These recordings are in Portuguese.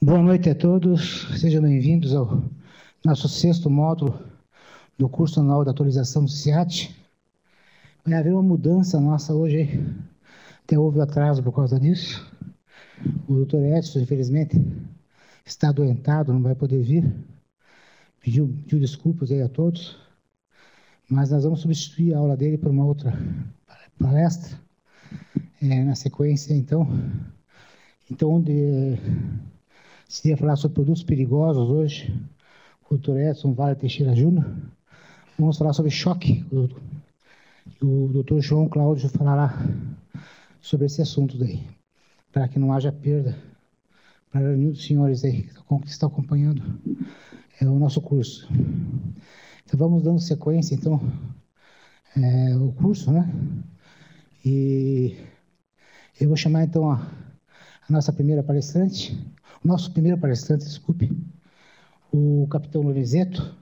Boa noite a todos, sejam bem-vindos ao nosso sexto módulo do curso anual de atualização do CIAT. Vai haver uma mudança nossa hoje, até houve atraso por causa disso. O doutor Edson, infelizmente, está adoentado, não vai poder vir. Pediu, pediu desculpas aí a todos, mas nós vamos substituir a aula dele por uma outra palestra. É, na sequência, então, então onde se ia falar sobre produtos perigosos hoje, o doutor Edson Vale Teixeira Júnior. Vamos falar sobre choque. O doutor João Cláudio falará sobre esse assunto daí, para que não haja perda para nenhum dos senhores aí que estão acompanhando é, o nosso curso. Então vamos dando sequência, então, é, o curso, né? E eu vou chamar então a, a nossa primeira palestrante, o nosso primeiro palestrante, desculpe, o capitão Lorenzeto.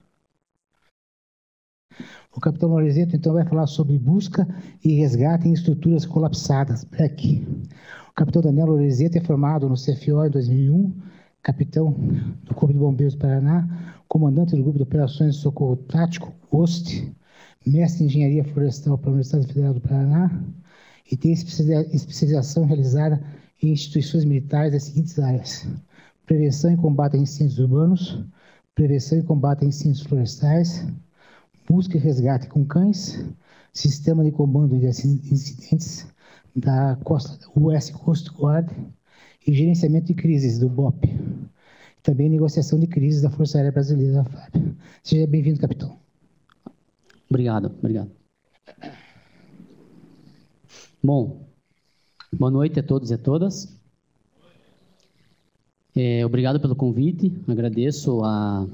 O capitão Lorenzeto, então, vai falar sobre busca e resgate em estruturas colapsadas. Aqui. O capitão Daniel Lorenzeto é formado no CFO em 2001, capitão do Corpo de Bombeiros do Paraná, comandante do Grupo de Operações de Socorro Tático, OST, mestre em Engenharia Florestal pela Universidade Federal do Paraná, e tem especialização realizada em instituições militares das seguintes áreas: prevenção e combate a incêndios urbanos, prevenção e combate a incêndios florestais, busca e resgate com cães, sistema de comando de incidentes da Costa, US Coast Guard e gerenciamento de crises do BOP. Também negociação de crises da Força Aérea Brasileira, da FAB. Seja bem-vindo, capitão. Obrigado, obrigado. Bom, boa noite a todos e a todas. É, obrigado pelo convite, agradeço a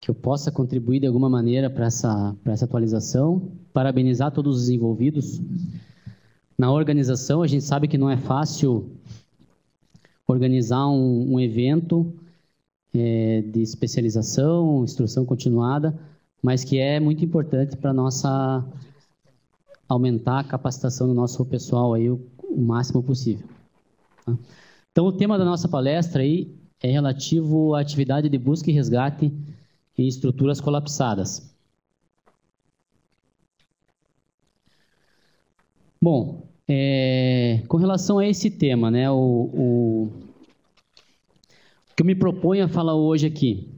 que eu possa contribuir de alguma maneira para essa, essa atualização, parabenizar todos os envolvidos na organização. A gente sabe que não é fácil organizar um, um evento é, de especialização, instrução continuada, mas que é muito importante para nossa aumentar a capacitação do nosso pessoal aí o, o máximo possível. Tá? Então, o tema da nossa palestra aí é relativo à atividade de busca e resgate em estruturas colapsadas. Bom, é, com relação a esse tema, né, o, o, o que eu me proponho a falar hoje aqui.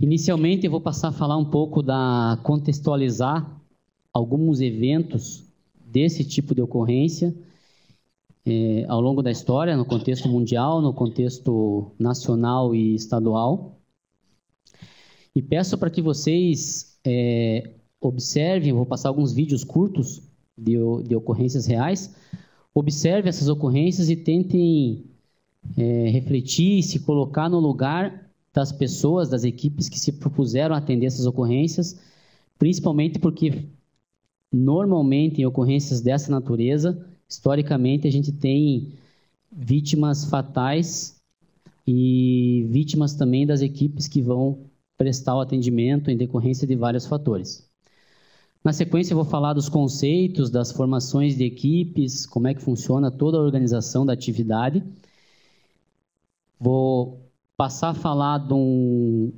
Inicialmente, eu vou passar a falar um pouco da contextualizar alguns eventos desse tipo de ocorrência é, ao longo da história, no contexto mundial, no contexto nacional e estadual. E peço para que vocês é, observem, vou passar alguns vídeos curtos de, de ocorrências reais, observe essas ocorrências e tentem é, refletir e se colocar no lugar das pessoas, das equipes que se propuseram a atender essas ocorrências, principalmente porque normalmente em ocorrências dessa natureza historicamente a gente tem vítimas fatais e vítimas também das equipes que vão prestar o atendimento em decorrência de vários fatores. Na sequência, eu vou falar dos conceitos, das formações de equipes, como é que funciona toda a organização da atividade. Vou passar a falar de, um,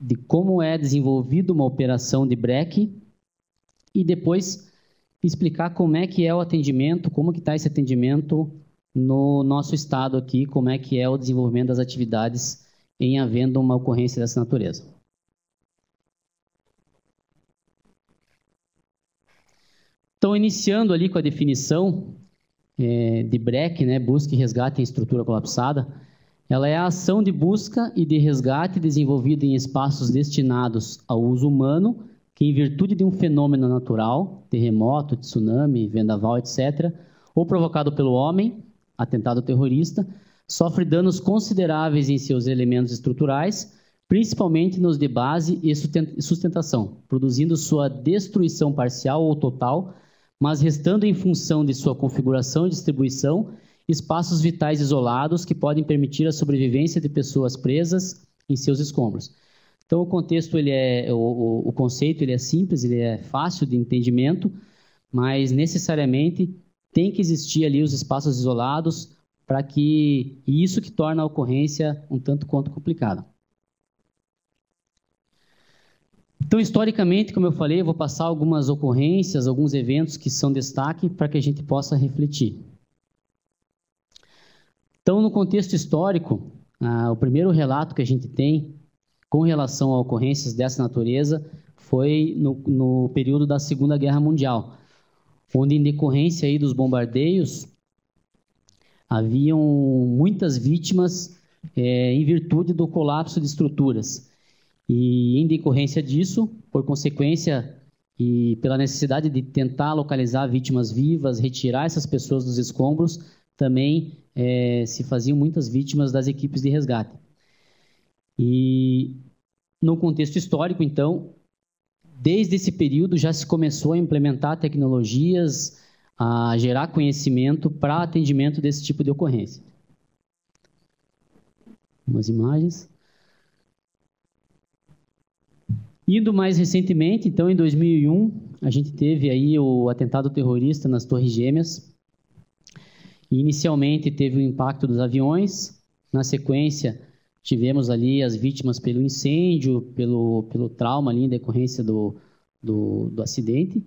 de como é desenvolvida uma operação de break e depois explicar como é que é o atendimento, como que está esse atendimento no nosso estado aqui, como é que é o desenvolvimento das atividades em havendo uma ocorrência dessa natureza. Então, iniciando ali com a definição é, de BREC, né, busca e resgate em estrutura colapsada, ela é a ação de busca e de resgate desenvolvida em espaços destinados ao uso humano que, em virtude de um fenômeno natural, terremoto, tsunami, vendaval, etc., ou provocado pelo homem, atentado terrorista, sofre danos consideráveis em seus elementos estruturais, principalmente nos de base e sustentação, produzindo sua destruição parcial ou total, mas restando em função de sua configuração e distribuição espaços vitais isolados que podem permitir a sobrevivência de pessoas presas em seus escombros. Então o contexto ele é o, o, conceito ele é simples, ele é fácil de entendimento, mas necessariamente tem que existir ali os espaços isolados para que e isso que torna a ocorrência um tanto quanto complicada. Então, historicamente, como eu falei, eu vou passar algumas ocorrências, alguns eventos que são destaque para que a gente possa refletir. Então, no contexto histórico, ah, o primeiro relato que a gente tem com relação a ocorrências dessa natureza foi no, no período da Segunda Guerra Mundial, onde, em decorrência aí dos bombardeios, haviam muitas vítimas é, em virtude do colapso de estruturas. E, em decorrência disso, por consequência e pela necessidade de tentar localizar vítimas vivas, retirar essas pessoas dos escombros, também é, se faziam muitas vítimas das equipes de resgate. E no contexto histórico, então, desde esse período já se começou a implementar tecnologias, a gerar conhecimento para atendimento desse tipo de ocorrência. Umas imagens. Indo mais recentemente, então em 2001, a gente teve aí o atentado terrorista nas Torres Gêmeas. Inicialmente teve o impacto dos aviões, na sequência tivemos ali as vítimas pelo incêndio, pelo, pelo trauma ali em decorrência do, do, do acidente.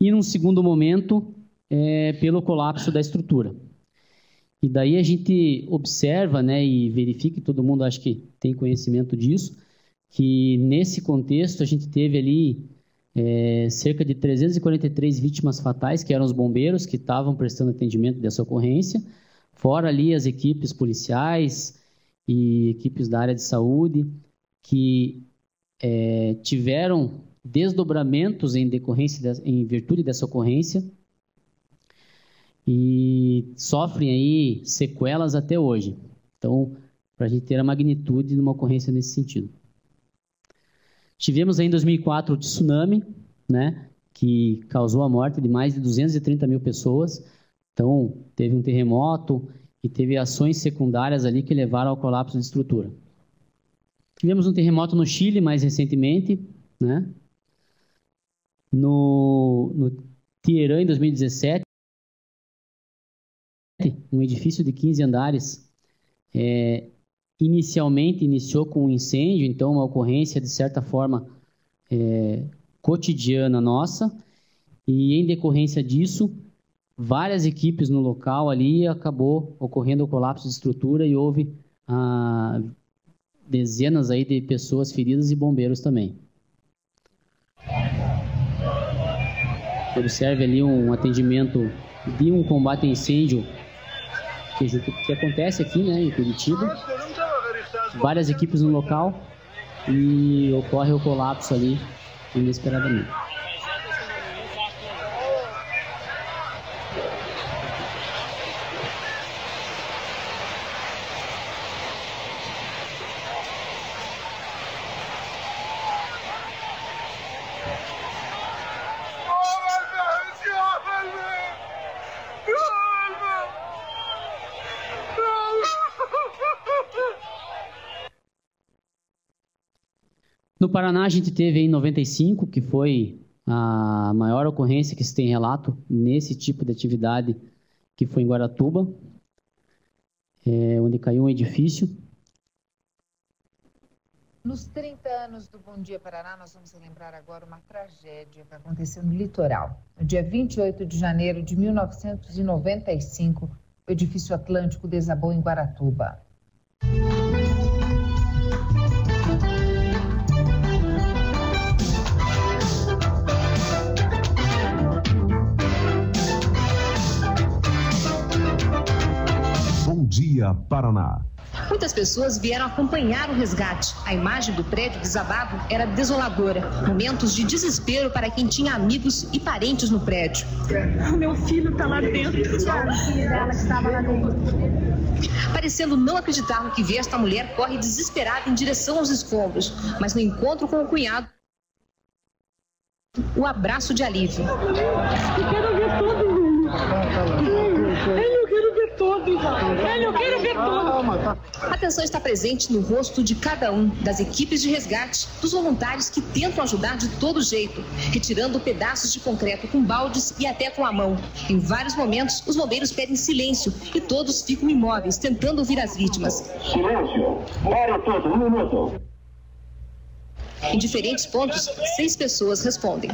E num segundo momento, é, pelo colapso da estrutura. E daí a gente observa né, e verifica, e todo mundo acho que tem conhecimento disso, que nesse contexto a gente teve ali é, cerca de 343 vítimas fatais, que eram os bombeiros que estavam prestando atendimento dessa ocorrência, Fora ali as equipes policiais e equipes da área de saúde que é, tiveram desdobramentos em decorrência de, em virtude dessa ocorrência e sofrem aí sequelas até hoje. Então, para a gente ter a magnitude de uma ocorrência nesse sentido. Tivemos aí em 2004 o tsunami, né, que causou a morte de mais de 230 mil pessoas. Então, teve um terremoto e teve ações secundárias ali que levaram ao colapso de estrutura. Tivemos um terremoto no Chile mais recentemente, né? No, no Tierã, em 2017, um edifício de 15 andares, é, inicialmente iniciou com um incêndio, então uma ocorrência de certa forma é, cotidiana nossa, e em decorrência disso, várias equipes no local ali acabou ocorrendo o colapso de estrutura e houve ah, dezenas aí de pessoas feridas e bombeiros também. Observe ali um atendimento de um combate a incêndio que, que acontece aqui né, em Curitiba. Várias equipes no local e ocorre o colapso ali inesperadamente. No Paraná, a gente teve em 95, que foi a maior ocorrência que se tem relato nesse tipo de atividade, que foi em Guaratuba, é, onde caiu um edifício. Nos 30 anos do Bom Dia Paraná, nós vamos relembrar agora uma tragédia que aconteceu no litoral. No dia 28 de janeiro de 1995, o edifício Atlântico desabou em Guaratuba. Dia Paraná. Muitas pessoas vieram acompanhar o resgate. A imagem do prédio desabado era desoladora. Momentos de desespero para quem tinha amigos e parentes no prédio. O meu filho está lá dentro. Lá. Parecendo não acreditar no que vê, esta mulher corre desesperada em direção aos escombros. Mas no encontro com o cunhado, o abraço de alívio. Eu quero ver todo mundo. Eu quero ver tudo, Velho, eu quero ver tudo. A atenção está presente no rosto de cada um, das equipes de resgate, dos voluntários que tentam ajudar de todo jeito, retirando pedaços de concreto com baldes e até com a mão. Em vários momentos, os bombeiros pedem silêncio e todos ficam imóveis, tentando ouvir as vítimas. Silêncio. Pare todos, um minuto. Em diferentes pontos, seis pessoas respondem.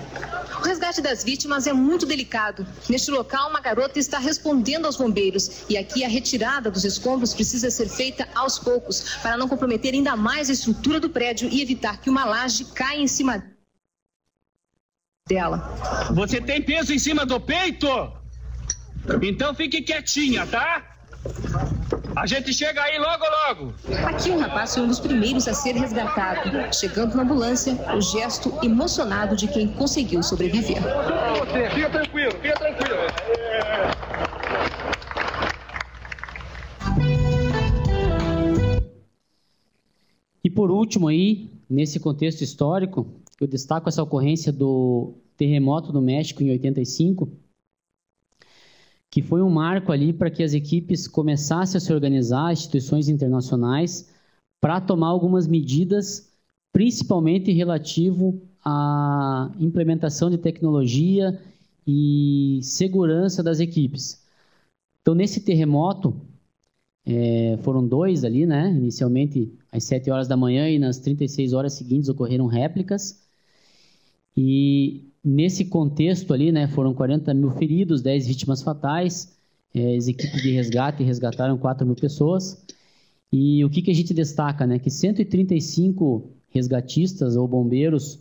O resgate das vítimas é muito delicado. Neste local, uma garota está respondendo aos bombeiros e aqui a retirada dos escombros precisa ser feita aos poucos para não comprometer ainda mais a estrutura do prédio e evitar que uma laje caia em cima dela. Você tem peso em cima do peito? Então fique quietinha, tá? A gente chega aí logo, logo. Aqui o rapaz foi um dos primeiros a ser resgatado. Chegando na ambulância, o gesto emocionado de quem conseguiu sobreviver. Você, fica tranquilo, fica tranquilo. E por último aí, nesse contexto histórico, eu destaco essa ocorrência do terremoto no México em 85, que foi um marco ali para que as equipes começassem a se organizar, instituições internacionais, para tomar algumas medidas, principalmente relativo à implementação de tecnologia e segurança das equipes. Então, nesse terremoto, é, foram dois ali, né? Inicialmente às 7 horas da manhã e nas 36 horas seguintes ocorreram réplicas. E Nesse contexto ali, né, foram 40 mil feridos, 10 vítimas fatais, é, as equipes de resgate resgataram 4 mil pessoas. E o que, que a gente destaca, né, que 135 resgatistas ou bombeiros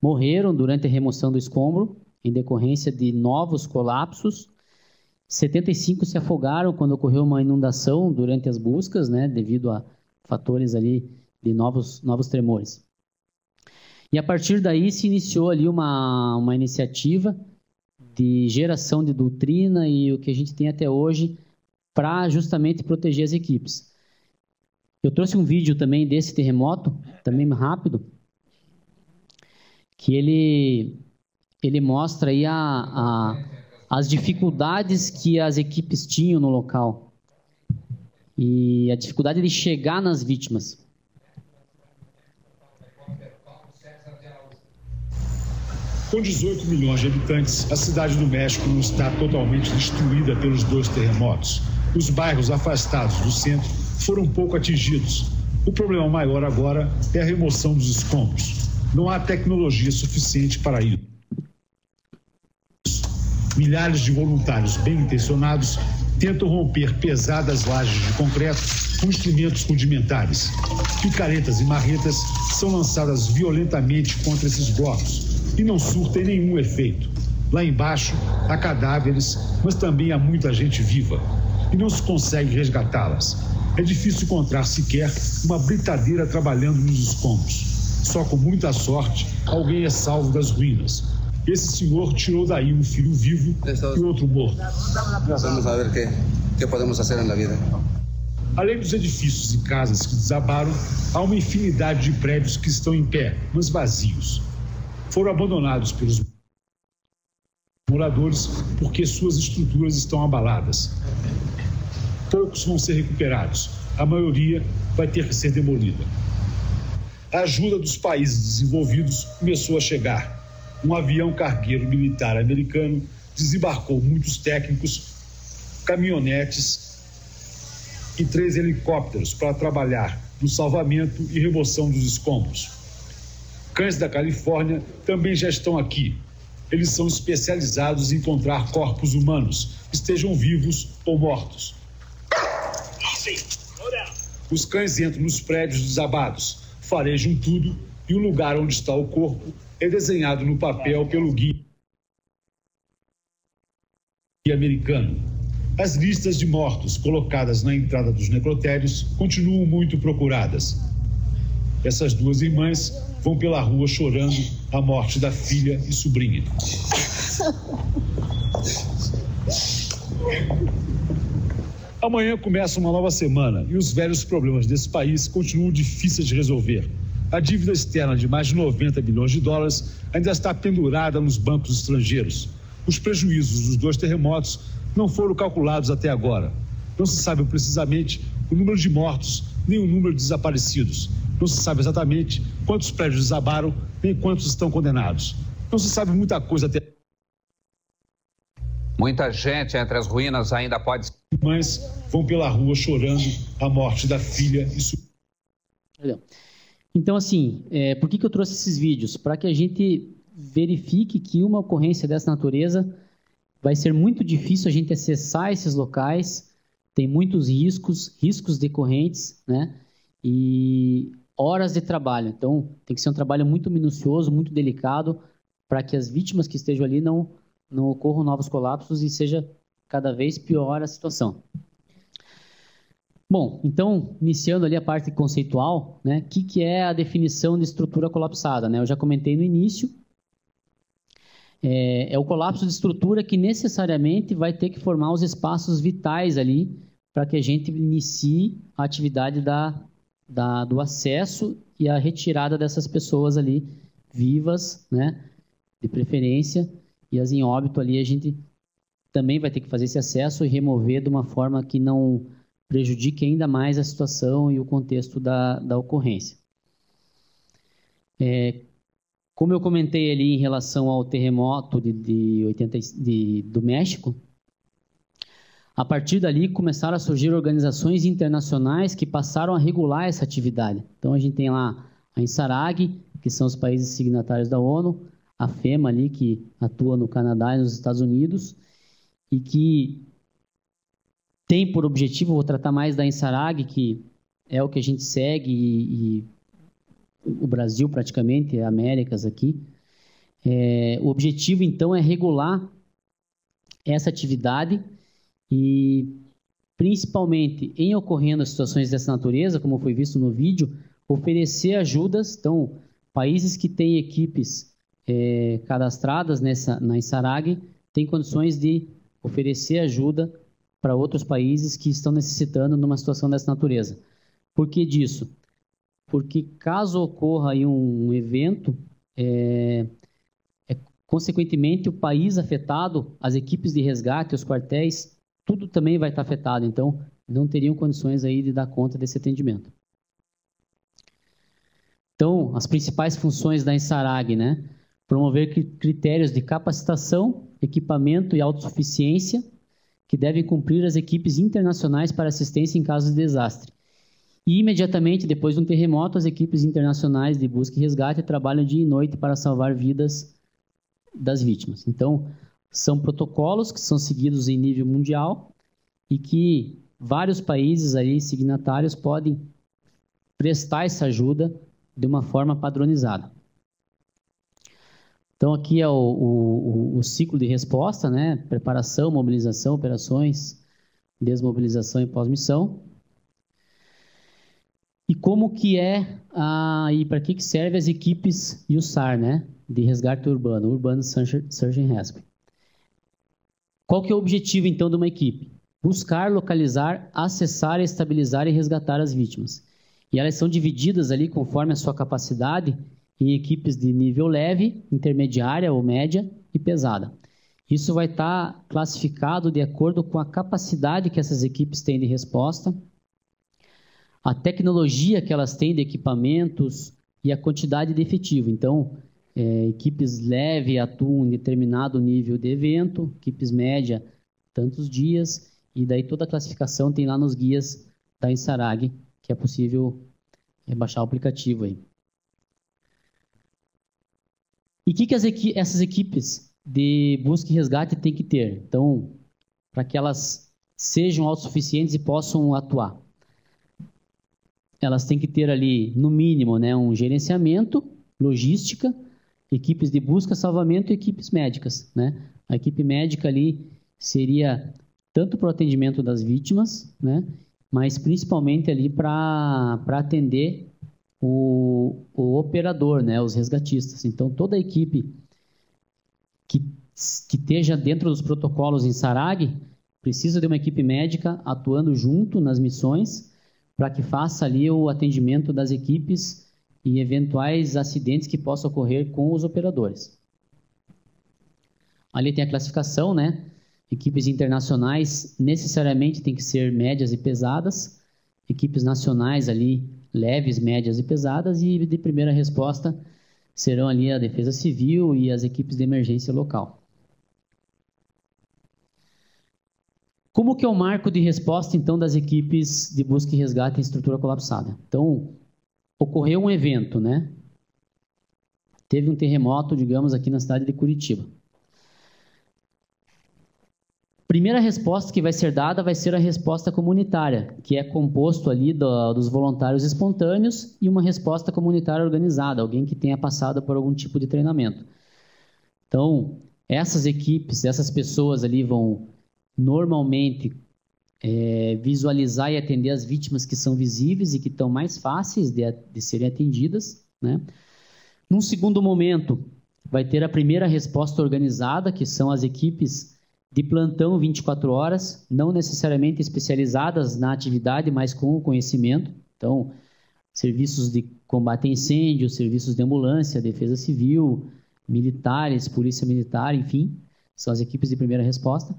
morreram durante a remoção do escombro, em decorrência de novos colapsos. 75 se afogaram quando ocorreu uma inundação durante as buscas, né, devido a fatores ali de novos, novos tremores. E a partir daí se iniciou ali uma, uma iniciativa de geração de doutrina e o que a gente tem até hoje para justamente proteger as equipes. Eu trouxe um vídeo também desse terremoto, também rápido, que ele, ele mostra aí a, a, as dificuldades que as equipes tinham no local e a dificuldade de chegar nas vítimas. Com 18 milhões de habitantes, a cidade do México não está totalmente destruída pelos dois terremotos. Os bairros afastados do centro foram pouco atingidos. O problema maior agora é a remoção dos escombros. Não há tecnologia suficiente para isso. Milhares de voluntários bem intencionados tentam romper pesadas lajes de concreto com instrumentos rudimentares. Picaretas e marretas são lançadas violentamente contra esses blocos e não surtem nenhum efeito. Lá embaixo há cadáveres, mas também há muita gente viva e não se consegue resgatá-las. É difícil encontrar sequer uma britadeira trabalhando nos escombros. Só com muita sorte alguém é salvo das ruínas. Esse senhor tirou daí um filho vivo e outro morto. Vamos ver o que, que podemos fazer na vida. Além dos edifícios e casas que desabaram, há uma infinidade de prédios que estão em pé, mas vazios foram abandonados pelos moradores porque suas estruturas estão abaladas. Poucos vão ser recuperados, a maioria vai ter que ser demolida. A ajuda dos países desenvolvidos começou a chegar. Um avião cargueiro militar americano desembarcou muitos técnicos, caminhonetes e três helicópteros para trabalhar no salvamento e remoção dos escombros. Cães da Califórnia também já estão aqui. Eles são especializados em encontrar corpos humanos, estejam vivos ou mortos. Os cães entram nos prédios desabados, farejam tudo e o lugar onde está o corpo é desenhado no papel pelo guia americano. As listas de mortos colocadas na entrada dos necrotérios continuam muito procuradas. Essas duas irmãs vão pela rua chorando a morte da filha e sobrinha. Amanhã começa uma nova semana e os velhos problemas desse país continuam difíceis de resolver. A dívida externa de mais de 90 bilhões de dólares ainda está pendurada nos bancos estrangeiros. Os prejuízos dos dois terremotos não foram calculados até agora. Não se sabe precisamente o número de mortos, nem o número de desaparecidos. Não se sabe exatamente quantos prédios desabaram, nem quantos estão condenados. Não se sabe muita coisa até. Muita gente entre as ruínas ainda pode. Mães vão pela rua chorando a morte da filha e su... Então, assim, é, por que, que eu trouxe esses vídeos? Para que a gente verifique que uma ocorrência dessa natureza vai ser muito difícil a gente acessar esses locais, tem muitos riscos, riscos decorrentes, né? E horas de trabalho. Então, tem que ser um trabalho muito minucioso, muito delicado, para que as vítimas que estejam ali não, não ocorram novos colapsos e seja cada vez pior a situação. Bom, então, iniciando ali a parte conceitual, né? O que, que é a definição de estrutura colapsada? Né? Eu já comentei no início, é, é, o colapso de estrutura que necessariamente vai ter que formar os espaços vitais ali para que a gente inicie a atividade da, da, do acesso e a retirada dessas pessoas ali vivas, né, de preferência, e as em óbito ali a gente também vai ter que fazer esse acesso e remover de uma forma que não prejudique ainda mais a situação e o contexto da, da ocorrência. É, como eu comentei ali em relação ao terremoto de, de 80, de, do México, a partir dali começaram a surgir organizações internacionais que passaram a regular essa atividade. Então a gente tem lá a INSARAG, que são os países signatários da ONU, a FEMA ali, que atua no Canadá e nos Estados Unidos, e que tem por objetivo, vou tratar mais da INSARAG, que é o que a gente segue e, e o Brasil praticamente, Américas aqui. É, o objetivo, então, é regular essa atividade e, principalmente, em ocorrendo situações dessa natureza, como foi visto no vídeo, oferecer ajudas. Então, países que têm equipes é, cadastradas nessa, na ISARAG têm condições de oferecer ajuda para outros países que estão necessitando numa situação dessa natureza. Por que disso? porque caso ocorra aí um evento, é, é, consequentemente o país afetado, as equipes de resgate, os quartéis, tudo também vai estar afetado. Então, não teriam condições aí de dar conta desse atendimento. Então, as principais funções da Ensarag, né? Promover critérios de capacitação, equipamento e autossuficiência que devem cumprir as equipes internacionais para assistência em casos de desastre e imediatamente depois de um terremoto, as equipes internacionais de busca e resgate trabalham dia e noite para salvar vidas das vítimas. Então, são protocolos que são seguidos em nível mundial e que vários países aí signatários podem prestar essa ajuda de uma forma padronizada. Então, aqui é o, o, o ciclo de resposta, né? Preparação, mobilização, operações, desmobilização e pós-missão e como que é a, e para que, que serve as equipes e o SAR, né, de resgate urbano, Urban Search and Rescue. Qual que é o objetivo então de uma equipe? Buscar, localizar, acessar, estabilizar e resgatar as vítimas. E elas são divididas ali conforme a sua capacidade em equipes de nível leve, intermediária ou média e pesada. Isso vai estar tá classificado de acordo com a capacidade que essas equipes têm de resposta, a tecnologia que elas têm de equipamentos e a quantidade de efetivo. Então, é, equipes leve atuam em determinado nível de evento, equipes média tantos dias, e daí toda a classificação tem lá nos guias da Insarag, que é possível é, baixar o aplicativo aí. E o que, que equi essas equipes de busca e resgate têm que ter? Então, para que elas sejam autossuficientes e possam atuar elas têm que ter ali, no mínimo, né, um gerenciamento, logística, equipes de busca, salvamento e equipes médicas. Né? A equipe médica ali seria tanto para o atendimento das vítimas, né, mas principalmente ali para atender o, o operador, né, os resgatistas. Então, toda a equipe que, que esteja dentro dos protocolos em SARAG precisa de uma equipe médica atuando junto nas missões para que faça ali o atendimento das equipes e eventuais acidentes que possam ocorrer com os operadores. Ali tem a classificação, né? Equipes internacionais necessariamente têm que ser médias e pesadas, equipes nacionais ali leves, médias e pesadas, e de primeira resposta serão ali a Defesa Civil e as equipes de emergência local. Como que é o marco de resposta, então, das equipes de busca e resgate em estrutura colapsada? Então, ocorreu um evento, né? Teve um terremoto, digamos, aqui na cidade de Curitiba. Primeira resposta que vai ser dada vai ser a resposta comunitária, que é composto ali do, dos voluntários espontâneos e uma resposta comunitária organizada, alguém que tenha passado por algum tipo de treinamento. Então, essas equipes, essas pessoas ali vão normalmente é, visualizar e atender as vítimas que são visíveis e que estão mais fáceis de, de serem atendidas. Né? Num segundo momento, vai ter a primeira resposta organizada, que são as equipes de plantão 24 horas, não necessariamente especializadas na atividade, mas com o conhecimento. Então, serviços de combate a incêndio, serviços de ambulância, defesa civil, militares, polícia militar, enfim, são as equipes de primeira resposta.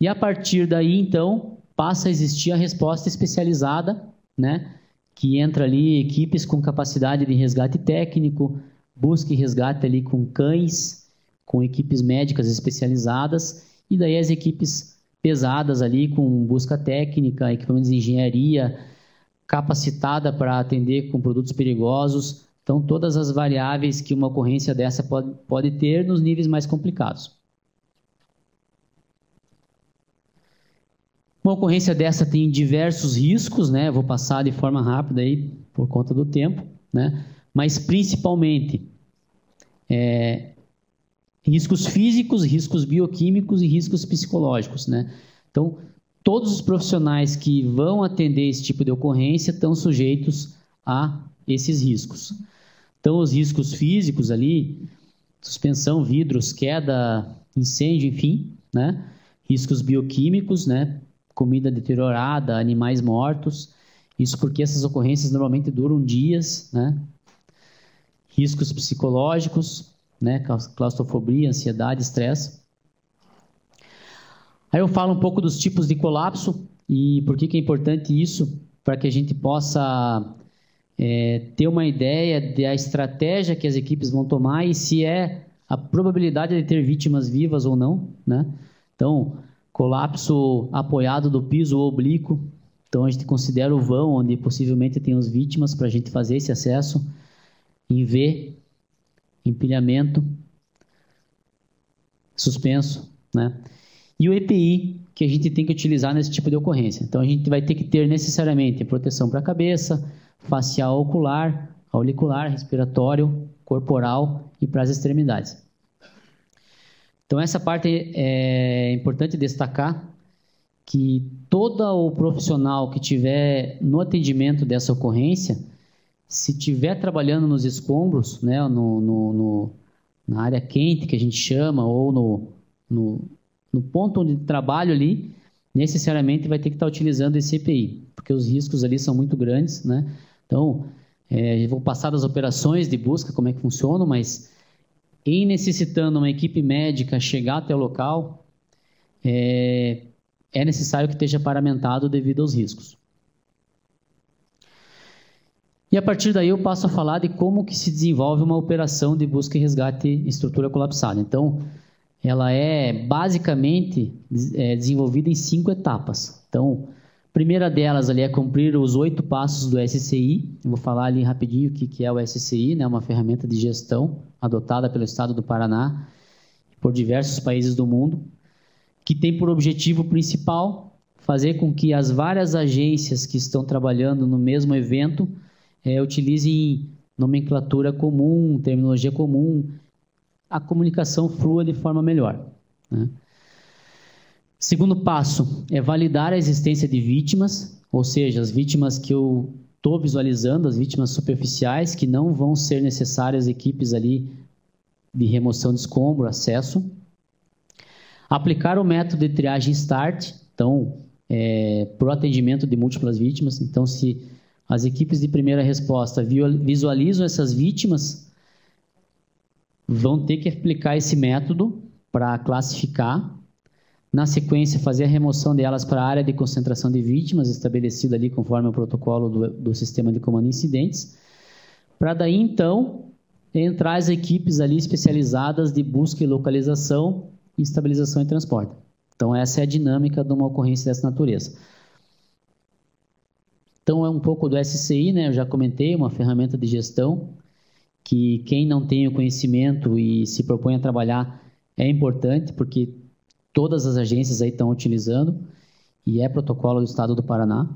E a partir daí, então, passa a existir a resposta especializada, né? Que entra ali equipes com capacidade de resgate técnico, busca e resgate ali com cães, com equipes médicas especializadas, e daí as equipes pesadas ali com busca técnica, equipamentos de engenharia, capacitada para atender com produtos perigosos. Então, todas as variáveis que uma ocorrência dessa pode, pode ter nos níveis mais complicados. Uma ocorrência dessa tem diversos riscos, né? Vou passar de forma rápida aí por conta do tempo, né? Mas principalmente é, riscos físicos, riscos bioquímicos e riscos psicológicos, né? Então, todos os profissionais que vão atender esse tipo de ocorrência estão sujeitos a esses riscos. Então, os riscos físicos ali, suspensão, vidros, queda, incêndio, enfim, né? Riscos bioquímicos, né? Comida deteriorada, animais mortos. Isso porque essas ocorrências normalmente duram dias, né? Riscos psicológicos, né? Claustrofobia, ansiedade, estresse. Aí eu falo um pouco dos tipos de colapso e por que, que é importante isso, para que a gente possa é, ter uma ideia da estratégia que as equipes vão tomar e se é a probabilidade de ter vítimas vivas ou não, né? Então, colapso apoiado do piso oblíquo. Então a gente considera o vão onde possivelmente tem as vítimas para a gente fazer esse acesso em V, empilhamento, suspenso, né? E o EPI que a gente tem que utilizar nesse tipo de ocorrência. Então a gente vai ter que ter necessariamente proteção para a cabeça, facial ocular, auricular, respiratório, corporal e para as extremidades. Então, essa parte é importante destacar que todo o profissional que tiver no atendimento dessa ocorrência, se tiver trabalhando nos escombros, né, no, no, no na área quente que a gente chama, ou no, no, no ponto onde trabalho ali, necessariamente vai ter que estar utilizando esse EPI, porque os riscos ali são muito grandes, né? Então, é, vou passar das operações de busca, como é que funcionam, mas em necessitando uma equipe médica chegar até o local, é, é necessário que esteja paramentado devido aos riscos. E a partir daí eu passo a falar de como que se desenvolve uma operação de busca e resgate em estrutura colapsada. Então, ela é basicamente é, desenvolvida em cinco etapas. Então, primeira delas ali é cumprir os oito passos do SCI. Eu vou falar ali rapidinho o que, que é o SCI, né? uma ferramenta de gestão adotada pelo Estado do Paraná e por diversos países do mundo, que tem por objetivo principal fazer com que as várias agências que estão trabalhando no mesmo evento é, utilizem nomenclatura comum, terminologia comum, a comunicação flua de forma melhor. Né? Segundo passo é validar a existência de vítimas, ou seja, as vítimas que eu estou visualizando as vítimas superficiais, que não vão ser necessárias equipes ali de remoção de escombro, acesso. Aplicar o método de triagem START, então, é, para o atendimento de múltiplas vítimas. Então, se as equipes de primeira resposta visualizam essas vítimas, vão ter que aplicar esse método para classificar. Na sequência, fazer a remoção delas para a área de concentração de vítimas, estabelecida ali conforme o protocolo do, do sistema de comando de incidentes. Para daí, então, entrar as equipes ali especializadas de busca e localização, estabilização e transporte. Então, essa é a dinâmica de uma ocorrência dessa natureza. Então, é um pouco do SCI, né? Eu já comentei, uma ferramenta de gestão que quem não tem o conhecimento e se propõe a trabalhar é importante, porque todas as agências aí estão utilizando e é protocolo do Estado do Paraná.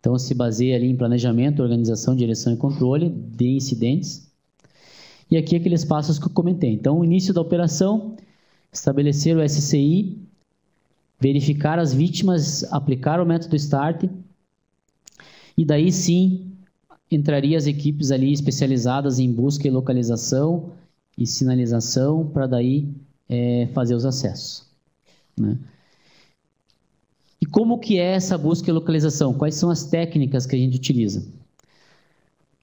Então, se baseia ali em planejamento, organização, direção e controle de incidentes. E aqui aqueles passos que eu comentei. Então, o início da operação, estabelecer o SCI, verificar as vítimas, aplicar o método START, e daí sim entraria as equipes ali especializadas em busca e localização e sinalização para daí é, fazer os acessos. Né? E como que é essa busca e localização? Quais são as técnicas que a gente utiliza?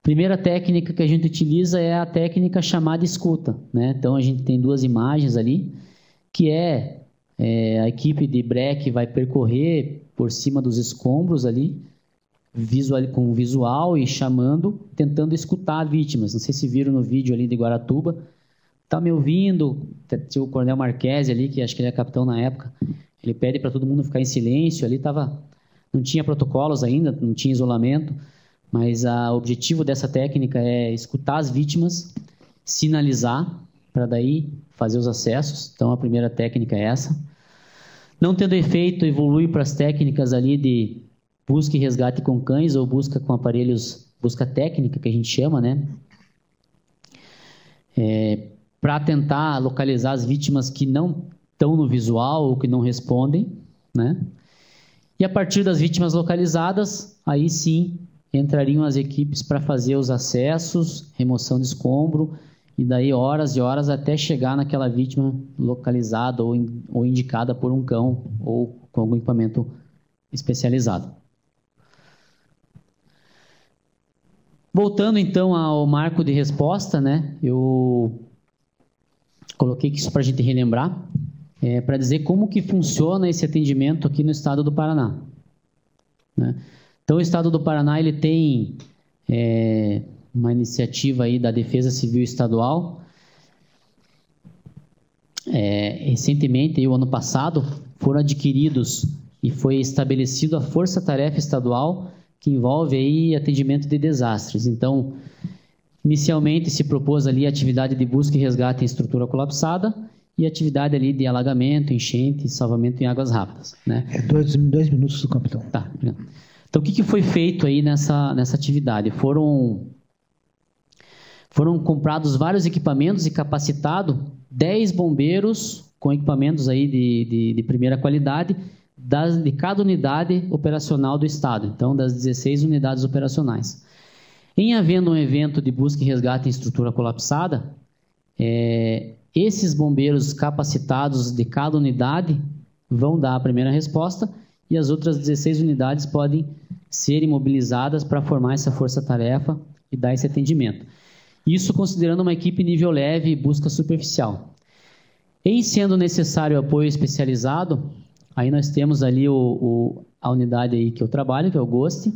Primeira técnica que a gente utiliza é a técnica chamada escuta. Né? Então a gente tem duas imagens ali, que é, é a equipe de break vai percorrer por cima dos escombros ali, visual, com visual e chamando, tentando escutar vítimas. Não sei se viram no vídeo ali de Guaratuba. Tá me ouvindo? Tinha o Coronel Marques ali, que acho que ele é capitão na época. Ele pede para todo mundo ficar em silêncio. Ali tava, não tinha protocolos ainda, não tinha isolamento. Mas o objetivo dessa técnica é escutar as vítimas, sinalizar, para daí fazer os acessos. Então a primeira técnica é essa. Não tendo efeito, evolui para as técnicas ali de busca e resgate com cães ou busca com aparelhos, busca técnica que a gente chama, né? É, para tentar localizar as vítimas que não estão no visual ou que não respondem, né? E a partir das vítimas localizadas, aí sim entrariam as equipes para fazer os acessos, remoção de escombro e daí horas e horas até chegar naquela vítima localizada ou, ou indicada por um cão ou com algum equipamento especializado. Voltando então ao marco de resposta, né? Eu coloquei isso para a gente relembrar, é, para dizer como que funciona esse atendimento aqui no estado do Paraná. Né? Então, o estado do Paraná ele tem é, uma iniciativa aí da Defesa Civil Estadual. É, recentemente, o ano passado, foram adquiridos e foi estabelecido a Força Tarefa Estadual que envolve aí atendimento de desastres. Então, inicialmente se propôs ali a atividade de busca e resgate em estrutura colapsada e atividade ali de alagamento, enchente, salvamento em águas rápidas. Né? É dois, dois minutos do capitão. Tá. Então, o que, que foi feito aí nessa, nessa atividade? Foram, foram comprados vários equipamentos e capacitado 10 bombeiros com equipamentos aí de, de, de primeira qualidade das, de cada unidade operacional do Estado, então das 16 unidades operacionais. Em havendo um evento de busca e resgate em estrutura colapsada, é, esses bombeiros capacitados de cada unidade vão dar a primeira resposta e as outras 16 unidades podem ser imobilizadas para formar essa força-tarefa e dar esse atendimento. Isso considerando uma equipe nível leve e busca superficial. Em sendo necessário apoio especializado, Aí nós temos ali o, o, a unidade aí que eu trabalho, que é o Ghost,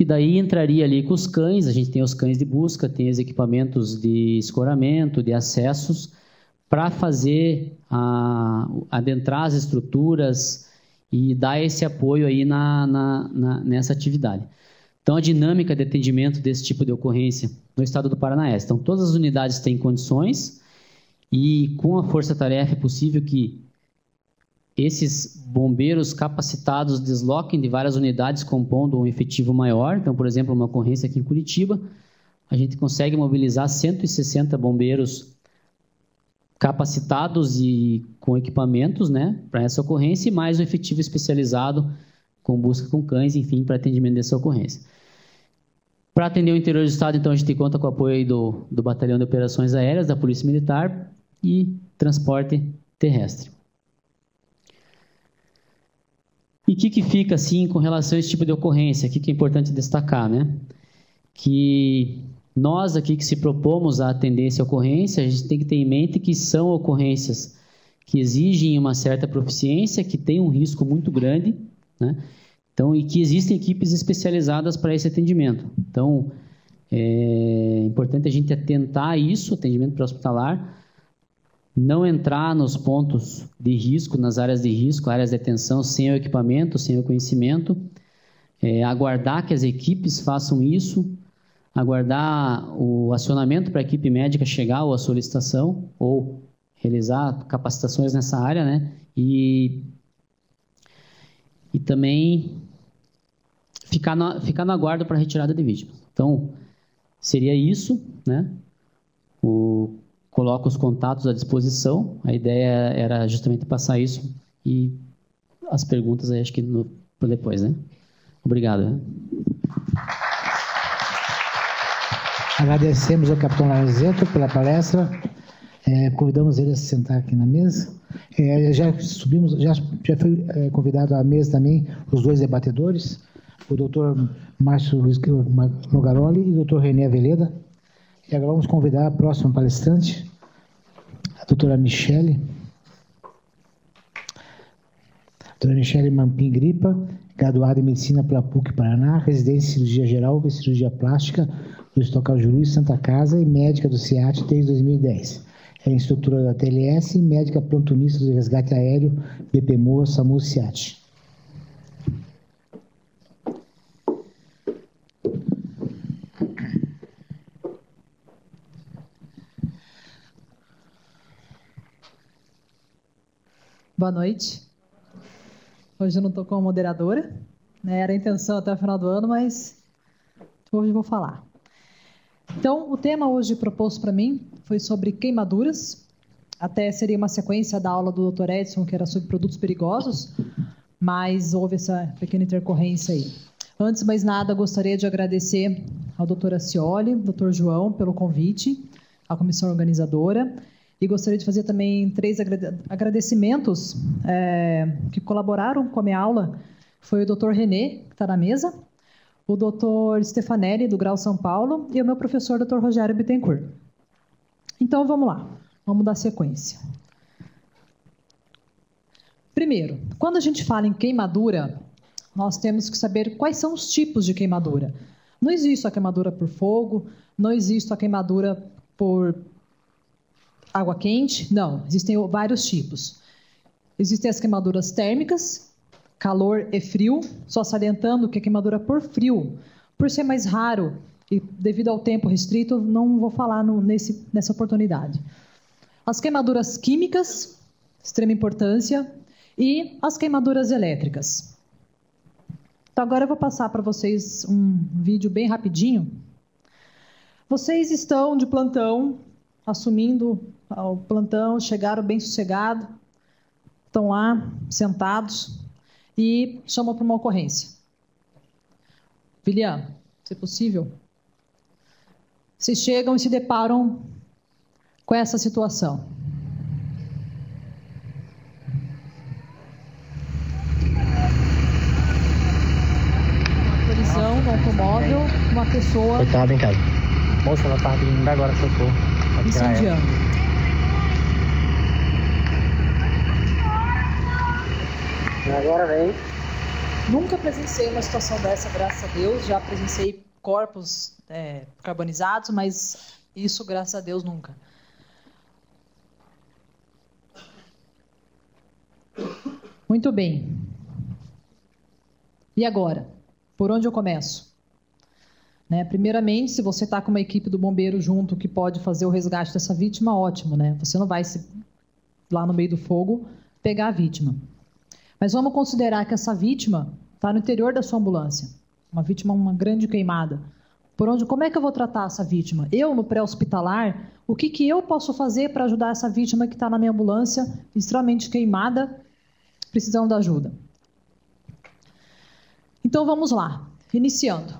que daí entraria ali com os cães, a gente tem os cães de busca, tem os equipamentos de escoramento, de acessos, para fazer, a, adentrar as estruturas e dar esse apoio aí na, na, na, nessa atividade. Então, a dinâmica de atendimento desse tipo de ocorrência no estado do Paraná é Então, todas as unidades têm condições e com a força-tarefa é possível que esses bombeiros capacitados desloquem de várias unidades compondo um efetivo maior. Então, por exemplo, uma ocorrência aqui em Curitiba, a gente consegue mobilizar 160 bombeiros capacitados e com equipamentos, né, para essa ocorrência e mais um efetivo especializado com busca com cães, enfim, para atendimento dessa ocorrência. Para atender o interior do estado, então, a gente conta com o apoio do, do Batalhão de Operações Aéreas, da Polícia Militar e transporte terrestre. E o que, que fica assim com relação a esse tipo de ocorrência? O que, que é importante destacar, né? Que nós aqui que se propomos a atender essa ocorrência, a gente tem que ter em mente que são ocorrências que exigem uma certa proficiência, que tem um risco muito grande, né? Então, e que existem equipes especializadas para esse atendimento. Então, é importante a gente atentar a isso, atendimento pré-hospitalar, não entrar nos pontos de risco, nas áreas de risco, áreas de atenção, sem o equipamento, sem o conhecimento, é, aguardar que as equipes façam isso, aguardar o acionamento para a equipe médica chegar ou a solicitação, ou realizar capacitações nessa área, né? E, e também ficar, no, ficar no aguardo para retirada de vítimas. Então, seria isso, né? O, coloca os contatos à disposição. A ideia era justamente passar isso e as perguntas aí acho que por depois, né? Obrigado. Né? Agradecemos ao capitão Lazeto pela palestra. É, convidamos ele a se sentar aqui na mesa. É, já subimos, já, já foi é, convidado à mesa também os dois debatedores, o doutor Márcio Luiz Nogaroli e o doutor René Aveleda. E agora vamos convidar a próxima palestrante, a doutora Michele. Doutora Michele Mampim Gripa, graduada em Medicina pela PUC Paraná, residência em Cirurgia Geral e Cirurgia Plástica do Estocal Juru Santa Casa e médica do CIAT desde 2010. É instrutora da TLS e médica plantonista do resgate aéreo BPMOA SAMU CIAT. Boa noite. Hoje eu não estou como moderadora, né? era a intenção até o final do ano, mas hoje vou falar. Então, o tema hoje proposto para mim foi sobre queimaduras. Até seria uma sequência da aula do Dr. Edson, que era sobre produtos perigosos, mas houve essa pequena intercorrência aí. Antes de mais nada, gostaria de agradecer ao Dr. Acioli, Dr. João, pelo convite, à comissão organizadora e gostaria de fazer também três agradecimentos é, que colaboraram com a minha aula. Foi o Dr. Renê, que está na mesa, o Dr. Stefanelli, do Grau São Paulo, e o meu professor, Dr. Rogério Bittencourt. Então, vamos lá. Vamos dar sequência. Primeiro, quando a gente fala em queimadura, nós temos que saber quais são os tipos de queimadura. Não existe a queimadura por fogo, não existe a queimadura por água quente? Não, existem vários tipos. Existem as queimaduras térmicas, calor e frio, só salientando que a queimadura por frio, por ser mais raro e devido ao tempo restrito, não vou falar no, nesse, nessa oportunidade. As queimaduras químicas, extrema importância, e as queimaduras elétricas. Então, agora eu vou passar para vocês um vídeo bem rapidinho. Vocês estão de plantão, assumindo ao plantão, chegaram bem sossegado, estão lá sentados e chamam para uma ocorrência. Viliano, se possível, vocês chegam e se deparam com essa situação. Uma colisão, um automóvel, uma pessoa. Coitada em casa. Moça, ela tá vindo agora, socorro. Incendiando. Agora vem. Nunca presenciei uma situação dessa, graças a Deus. Já presenciei corpos é, carbonizados, mas isso, graças a Deus, nunca. Muito bem. E agora? Por onde eu começo? Né? Primeiramente, se você está com uma equipe do bombeiro junto que pode fazer o resgate dessa vítima, ótimo, né? Você não vai se, lá no meio do fogo pegar a vítima. Mas vamos considerar que essa vítima está no interior da sua ambulância, uma vítima, uma grande queimada. Por onde, como é que eu vou tratar essa vítima? Eu, no pré-hospitalar, o que, que eu posso fazer para ajudar essa vítima que está na minha ambulância, extremamente queimada, precisando de ajuda? Então vamos lá, iniciando.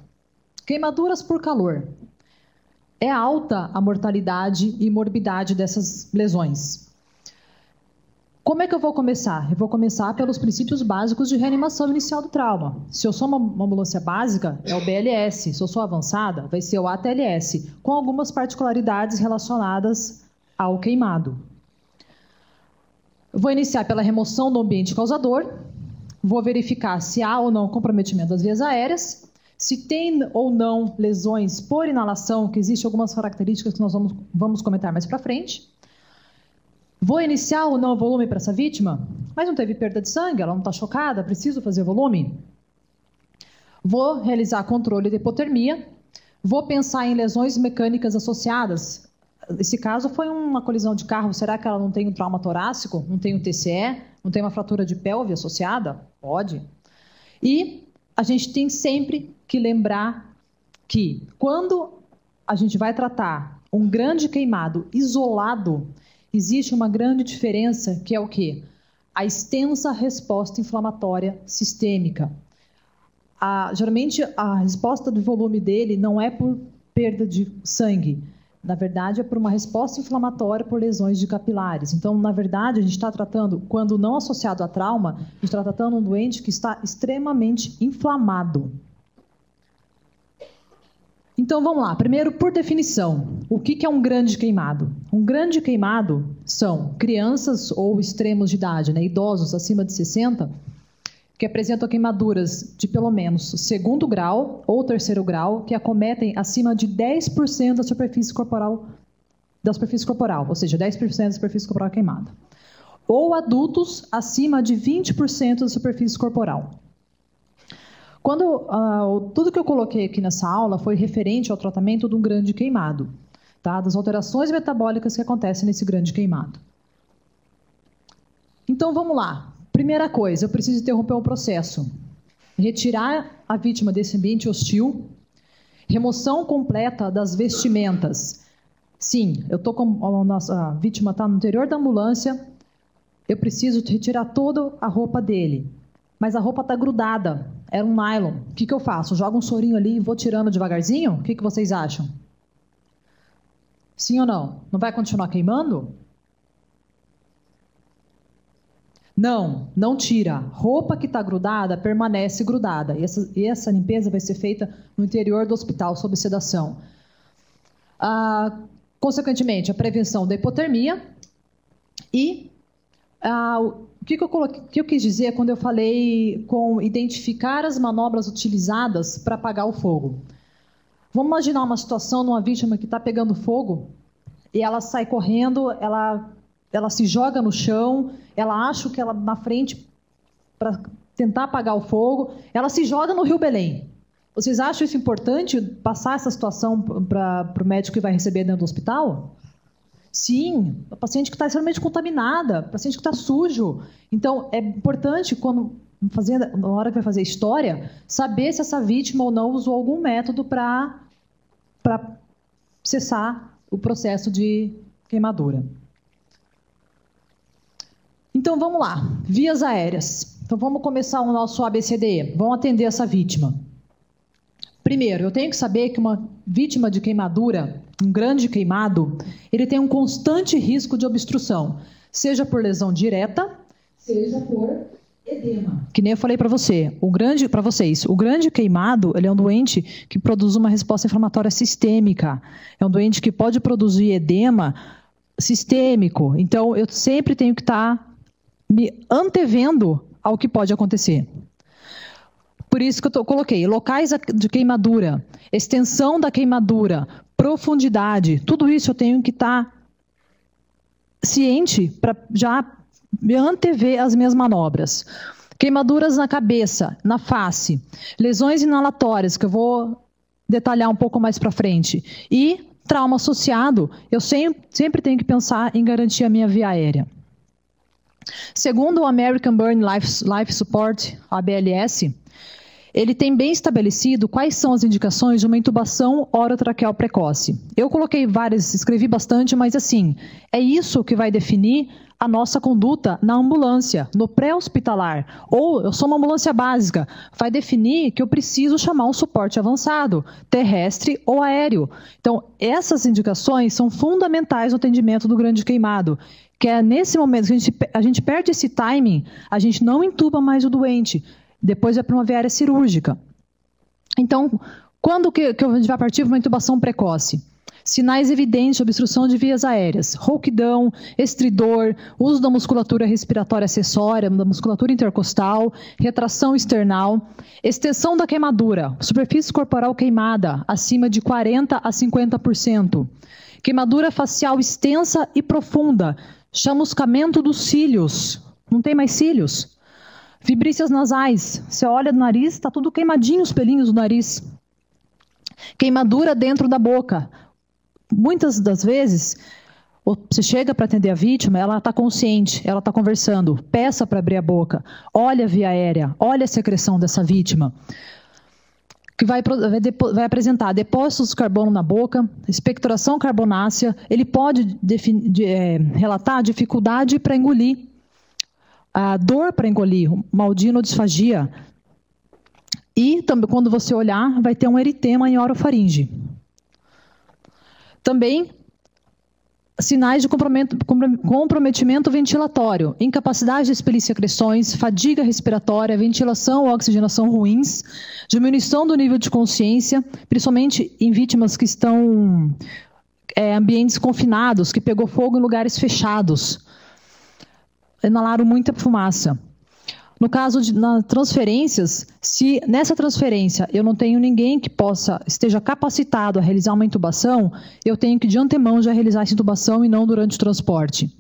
Queimaduras por calor. É alta a mortalidade e morbidade dessas lesões. Como é que eu vou começar? Eu vou começar pelos princípios básicos de reanimação inicial do trauma. Se eu sou uma, ambulância básica, é o BLS. Se eu sou avançada, vai ser o ATLS, com algumas particularidades relacionadas ao queimado. Vou iniciar pela remoção do ambiente causador, vou verificar se há ou não comprometimento das vias aéreas, se tem ou não lesões por inalação, que existem algumas características que nós vamos, vamos comentar mais para frente. Vou iniciar ou não volume para essa vítima, mas não teve perda de sangue, ela não está chocada, preciso fazer volume. Vou realizar controle de hipotermia, vou pensar em lesões mecânicas associadas, esse caso foi uma colisão de carro. Será que ela não tem um trauma torácico? Não tem um TCE? Não tem uma fratura de pelve associada? Pode. E a gente tem sempre que lembrar que quando a gente vai tratar um grande queimado isolado, existe uma grande diferença que é o quê? A extensa resposta inflamatória sistêmica. A, geralmente a resposta do volume dele não é por perda de sangue, na verdade, é por uma resposta inflamatória por lesões de capilares. Então, na verdade, a gente está tratando, quando não associado a trauma, a gente está tratando um doente que está extremamente inflamado. Então, vamos lá. Primeiro, por definição, o que é um grande queimado? Um grande queimado são crianças ou extremos de idade, né, idosos acima de 60, que apresentam queimaduras de pelo menos segundo grau ou terceiro grau, que acometem acima de 10% da superfície corporal, da superfície corporal, ou seja, 10% da superfície corporal queimada. Ou adultos acima de 20% da superfície corporal. Quando uh, tudo que eu coloquei aqui nessa aula foi referente ao tratamento de um grande queimado, tá? das alterações metabólicas que acontecem nesse grande queimado. Então vamos lá. Primeira coisa, eu preciso interromper o processo. Retirar a vítima desse ambiente hostil. Remoção completa das vestimentas. Sim, eu tô com a nossa vítima está no interior da ambulância. Eu preciso retirar toda a roupa dele. Mas a roupa está grudada. Era um nylon. O que, que eu faço? Jogo um sorinho ali e vou tirando devagarzinho? O que, que vocês acham? Sim ou não? Não vai continuar queimando? Não, não tira. Roupa que está grudada permanece grudada. E essa, essa, limpeza vai ser feita no interior do hospital sob sedação. Ah, consequentemente, a prevenção da hipotermia e ah, o que, que, eu coloquei, que eu quis dizer quando eu falei com identificar as manobras utilizadas para apagar o fogo. Vamos imaginar uma situação numa vítima que está pegando fogo e ela sai correndo, ela ela se joga no chão, ela acha que ela na frente para tentar apagar o fogo, ela se joga no Rio Belém. Vocês acham isso importante passar essa situação para o médico que vai receber dentro do hospital? Sim, a paciente que está extremamente contaminada, paciente que está sujo. Então, é importante, quando fazendo, na hora que vai fazer história, saber se essa vítima ou não usou algum método para cessar o processo de queimadura. Então vamos lá, vias aéreas. Então vamos começar o nosso ABCDE. Vamos atender essa vítima. Primeiro, eu tenho que saber que uma vítima de queimadura, um grande queimado, ele tem um constante risco de obstrução, seja por lesão direta, seja por edema. Que nem eu falei para você, o grande para vocês, o grande queimado, ele é um doente que produz uma resposta inflamatória sistêmica. É um doente que pode produzir edema sistêmico. Então, eu sempre tenho que estar tá me antevendo ao que pode acontecer. Por isso que eu tô, coloquei locais de queimadura, extensão da queimadura, profundidade, tudo isso eu tenho que estar tá ciente para já antever as minhas manobras. Queimaduras na cabeça, na face, lesões inalatórias, que eu vou detalhar um pouco mais para frente, e trauma associado, eu sempre, sempre tenho que pensar em garantir a minha via aérea. Segundo o American Burn Life, Life Support, ABLS, ele tem bem estabelecido quais são as indicações de uma intubação orotraqueal precoce. Eu coloquei várias, escrevi bastante, mas assim, é isso que vai definir a nossa conduta na ambulância, no pré-hospitalar. Ou eu sou uma ambulância básica, vai definir que eu preciso chamar um suporte avançado, terrestre ou aéreo. Então, essas indicações são fundamentais no atendimento do grande queimado que é nesse momento que a gente, a gente perde esse timing, a gente não entuba mais o doente, depois é para uma viária cirúrgica. Então, quando que, que a gente vai partir para uma intubação precoce? Sinais evidentes de obstrução de vias aéreas, rouquidão, estridor, uso da musculatura respiratória acessória, da musculatura intercostal, retração external, extensão da queimadura, superfície corporal queimada acima de 40 a 50%, queimadura facial extensa e profunda, chamuscamento dos cílios, não tem mais cílios, vibrícias nasais, você olha do nariz, está tudo queimadinho os pelinhos do nariz. Queimadura dentro da boca, muitas das vezes, você chega para atender a vítima, ela está consciente, ela está conversando, peça para abrir a boca, olha a via aérea, olha a secreção dessa vítima. Que vai, vai, vai apresentar depósitos de carbono na boca, expectoração carbonácea, ele pode de, é, relatar dificuldade para engolir, a dor para engolir, uma audinodisfagia. E também, quando você olhar, vai ter um eritema em orofaringe. Também sinais de comprometimento ventilatório, incapacidade de expelir secreções, fadiga respiratória, ventilação ou oxigenação ruins, diminuição do nível de consciência, principalmente em vítimas que estão é, ambientes confinados, que pegou fogo em lugares fechados, inalaram muita fumaça. No caso de transferências, se nessa transferência eu não tenho ninguém que possa esteja capacitado a realizar uma intubação, eu tenho que de antemão já realizar essa intubação e não durante o transporte.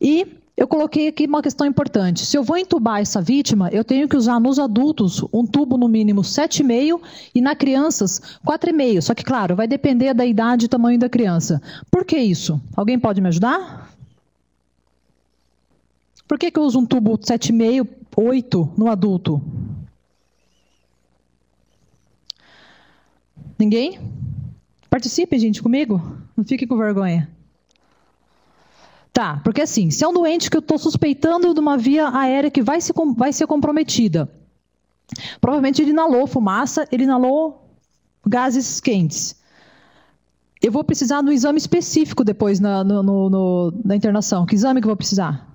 E eu coloquei aqui uma questão importante. Se eu vou intubar essa vítima, eu tenho que usar nos adultos um tubo no mínimo 7,5 e na crianças 4,5. Só que, claro, vai depender da idade e tamanho da criança. Por que isso? Alguém pode me ajudar? Por que, que eu uso um tubo 7,5 oito no adulto. Ninguém? Participe, gente, comigo. Não fique com vergonha. Tá, porque assim, se é um doente que eu estou suspeitando de uma via aérea que vai, se, vai ser comprometida, provavelmente ele inalou fumaça, ele inalou gases quentes. Eu vou precisar de um exame específico depois na, no, no, na internação. Que exame que eu vou precisar?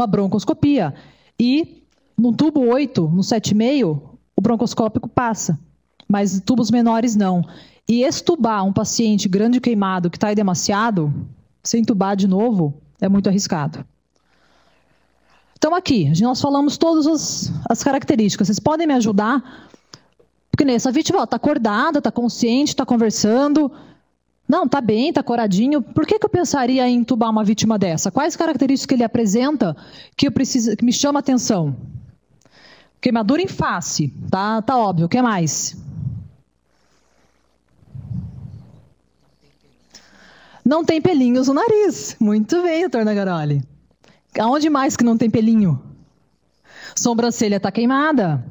Uma broncoscopia. E no tubo 8, no 7,5, o broncoscópico passa, mas tubos menores não. E estubar um paciente grande queimado que está demasiado, sem tubar de novo, é muito arriscado. Então, aqui, nós falamos todas as, as características. Vocês podem me ajudar? Porque nessa vítima está acordada, está consciente, está conversando. Não, está bem, está coradinho. Por que, que eu pensaria em entubar uma vítima dessa? Quais características que ele apresenta que, eu preciso, que me chama atenção? Queimadura em face, tá, tá óbvio. O que mais? Não tem pelinhos no nariz. Muito bem, doutor Nagaroli. Aonde mais que não tem pelinho? Sobrancelha está queimada.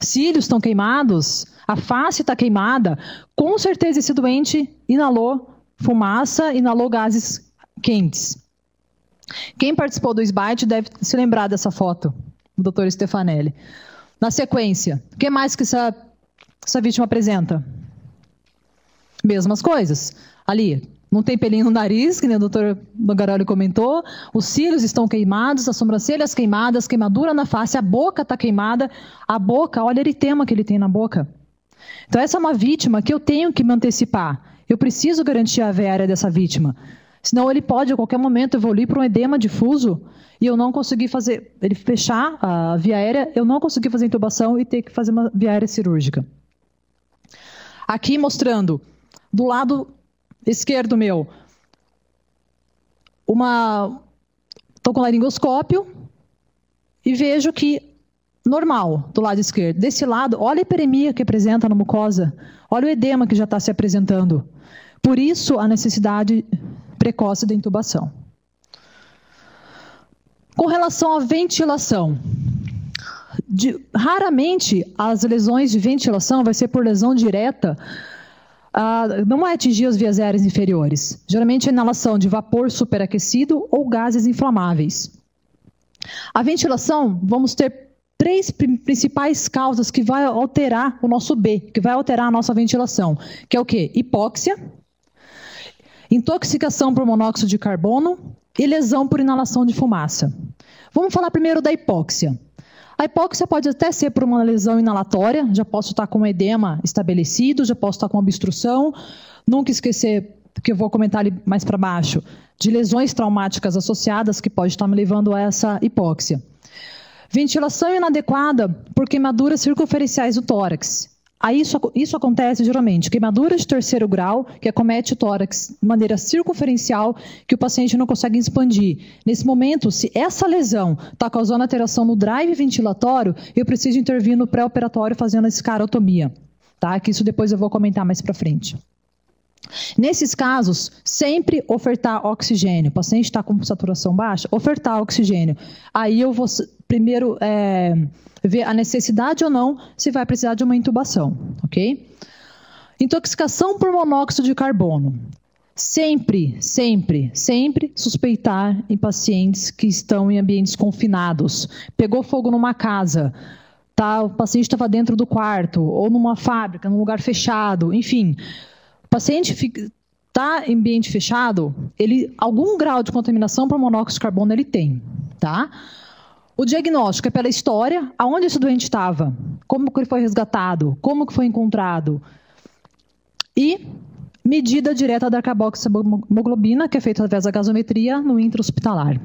Cílios estão queimados. A face está queimada. Com certeza esse doente inalou fumaça, inalou gases quentes. Quem participou do SBITE deve se lembrar dessa foto, o doutor Stefanelli. Na sequência, o que mais que essa, essa vítima apresenta? Mesmas coisas. Ali, não tem pelinho no nariz, que nem o doutor Nogaroli comentou. Os cílios estão queimados, as sobrancelhas queimadas, queimadura na face, a boca está queimada. A boca, olha o eritema que ele tem na boca. Então, essa é uma vítima que eu tenho que me antecipar. Eu preciso garantir a veia dessa vítima. Senão, ele pode, a qualquer momento, evoluir para um edema difuso e eu não conseguir fazer, ele fechar a via aérea, eu não conseguir fazer intubação e ter que fazer uma via aérea cirúrgica. Aqui mostrando, do lado esquerdo meu, uma. Estou com laringoscópio e vejo que normal do lado esquerdo. Desse lado, olha a hiperemia que apresenta na mucosa, olha o edema que já está se apresentando. Por isso, a necessidade precoce da intubação. Com relação à ventilação, de, raramente as lesões de ventilação vai ser por lesão direta, ah, não vai atingir as vias aéreas inferiores. Geralmente é inalação de vapor superaquecido ou gases inflamáveis. A ventilação, vamos ter três principais causas que vai alterar o nosso B, que vai alterar a nossa ventilação, que é o quê? Hipóxia, intoxicação por monóxido de carbono e lesão por inalação de fumaça. Vamos falar primeiro da hipóxia. A hipóxia pode até ser por uma lesão inalatória, já posso estar com edema estabelecido, já posso estar com obstrução. Nunca esquecer, que eu vou comentar ali mais para baixo, de lesões traumáticas associadas que pode estar me levando a essa hipóxia. Ventilação inadequada por queimaduras circunferenciais do tórax. Aí isso, isso acontece geralmente, queimadura de terceiro grau, que acomete o tórax de maneira circunferencial, que o paciente não consegue expandir. Nesse momento, se essa lesão está causando alteração no drive ventilatório, eu preciso intervir no pré-operatório fazendo a escarotomia. Tá? Que isso depois eu vou comentar mais para frente. Nesses casos, sempre ofertar oxigênio. O paciente está com saturação baixa, ofertar oxigênio. Aí eu vou primeiro é, ver a necessidade ou não se vai precisar de uma intubação, ok? Intoxicação por monóxido de carbono. Sempre, sempre, sempre suspeitar em pacientes que estão em ambientes confinados. Pegou fogo numa casa, tá? o paciente estava dentro do quarto, ou numa fábrica, num lugar fechado, enfim paciente está em ambiente fechado, ele algum grau de contaminação por monóxido de carbono ele tem, tá? O diagnóstico é pela história, aonde esse doente estava, como que ele foi resgatado, como que foi encontrado. E medida direta da carboxiemoglobina, que é feita através da gasometria no intra-hospitalar.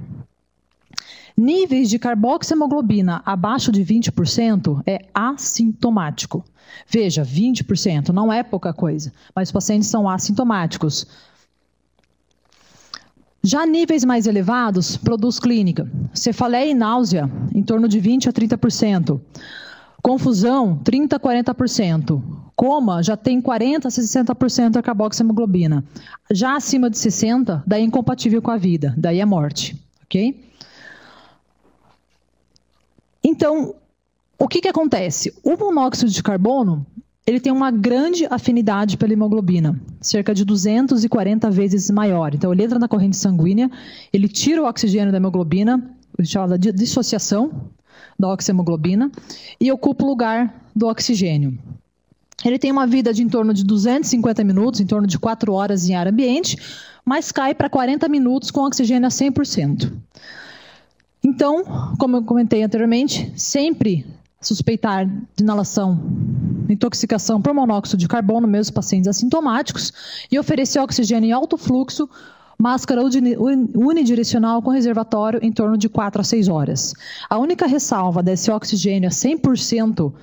Níveis de carboxiemoglobina abaixo de 20% é assintomático. Veja, 20% não é pouca coisa, mas os pacientes são assintomáticos. Já níveis mais elevados, produz clínica. Cefaleia e náusea, em torno de 20% a 30%. Confusão, 30% a 40%. Coma, já tem 40% a 60% da carboxiemoglobina. Já acima de 60%, daí é incompatível com a vida, daí é morte. Ok? Então, o que, que acontece? O monóxido de carbono ele tem uma grande afinidade pela hemoglobina, cerca de 240 vezes maior. Então, ele entra na corrente sanguínea, ele tira o oxigênio da hemoglobina, chamada de dissociação da oxihemoglobina, e ocupa o lugar do oxigênio. Ele tem uma vida de em torno de 250 minutos, em torno de 4 horas em ar ambiente, mas cai para 40 minutos com oxigênio a 100%. Então, como eu comentei anteriormente, sempre suspeitar de inalação, intoxicação por monóxido de carbono, mesmo pacientes assintomáticos, e oferecer oxigênio em alto fluxo, máscara unidirecional com reservatório em torno de 4 a 6 horas. A única ressalva desse oxigênio a 100%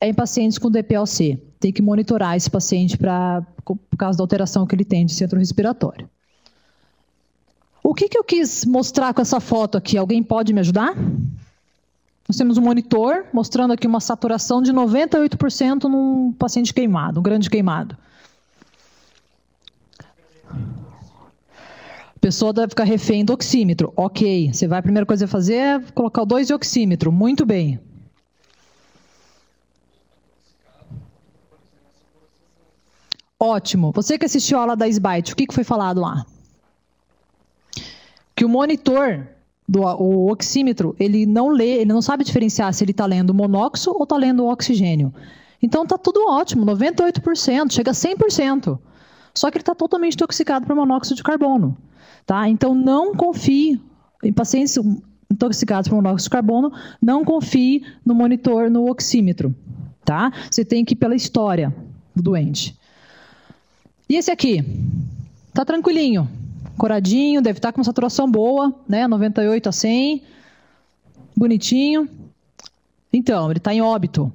é em pacientes com DPLC. Tem que monitorar esse paciente pra, por causa da alteração que ele tem de centro respiratório. O que, que eu quis mostrar com essa foto aqui? Alguém pode me ajudar? Nós temos um monitor mostrando aqui uma saturação de 98% num paciente queimado, um grande queimado. A pessoa deve ficar refém do oxímetro. Ok. Você vai, a primeira coisa a fazer é colocar o 2 de oxímetro. Muito bem. Ótimo. Você que assistiu a aula da SBITE, o que foi falado lá? que o monitor do o oxímetro, ele não lê, ele não sabe diferenciar se ele está lendo monóxido ou está lendo oxigênio. Então está tudo ótimo, 98%, chega a 100%. Só que ele está totalmente intoxicado por monóxido de carbono. Tá? Então não confie em pacientes intoxicados por monóxido de carbono, não confie no monitor, no oxímetro. Tá? Você tem que ir pela história do doente. E esse aqui? Tá tranquilinho coradinho, deve estar com uma saturação boa, né? 98 a 100, bonitinho. Então, ele está em óbito.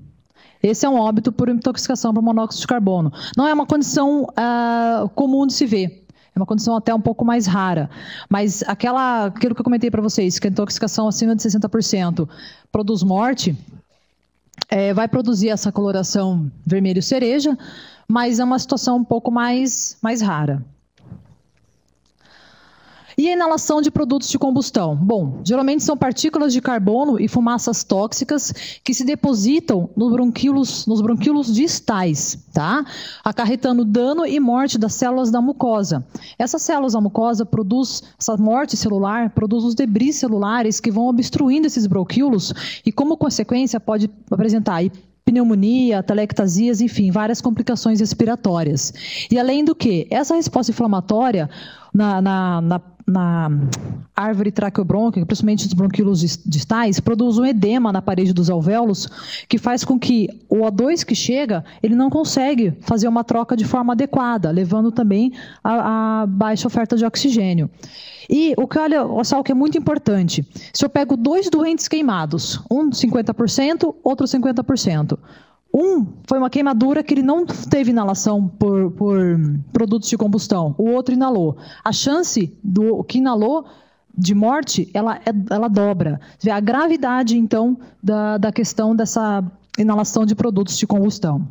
Esse é um óbito por intoxicação por monóxido de carbono. Não é uma condição uh, comum de se ver. É uma condição até um pouco mais rara. Mas aquela, aquilo que eu comentei para vocês, que a intoxicação acima de 60% produz morte, é, vai produzir essa coloração vermelho cereja, mas é uma situação um pouco mais, mais rara. E a inalação de produtos de combustão? Bom, geralmente são partículas de carbono e fumaças tóxicas que se depositam nos bronquíolos, nos bronquíolos distais, tá? Acarretando dano e morte das células da mucosa. Essas células da mucosa produz, essa morte celular produz os debris celulares que vão obstruindo esses bronquíolos e como consequência pode apresentar pneumonia, telectasias, enfim, várias complicações respiratórias. E além do que, essa resposta inflamatória na, na, na na árvore traqueobronquica, principalmente os bronquíolos distais, produz um edema na parede dos alvéolos que faz com que o O2 que chega, ele não consegue fazer uma troca de forma adequada, levando também a, a baixa oferta de oxigênio. E o que olha só o que é muito importante, se eu pego dois doentes queimados, um 50%, outro 50%, um foi uma queimadura que ele não teve inalação por, por produtos de combustão, o outro inalou. A chance do que inalou de morte, ela, é, ela dobra. A gravidade, então, da, da questão dessa inalação de produtos de combustão.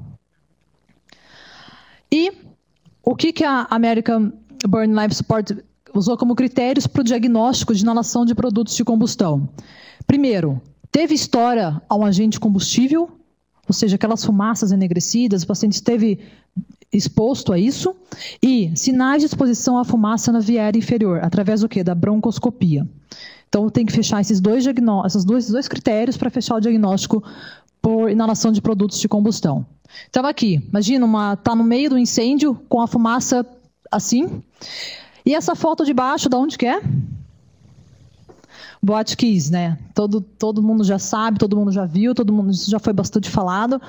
E o que, que a American Burn Life Support usou como critérios para o diagnóstico de inalação de produtos de combustão? Primeiro, teve história a um agente combustível, ou seja, aquelas fumaças enegrecidas, o paciente esteve exposto a isso, e sinais de exposição à fumaça na via aérea inferior, através do quê? Da broncoscopia. Então, tem que fechar esses dois, esses dois, dois critérios para fechar o diagnóstico por inalação de produtos de combustão. Então, aqui, imagina, uma tá no meio do incêndio com a fumaça assim, e essa foto de baixo, da onde que é? Boate Kiss, né? Todo, todo mundo já sabe, todo mundo já viu, todo mundo isso já foi bastante falado,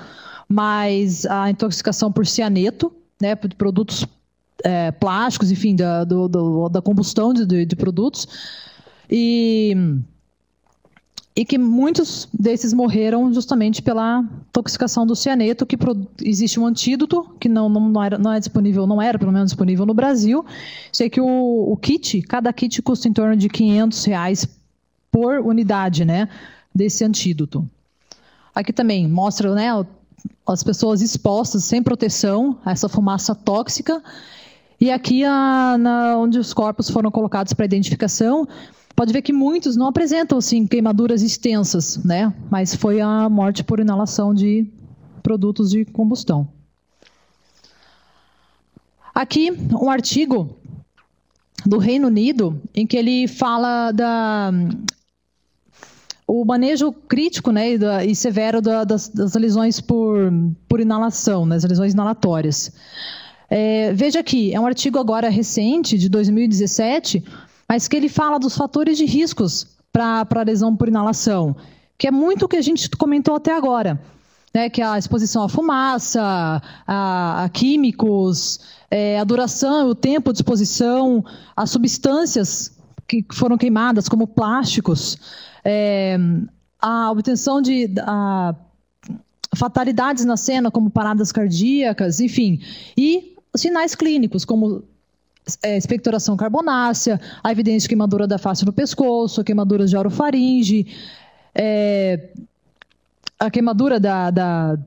mas a intoxicação por cianeto, né, por produtos é, plásticos, enfim, da, do, do, da combustão de, de, produtos, e, e que muitos desses morreram justamente pela intoxicação do cianeto, que pro, existe um antídoto que não, não, não, era, não é disponível, não era pelo menos disponível no Brasil. Sei que o, o kit, cada kit custa em torno de 500 reais por unidade né, desse antídoto. Aqui também mostra né, as pessoas expostas sem proteção a essa fumaça tóxica. E aqui, a, na, onde os corpos foram colocados para identificação, pode ver que muitos não apresentam assim, queimaduras extensas, né? mas foi a morte por inalação de produtos de combustão. Aqui, um artigo do Reino Unido, em que ele fala da o manejo crítico né, e, severo da, das, das, lesões por, por inalação, né, as lesões inalatórias. É, veja aqui, é um artigo agora recente, de 2017, mas que ele fala dos fatores de riscos para a lesão por inalação, que é muito o que a gente comentou até agora. Né, que é a exposição à fumaça, a, a químicos, é, a duração, o tempo de exposição, as substâncias que foram queimadas, como plásticos, é, a obtenção de a, fatalidades na cena, como paradas cardíacas, enfim, e sinais clínicos, como é, expectoração carbonácea, a evidência de queimadura da face no pescoço, queimaduras de orofaringe, é, a queimadura da, da,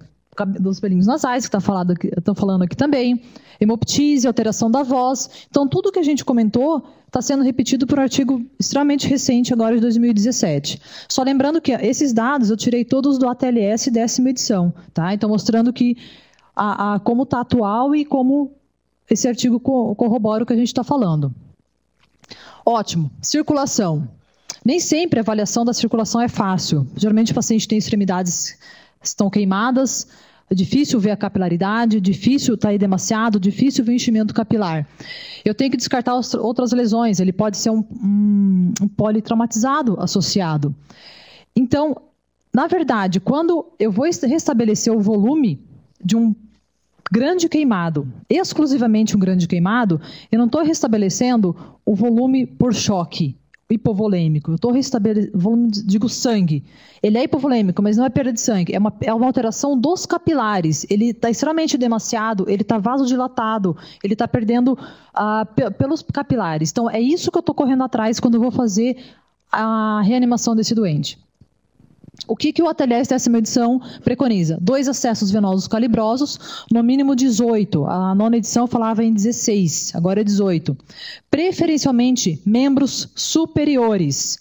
dos pelinhos nasais, que tá falado estão falando aqui também, hemoptise, alteração da voz. Então, tudo que a gente comentou está sendo repetido por um artigo extremamente recente, agora de 2017. Só lembrando que esses dados eu tirei todos do ATLS décima edição, tá? Então, mostrando que a, a como está atual e como esse artigo corrobora o que a gente está falando. Ótimo. Circulação. Nem sempre a avaliação da circulação é fácil. Geralmente o paciente tem extremidades estão queimadas, é difícil ver a capilaridade, difícil estar tá demasiado, difícil ver o enchimento capilar. Eu tenho que descartar outras lesões, ele pode ser um, um, um politraumatizado associado. Então, na verdade, quando eu vou restabelecer o volume de um grande queimado, exclusivamente um grande queimado, eu não estou restabelecendo o volume por choque hipovolêmico. Eu estou restabelecendo, volume, digo sangue. Ele é hipovolêmico, mas não é perda de sangue. É uma, é uma alteração dos capilares. Ele está extremamente demasiado, ele está vasodilatado, ele está perdendo uh, pelos capilares. Então, é isso que eu estou correndo atrás quando eu vou fazer a reanimação desse doente. O que, que o ATLS décima edição preconiza? Dois acessos venosos calibrosos, no mínimo 18. A nona edição falava em 16, agora é 18. Preferencialmente, membros superiores.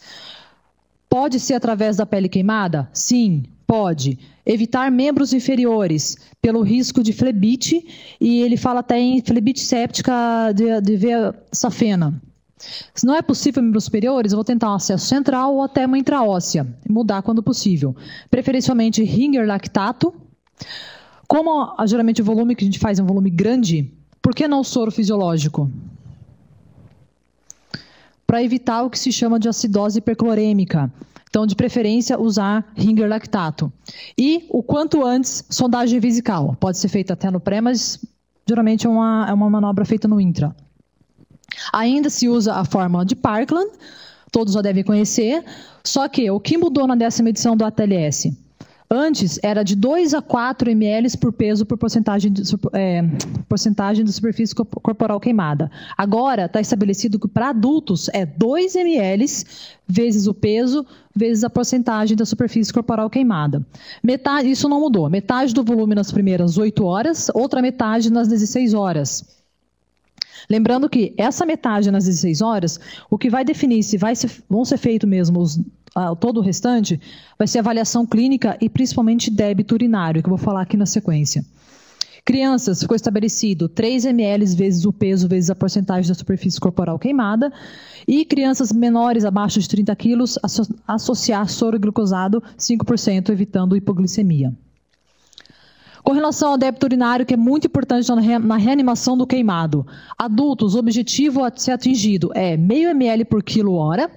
Pode ser através da pele queimada? Sim, pode. Evitar membros inferiores pelo risco de flebite, e ele fala até em flebite séptica de, de ver safena. Se não é possível membros superiores, eu vou tentar um acesso central ou até uma intraóssea, mudar quando possível. Preferencialmente ringer lactato. Como geralmente o volume que a gente faz é um volume grande, por que não soro fisiológico? para evitar o que se chama de acidose hiperclorêmica. Então, de preferência, usar ringer lactato. E, o quanto antes, sondagem vesical. Pode ser feita até no pré, mas geralmente é uma, é uma manobra feita no intra. Ainda se usa a fórmula de Parkland, todos já devem conhecer, só que o que mudou na décima edição do ATLS? Antes era de 2 a 4 ml por peso por porcentagem de, é, porcentagem de superfície corporal queimada. Agora está estabelecido que para adultos é 2 ml vezes o peso vezes a porcentagem da superfície corporal queimada. Metade, isso não mudou. Metade do volume nas primeiras 8 horas, outra metade nas 16 horas. Lembrando que essa metade nas 16 horas, o que vai definir se vai vão ser feitos mesmo os, todo o restante, vai ser avaliação clínica e principalmente débito urinário, que eu vou falar aqui na sequência. Crianças, ficou estabelecido 3 ml vezes o peso vezes a porcentagem da superfície corporal queimada. E crianças menores abaixo de 30 quilos, associar soro glucosado 5%, evitando hipoglicemia. Com relação ao débito urinário, que é muito importante na reanimação do queimado. Adultos, o objetivo a ser atingido é meio ml por quilo hora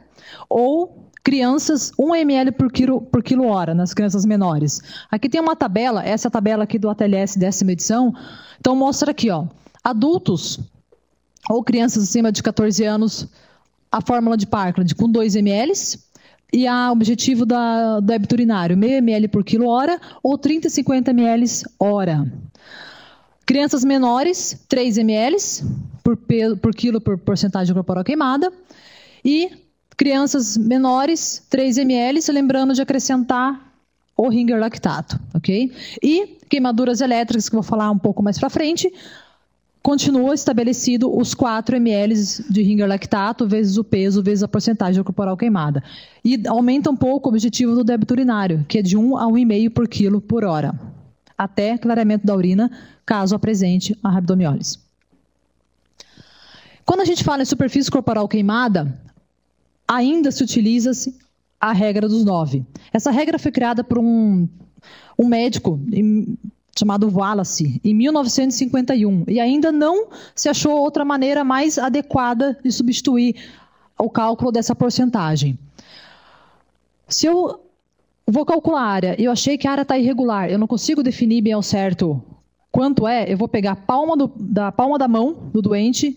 ou crianças 1 ml por quilo, por quilo hora nas crianças menores. Aqui tem uma tabela, essa é a tabela aqui do ATLS décima edição. Então mostra aqui, ó, adultos ou crianças acima de 14 anos, a fórmula de Parkland com 2 ml e a objetivo da, do urinário, meio ml por quilo hora ou 30 a 50 ml hora. Crianças menores, 3 ml por, por quilo por porcentagem corporal queimada. E crianças menores, 3 ml, lembrando de acrescentar o ringer lactato, ok? E queimaduras elétricas, que eu vou falar um pouco mais para frente, continua estabelecido os 4 ml de ringer lactato vezes o peso vezes a porcentagem corporal queimada. E aumenta um pouco o objetivo do débito urinário, que é de 1 a 1,5 por quilo por hora, até clareamento da urina, caso apresente a rabdomiólise. Quando a gente fala em superfície corporal queimada, ainda se utiliza -se a regra dos nove. Essa regra foi criada por um, um médico chamado Wallace, em 1951, e ainda não se achou outra maneira mais adequada de substituir o cálculo dessa porcentagem. Se eu vou calcular a área eu achei que a área está irregular, eu não consigo definir bem ao certo quanto é, eu vou pegar a palma do, da palma da mão do doente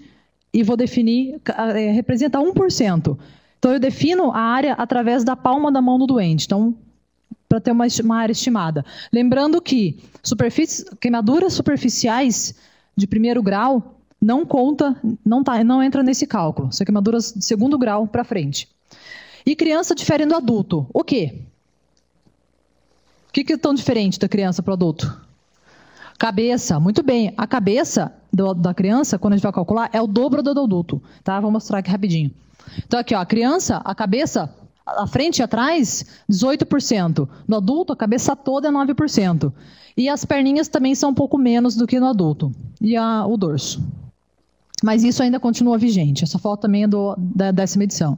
e vou definir, é, representa 1%. Então, eu defino a área através da palma da mão do doente. Então, para ter uma, uma, área estimada. Lembrando que queimaduras superficiais de primeiro grau não conta, não, tá, não entra nesse cálculo. São queimaduras de segundo grau para frente. E criança difere do adulto. O quê? O que, que é tão diferente da criança para o adulto? Cabeça, muito bem. A cabeça do, da criança, quando a gente vai calcular, é o dobro do adulto. Tá? Vou mostrar aqui rapidinho. Então, aqui, ó, a criança, a cabeça a frente e atrás, 18%. No adulto, a cabeça toda é 9%. E as perninhas também são um pouco menos do que no adulto. E a, o dorso. Mas isso ainda continua vigente. Essa foto também é do, da décima edição.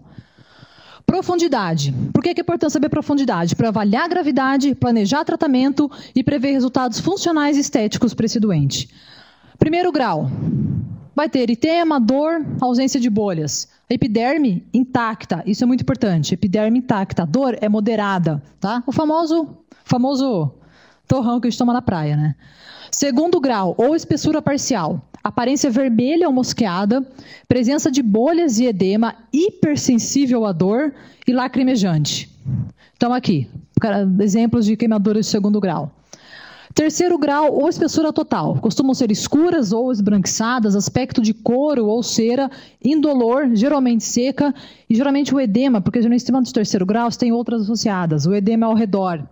Profundidade. Por que é importante saber profundidade? Para avaliar a gravidade, planejar tratamento e prever resultados funcionais e estéticos para esse doente. Primeiro grau. Vai ter eritema, dor, ausência de bolhas. Epiderme intacta, isso é muito importante. Epiderme intacta, a dor é moderada, tá? O famoso, famoso torrão que a gente toma na praia, né? Segundo grau, ou espessura parcial, aparência vermelha ou mosqueada, presença de bolhas e edema, hipersensível à dor e lacrimejante. Então, aqui, exemplos de queimaduras de segundo grau. Terceiro grau ou espessura total. Costumam ser escuras ou esbranquiçadas, aspecto de couro ou cera, indolor, geralmente seca, e geralmente o edema, porque no sistema de terceiro grau tem outras associadas. O edema é ao redor.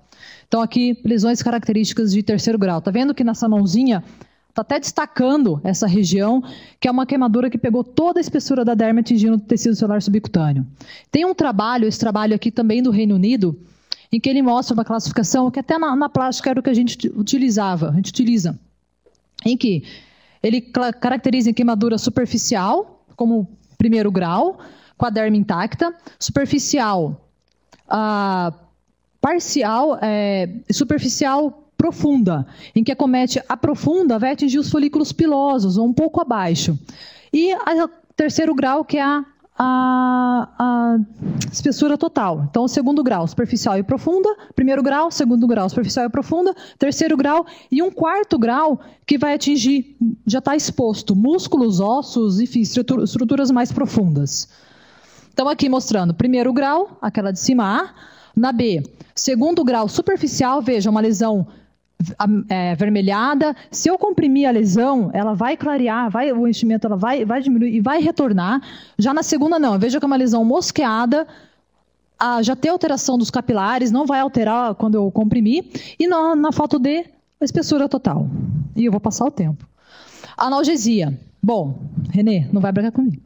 Então, aqui, lesões características de terceiro grau. Está vendo que nessa mãozinha está até destacando essa região, que é uma queimadura que pegou toda a espessura da derme atingindo o tecido celular subcutâneo. Tem um trabalho, esse trabalho aqui também do Reino Unido, em que ele mostra uma classificação que até na, na plástica era o que a gente utilizava, a gente utiliza, em que ele caracteriza em queimadura superficial, como primeiro grau, com a derma intacta, superficial, ah, parcial, é, superficial profunda, em que acomete a profunda vai atingir os folículos pilosos, ou um pouco abaixo. E a terceiro grau, que é a a, a, espessura total. Então, segundo grau, superficial e profunda, primeiro grau, segundo grau, superficial e profunda, terceiro grau e um quarto grau que vai atingir, já está exposto, músculos, ossos, enfim, estruturas mais profundas. Então, aqui mostrando, primeiro grau, aquela de cima A, na B, segundo grau superficial, veja, uma lesão é, vermelhada. Se eu comprimir a lesão, ela vai clarear, vai, o enchimento ela vai, vai diminuir e vai retornar. Já na segunda, não. Veja que é uma lesão mosqueada, a, já tem alteração dos capilares, não vai alterar quando eu comprimir. E na, na foto D, a espessura total. E eu vou passar o tempo. Analgesia. Bom, Renê, não vai brigar comigo.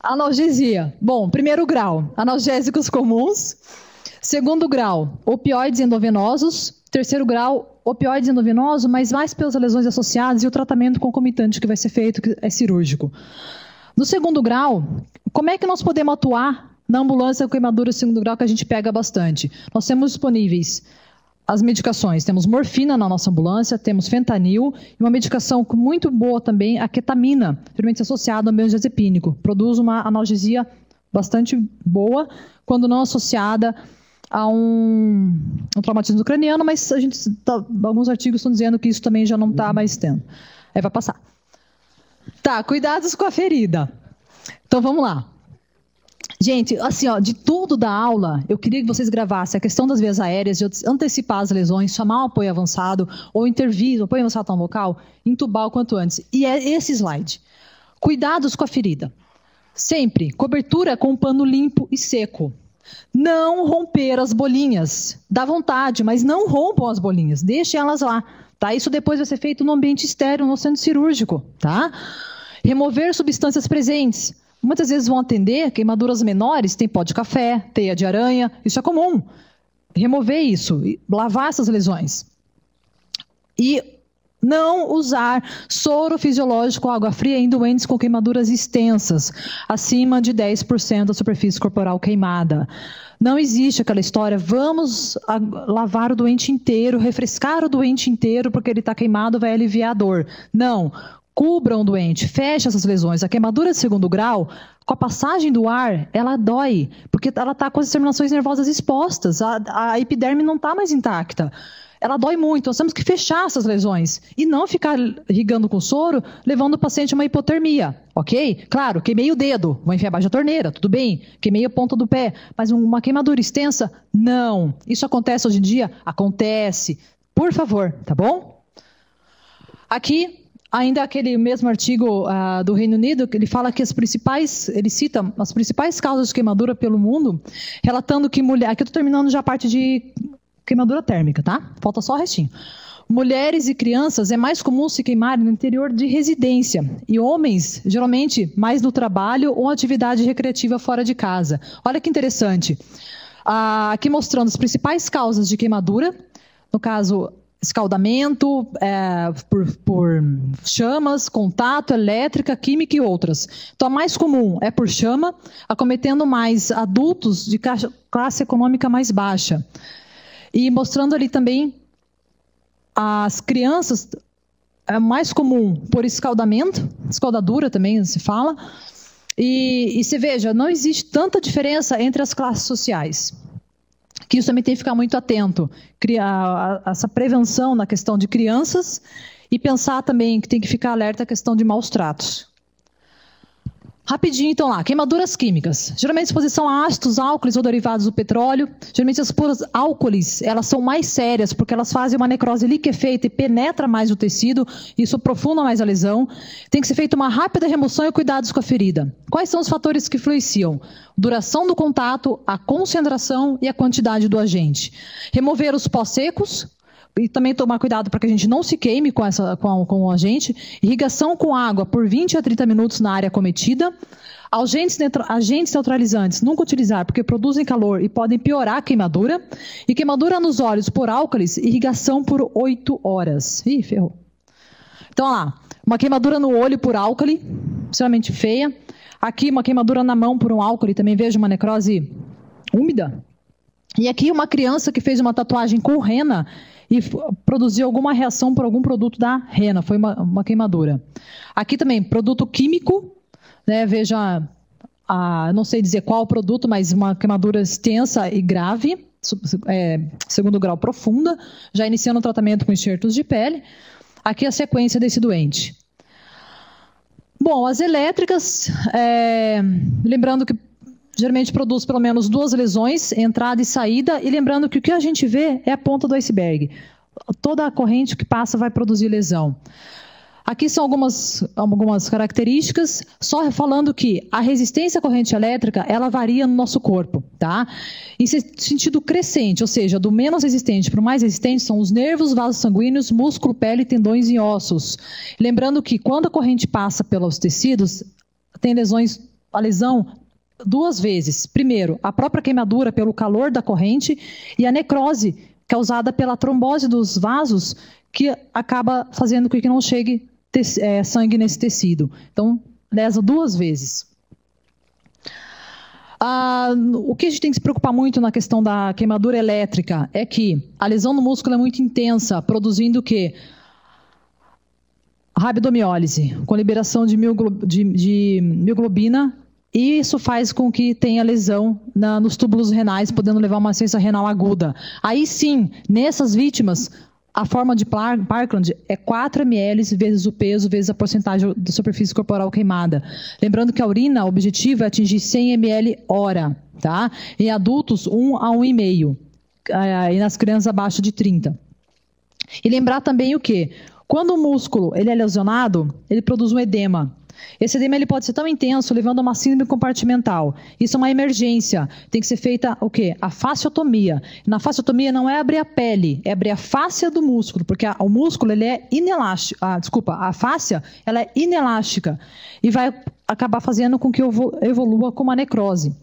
Analgesia. Bom, primeiro grau, analgésicos comuns. Segundo grau, opioides endovenosos. Terceiro grau, opioides endovenosos, mas mais pelas lesões associadas e o tratamento concomitante que vai ser feito, que é cirúrgico. No segundo grau, como é que nós podemos atuar na ambulância com queimadura segundo grau que a gente pega bastante? Nós temos disponíveis as medicações. Temos morfina na nossa ambulância, temos fentanil e uma medicação muito boa também, a ketamina, geralmente associada ao benzodiazepínico. Produz uma analgesia bastante boa, quando não associada a um, um traumatismo craniano, mas a gente tá, alguns artigos estão dizendo que isso também já não está mais tendo. Aí vai passar. Tá, cuidados com a ferida. Então vamos lá. Gente, assim, ó, de tudo da aula, eu queria que vocês gravassem a questão das vias aéreas, de antecipar as lesões, chamar um apoio avançado, ou intervir, apoio avançado tão local, entubar o quanto antes. E é esse slide. Cuidados com a ferida. Sempre, cobertura com um pano limpo e seco. Não romper as bolinhas. Dá vontade, mas não rompam as bolinhas. Deixem elas lá. Tá? Isso depois vai ser feito no ambiente estéreo, no centro cirúrgico. Tá? Remover substâncias presentes. Muitas vezes vão atender queimaduras menores, tem pó de café, teia de aranha, isso é comum. Remover isso, lavar essas lesões. E não usar soro fisiológico água fria em doentes com queimaduras extensas, acima de 10% da superfície corporal queimada. Não existe aquela história, vamos lavar o doente inteiro, refrescar o doente inteiro porque ele está queimado, vai aliviar a dor. Não. Cubram o doente, feche essas lesões. A queimadura de segundo grau, com a passagem do ar, ela dói, porque ela está com as terminações nervosas expostas, a, a epiderme não está mais intacta ela dói muito. Nós temos que fechar essas lesões e não ficar irrigando com soro, levando o paciente a uma hipotermia, ok? Claro, queimei o dedo, vou enfiar abaixo da torneira, tudo bem. Queimei a ponta do pé, mas uma queimadura extensa, não. Isso acontece hoje em dia? Acontece. Por favor, tá bom? Aqui, ainda aquele mesmo artigo uh, do Reino Unido, que ele fala que as principais, ele cita as principais causas de queimadura pelo mundo, relatando que mulher, aqui eu estou terminando já a parte de queimadura térmica, tá? Falta só o restinho. Mulheres e crianças é mais comum se queimarem no interior de residência e homens, geralmente, mais no trabalho ou atividade recreativa fora de casa. Olha que interessante. Ah, aqui mostrando as principais causas de queimadura, no caso, escaldamento é, por, por, chamas, contato, elétrica, química e outras. Então, a mais comum é por chama, acometendo mais adultos de classe econômica mais baixa. E mostrando ali também as crianças, é mais comum por escaldamento, escaldadura também se fala. E, e veja, não existe tanta diferença entre as classes sociais. Que isso também tem que ficar muito atento. Criar essa prevenção na questão de crianças e pensar também que tem que ficar alerta à questão de maus tratos. Rapidinho, então lá, queimaduras químicas. Geralmente exposição a ácidos, álcoolis ou derivados do petróleo. Geralmente as puras álcoolis, elas são mais sérias porque elas fazem uma necrose liquefeita e penetra mais o tecido, isso aprofunda mais a lesão. Tem que ser feita uma rápida remoção e cuidados com a ferida. Quais são os fatores que influenciam? Duração do contato, a concentração e a quantidade do agente. Remover os pós secos, e também tomar cuidado para que a gente não se queime com, essa, com, com o agente. Irrigação com água por 20 a 30 minutos na área cometida. Agentes, agentes neutralizantes nunca utilizar porque produzem calor e podem piorar a queimadura. E queimadura nos olhos por álcalis, irrigação por 8 horas. Ih, ferrou. Então, lá, uma queimadura no olho por álcali, extremamente feia. Aqui, uma queimadura na mão por um álcali, também vejo uma necrose úmida. E aqui, uma criança que fez uma tatuagem com rena e produziu alguma reação por algum produto da rena, foi uma, uma queimadura. Aqui também, produto químico, né, veja a, não sei dizer qual produto, mas uma queimadura extensa e grave, é, segundo grau profunda, já iniciando o tratamento com enxertos de pele. Aqui a sequência desse doente. Bom, as elétricas, é, lembrando que geralmente produz pelo menos duas lesões, entrada e saída, e lembrando que o que a gente vê é a ponta do iceberg. Toda a corrente que passa vai produzir lesão. Aqui são algumas, algumas características, só falando que a resistência à corrente elétrica, ela varia no nosso corpo, tá? Em sentido crescente, ou seja, do menos resistente para o mais resistente, são os nervos, vasos sanguíneos, músculo, pele, tendões e ossos. Lembrando que quando a corrente passa pelos tecidos, tem lesões, a lesão duas vezes. Primeiro, a própria queimadura pelo calor da corrente e a necrose causada pela trombose dos vasos, que acaba fazendo com que não chegue é, sangue nesse tecido. Então, lesa duas vezes. Ah, o que a gente tem que se preocupar muito na questão da queimadura elétrica é que a lesão no músculo é muito intensa, produzindo o quê? Rabdomiólise, com liberação de, de, de mioglobina, e isso faz com que tenha lesão na, nos túbulos renais, podendo levar uma ciência renal aguda. Aí sim, nessas vítimas, a forma de Parkland é 4 ml vezes o peso vezes a porcentagem de superfície corporal queimada. Lembrando que a urina, o objetivo é atingir 100 ml hora, tá? Em adultos, 1 a 1,5. Eh, e nas crianças abaixo de 30. E lembrar também o que? Quando o músculo ele é lesionado, ele produz um edema. Esse edema ele pode ser tão intenso, levando a uma síndrome compartimental. Isso é uma emergência. Tem que ser feita o quê? A fasciotomia. Na fasciotomia não é abrir a pele, é abrir a fáscia do músculo, porque a, o músculo ele é inelástico. Ah, desculpa, a fáscia ela é inelástica e vai acabar fazendo com que evolua com uma necrose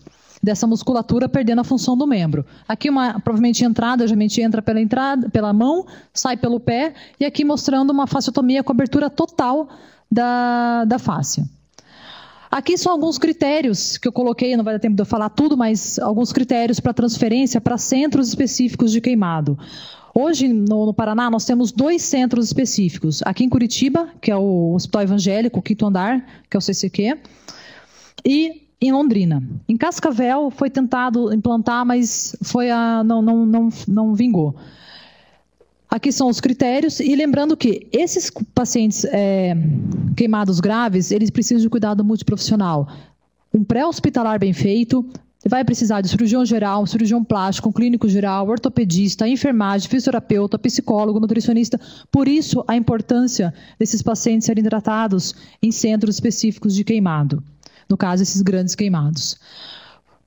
dessa musculatura perdendo a função do membro. Aqui uma provavelmente entrada, geralmente entra pela entrada, pela mão, sai pelo pé e aqui mostrando uma fasciotomia com abertura total da, da fáscia. Aqui são alguns critérios que eu coloquei, não vai dar tempo de eu falar tudo, mas alguns critérios para transferência para centros específicos de queimado. Hoje, no, no, Paraná, nós temos dois centros específicos. Aqui em Curitiba, que é o Hospital Evangélico, quinto andar, que é o CCQ, e em Londrina. Em Cascavel foi tentado implantar, mas foi a, não, não, não, não vingou. Aqui são os critérios e lembrando que esses pacientes é, queimados graves, eles precisam de cuidado multiprofissional. Um pré-hospitalar bem feito, vai precisar de cirurgião geral, cirurgião plástico, clínico geral, ortopedista, enfermagem, fisioterapeuta, psicólogo, nutricionista. Por isso, a importância desses pacientes serem tratados em centros específicos de queimado. No caso, esses grandes queimados.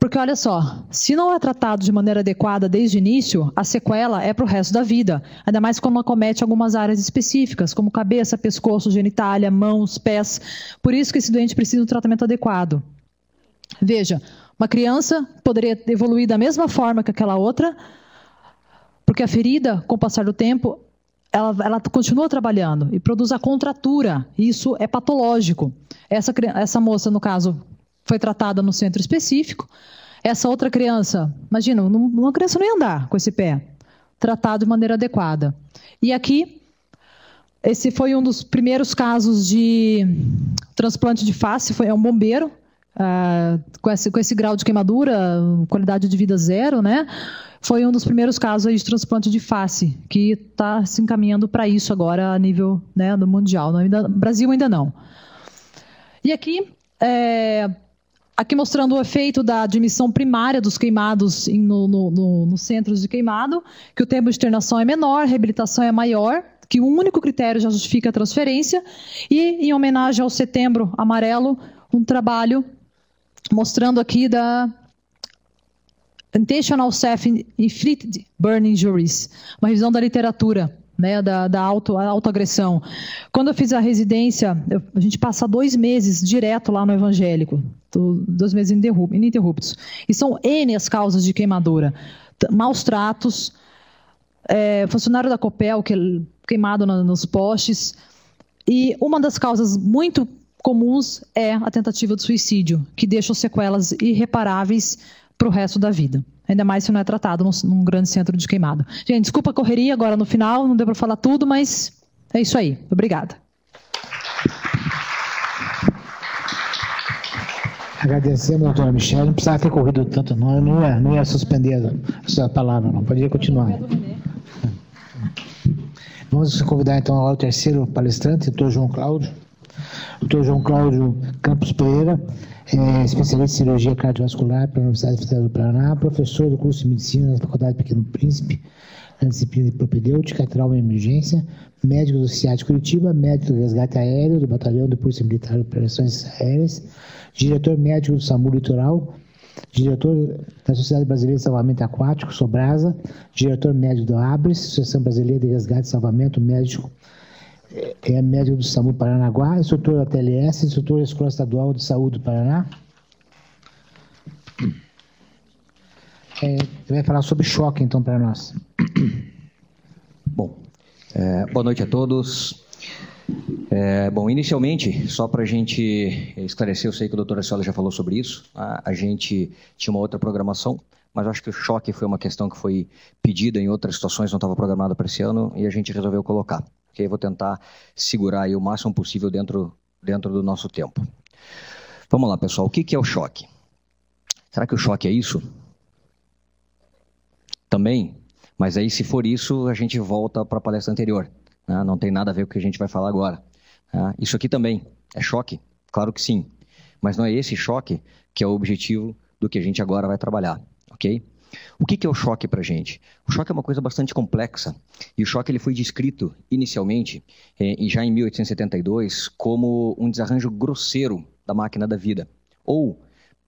Porque olha só, se não é tratado de maneira adequada desde o início, a sequela é para o resto da vida. Ainda mais quando acomete algumas áreas específicas, como cabeça, pescoço, genitália, mãos, pés. Por isso que esse doente precisa de um tratamento adequado. Veja, uma criança poderia evoluir da mesma forma que aquela outra, porque a ferida, com o passar do tempo, ela, ela, continua trabalhando e produz a contratura. Isso é patológico. Essa, essa moça, no caso, foi tratada no centro específico. Essa outra criança, imagina, uma criança não ia andar com esse pé, tratado de maneira adequada. E aqui, esse foi um dos primeiros casos de transplante de face, foi é um bombeiro, uh, com, esse, com esse grau de queimadura, qualidade de vida zero, né? Foi um dos primeiros casos de transplante de face, que está se encaminhando para isso agora a nível né, do mundial. No Brasil ainda não. E aqui, é, Aqui mostrando o efeito da admissão primária dos queimados no, no, no, no centros de queimado, que o tempo de internação é menor, reabilitação é maior, que o único critério já justifica a transferência, e em homenagem ao setembro amarelo, um trabalho mostrando aqui da Intentional Self-Inflicted Burn Injuries, uma revisão da literatura né, da, da auto, autoagressão. Quando eu fiz a residência, eu, a gente passa dois meses direto lá no evangélico, dois meses ininterruptos. E são N as causas de queimadura. Maus tratos, é, funcionário da Copel que, é queimado no, nos postes. E uma das causas muito comuns é a tentativa de suicídio, que deixa sequelas irreparáveis para o resto da vida. Ainda mais se não é tratado num, num grande centro de queimado. Gente, desculpa a correria agora no final, não deu para falar tudo, mas é isso aí. Obrigada. Agradecemos, doutora Michelle. Não precisava ter corrido tanto, não. Eu não ia, não ia suspender a sua palavra, não. Poderia continuar. Vamos convidar então o terceiro palestrante, doutor João Cláudio. Doutor João Cláudio Campos Pereira, é especialista em cirurgia cardiovascular pela Universidade Federal do Paraná, professor do curso de medicina na Faculdade Pequeno Príncipe, na disciplina de propedêutica, trauma e emergência, médico do CIAT Curitiba, médico do resgate aéreo do Batalhão de Polícia Militar de Operações Aéreas, diretor médico do SAMU Litoral, diretor da Sociedade Brasileira de Salvamento Aquático, Sobrasa, diretor médico do ABRES, Associação Brasileira de Resgate e Salvamento Médico, é médico do SAMU Paranaguá, instrutor da TLS, instrutor da Escola Estadual de Saúde do Paraná. É, vai falar sobre choque, então, para nós. Bom, é, boa noite a todos. É, bom, inicialmente, só para a gente esclarecer, eu sei que o doutor Assiola já falou sobre isso, a, a, gente tinha uma outra programação, mas acho que o choque foi uma questão que foi pedida em outras situações, não estava programada para esse ano, e a gente resolveu colocar. Okay? Vou tentar segurar o máximo possível dentro, dentro do nosso tempo. Vamos lá, pessoal, o que, que é o choque? Será que o choque é isso? Também, mas aí se for isso, a gente volta para a palestra anterior. Né? Não tem nada a ver com o que a gente vai falar agora. Né? Isso aqui também é choque? Claro que sim. Mas não é esse choque que é o objetivo do que a gente agora vai trabalhar, ok? O que é o choque para a gente? O choque é uma coisa bastante complexa e o choque ele foi descrito inicialmente, eh, já em 1872, como um desarranjo grosseiro da máquina da vida. Ou,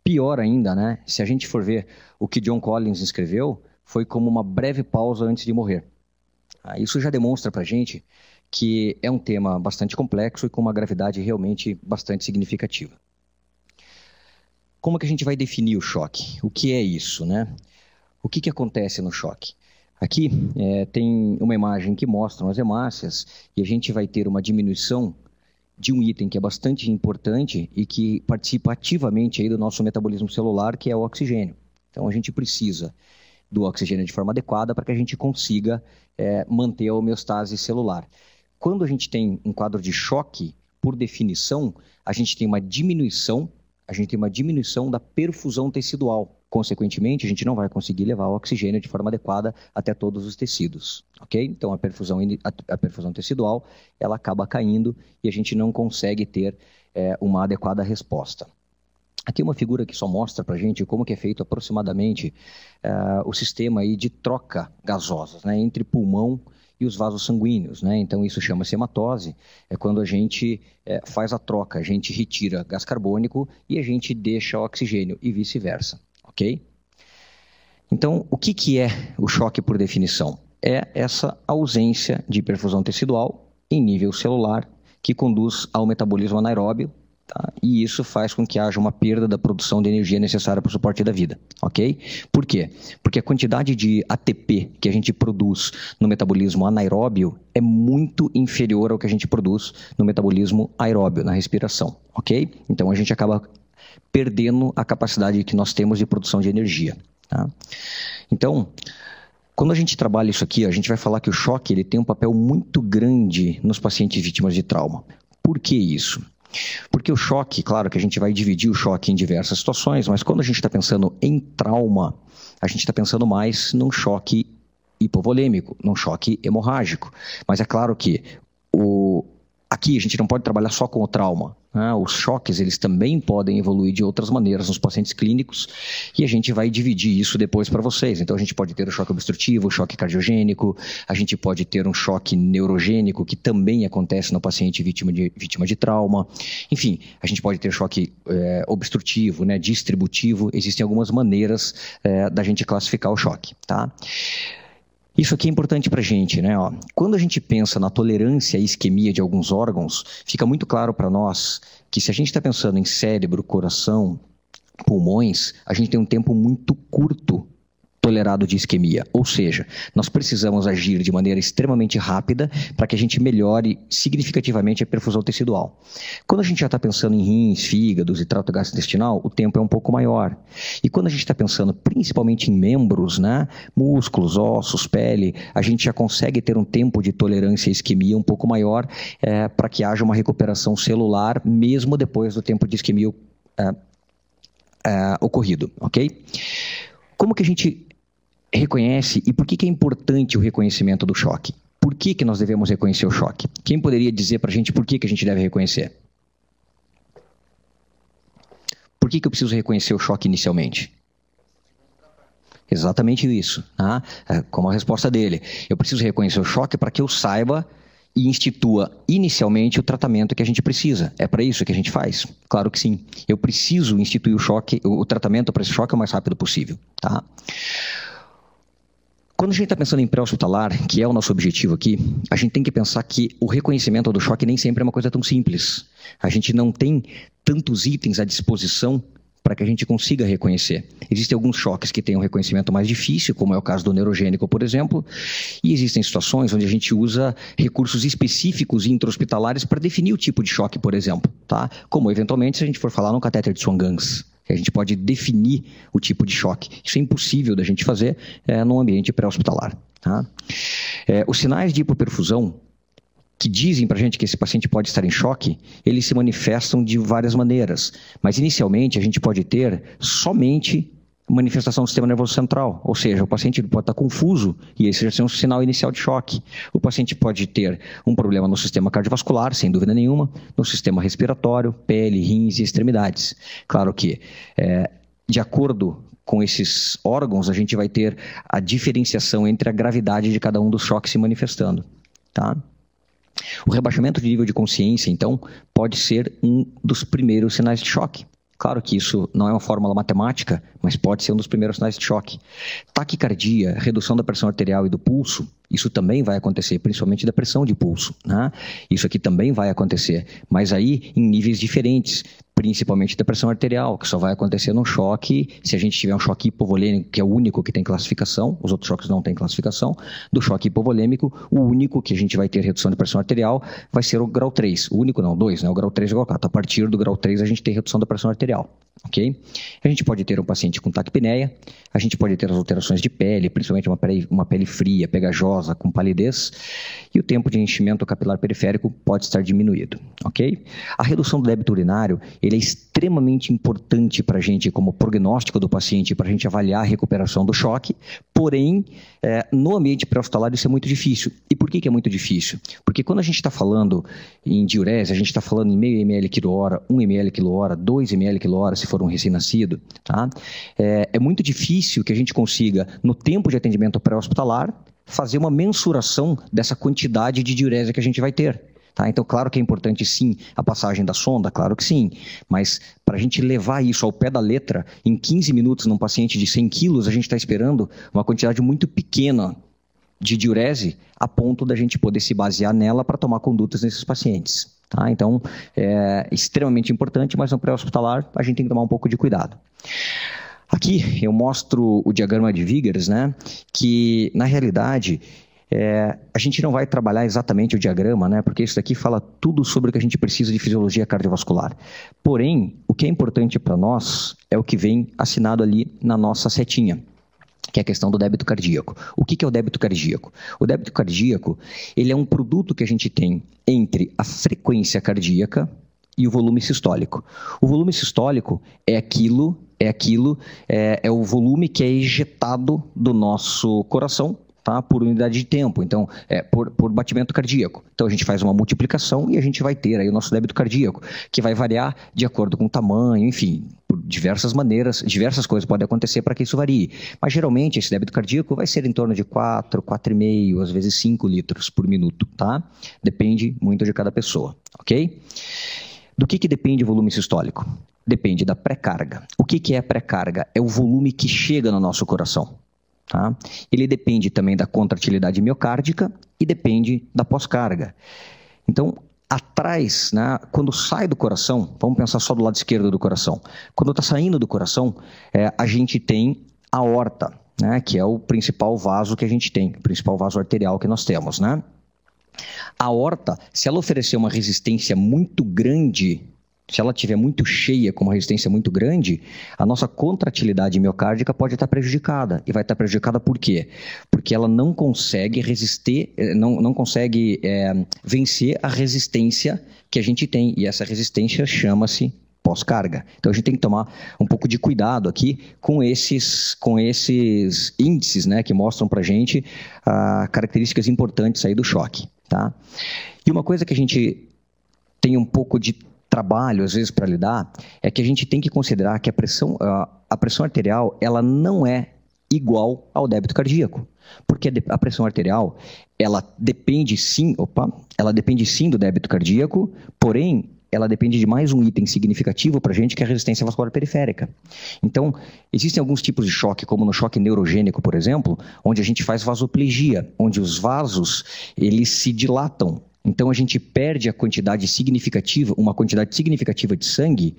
pior ainda, né, se a gente for ver o que John Collins escreveu, foi como uma breve pausa antes de morrer. Ah, isso já demonstra para a gente que é um tema bastante complexo e com uma gravidade realmente bastante significativa. Como que a gente vai definir o choque? O que é isso, né? O que, que acontece no choque? Aqui é, tem uma imagem que mostra as hemácias e a gente vai ter uma diminuição de um item que é bastante importante e que participa ativamente aí do nosso metabolismo celular, que é o oxigênio. Então a gente precisa do oxigênio de forma adequada para que a gente consiga é, manter a homeostase celular. Quando a gente tem um quadro de choque, por definição, a gente tem uma diminuição, a gente tem uma diminuição da perfusão tecidual. Consequentemente, a gente não vai conseguir levar o oxigênio de forma adequada até todos os tecidos, ok? Então, a perfusão, a, perfusão tecidual, ela acaba caindo e a gente não consegue ter é, uma adequada resposta. Aqui uma figura que só mostra para gente como que é feito aproximadamente uh, o sistema aí de troca gasosa né, entre pulmão e os vasos sanguíneos. Né? Então, isso chama-se hematose, é quando a gente é, faz a troca, a gente retira gás carbônico e a gente deixa oxigênio e vice-versa, ok? Então, o que, que é o choque por definição? É essa ausência de perfusão tecidual em nível celular que conduz ao metabolismo anaeróbio Tá? E isso faz com que haja uma perda da produção de energia necessária para o suporte da vida, ok? Por quê? Porque a quantidade de ATP que a gente produz no metabolismo anaeróbio é muito inferior ao que a gente produz no metabolismo aeróbio, na respiração, ok? Então a gente acaba perdendo a capacidade que nós temos de produção de energia. Tá? Então, quando a gente trabalha isso aqui, a gente vai falar que o choque ele tem um papel muito grande nos pacientes vítimas de trauma. Por que isso? Porque o choque, claro que a gente vai dividir o choque em diversas situações, mas quando a gente está pensando em trauma, a gente está pensando mais num choque hipovolêmico, num choque hemorrágico. Mas é claro que o, aqui a gente não pode trabalhar só com o trauma. Né? Os choques eles também podem evoluir de outras maneiras nos pacientes clínicos e a gente vai dividir isso depois para vocês. Então a gente pode ter o choque obstrutivo, o choque cardiogênico, a gente pode ter um choque neurogênico que também acontece no paciente vítima de, vítima de trauma. Enfim, a gente pode ter choque é, obstrutivo, né, distributivo. Existem algumas maneiras é, da gente classificar o choque, tá? Isso aqui é importante para a gente, né? Ó, quando a gente pensa na tolerância à isquemia de alguns órgãos, fica muito claro para nós que se a gente está pensando em cérebro, coração, pulmões, a gente tem um tempo muito curto tolerado de isquemia. Ou seja, nós precisamos agir de maneira extremamente rápida para que a gente melhore significativamente a perfusão tecidual. Quando a gente já está pensando em rins, fígados e trato gastrointestinal, o tempo é um pouco maior. E quando a gente está pensando principalmente em membros, né, músculos, ossos, pele, a gente já consegue ter um tempo de tolerância à isquemia um pouco maior é, para que haja uma recuperação celular, mesmo depois do tempo de isquemia é, uh, ocorrido, ok? Como que a gente reconhece e por que, que é importante o reconhecimento do choque? Por que, que nós devemos reconhecer o choque? Quem poderia dizer para a gente por que, que a gente deve reconhecer? Por que, que eu preciso reconhecer o choque inicialmente? Exatamente isso. Tá? É, como a resposta dele. Eu preciso reconhecer o choque para que eu saiba e institua inicialmente o tratamento que a gente precisa. É para isso que a gente faz? Claro que sim. Eu preciso instituir o choque, o tratamento para esse choque o mais rápido possível. Tá? Quando a gente está pensando em pré-hospitalar, que é o nosso objetivo aqui, a gente tem que pensar que o reconhecimento do choque nem sempre é uma coisa tão simples. A gente não tem tantos itens à disposição para que a gente consiga reconhecer. Existem alguns choques que têm um reconhecimento mais difícil, como é o caso do neurogênico, por exemplo, e existem situações onde a gente usa recursos específicos intra-hospitalares para definir o tipo de choque, por exemplo, tá? Como eventualmente se a gente for falar no catéter de Swan-Ganz, que a gente pode definir o tipo de choque. Isso é impossível da gente fazer é, num ambiente pré-hospitalar. Tá? É, os sinais de hipoperfusão que dizem para a gente que esse paciente pode estar em choque, eles se manifestam de várias maneiras. Mas inicialmente a gente pode ter somente manifestação do sistema nervoso central, ou seja, o paciente pode estar confuso e esse já é um sinal inicial de choque. O paciente pode ter um problema no sistema cardiovascular, sem dúvida nenhuma, no sistema respiratório, pele, rins e extremidades. Claro que, é, de acordo com esses órgãos, a gente vai ter a diferenciação entre a gravidade de cada um dos choques se manifestando. Tá? O rebaixamento de nível de consciência, então, pode ser um dos primeiros sinais de choque. Claro que isso não é uma fórmula matemática, mas pode ser um dos primeiros sinais de choque. Taquicardia, redução da pressão arterial e do pulso, isso também vai acontecer, principalmente da pressão de pulso. Né? Isso aqui também vai acontecer, mas aí em níveis diferentes principalmente da pressão arterial, que só vai acontecer num choque, se a gente tiver um choque hipovolêmico, que é o único que tem classificação, os outros choques não têm classificação, do choque hipovolêmico, o único que a gente vai ter redução de pressão arterial vai ser o grau 3. O único não, dois, né? O grau 3 e o grau 4. A partir do grau 3 a gente tem redução da pressão arterial, ok? A gente pode ter um paciente com taquipneia, a gente pode ter as alterações de pele, principalmente uma pele, uma pele fria, pegajosa, com palidez, e o tempo de enchimento capilar periférico pode estar diminuído, ok? A redução do débito urinário, ele é extremamente importante para a gente como prognóstico do paciente, para a gente avaliar a recuperação do choque, porém, é, no ambiente pré-hospitalar isso é muito difícil. E por que, que é muito difícil? Porque quando a gente está falando em diurese, a gente está falando em meio ml quilo hora, 1 ml quilo hora, 2 ml quilo hora se for um recém-nascido, tá? É, é muito difícil que a gente consiga, no tempo de atendimento pré-hospitalar, fazer uma mensuração dessa quantidade de diurese que a gente vai ter. Tá? Então, claro que é importante sim a passagem da sonda, claro que sim, mas para a gente levar isso ao pé da letra, em 15 minutos num paciente de 100 quilos, a gente está esperando uma quantidade muito pequena de diurese a ponto da gente poder se basear nela para tomar condutas nesses pacientes. Tá? Então, é extremamente importante, mas no pré-hospitalar a gente tem que tomar um pouco de cuidado. Aqui eu mostro o diagrama de Viggers, né, que na realidade é, a gente não vai trabalhar exatamente o diagrama, né, porque isso daqui fala tudo sobre o que a gente precisa de fisiologia cardiovascular. Porém, o que é importante para nós é o que vem assinado ali na nossa setinha que é a questão do débito cardíaco. O que é o débito cardíaco? O débito cardíaco ele é um produto que a gente tem entre a frequência cardíaca e o volume sistólico. O volume sistólico é aquilo, é aquilo, é, é o volume que é ejetado do nosso coração tá? por unidade de tempo, então, é, por, por batimento cardíaco. Então, a gente faz uma multiplicação e a gente vai ter aí o nosso débito cardíaco, que vai variar de acordo com o tamanho, enfim, por diversas maneiras, diversas coisas podem acontecer para que isso varie. Mas, geralmente, esse débito cardíaco vai ser em torno de 4, 4,5, às vezes 5 litros por minuto, tá? Depende muito de cada pessoa, ok? Do que, que depende o volume sistólico? Depende da pré-carga. O que, que é a pré-carga? É o volume que chega no nosso coração. Tá? Ele depende também da contratilidade miocárdica e depende da pós-carga. Então, atrás, né, quando sai do coração, vamos pensar só do lado esquerdo do coração. Quando está saindo do coração, é, a gente tem a aorta, né, que é o principal vaso que a gente tem, o principal vaso arterial que nós temos. Né? A aorta, se ela oferecer uma resistência muito grande se ela tiver muito cheia, com uma resistência muito grande, a nossa contratilidade miocárdica pode estar prejudicada. E vai estar prejudicada por quê? Porque ela não consegue resistir, eh, não, não consegue é, vencer a resistência que a gente tem. E essa resistência chama-se pós-carga. Então a gente tem que tomar um pouco de cuidado aqui com esses, com esses índices né, que mostram para a gente ah, características importantes aí do choque. Tá? E uma coisa que a gente tem um pouco de trabalho, às vezes, para lidar, é que a gente tem que considerar que a pressão, a pressão arterial ela não é igual ao débito cardíaco. Porque a pressão arterial, ela depende sim, opa, ela depende sim do débito cardíaco, porém, ela depende de mais um item significativo para a gente, que é a resistência vascular periférica. Então, existem alguns tipos de choque, como no choque neurogênico, por exemplo, onde a gente faz vasoplegia, onde os vasos, eles se dilatam. Então, a gente perde a quantidade significativa, uma quantidade significativa de sangue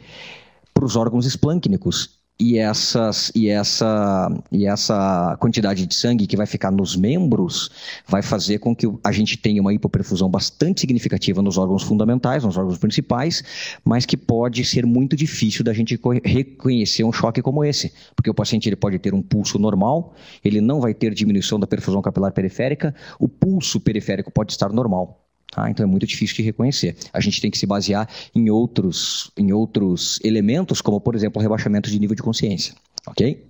para os órgãos esplâncnicos e, essas, e, essa, e essa quantidade de sangue que vai ficar nos membros vai fazer com que a gente tenha uma hipoperfusão bastante significativa nos órgãos fundamentais, nos órgãos principais, mas que pode ser muito difícil da gente reconhecer um choque como esse, porque o paciente ele pode ter um pulso normal, ele não vai ter diminuição da perfusão capilar periférica, o pulso periférico pode estar normal. Tá? Então é muito difícil de reconhecer. A gente tem que se basear em outros, em outros elementos, como por exemplo o rebaixamento de nível de consciência. Ok?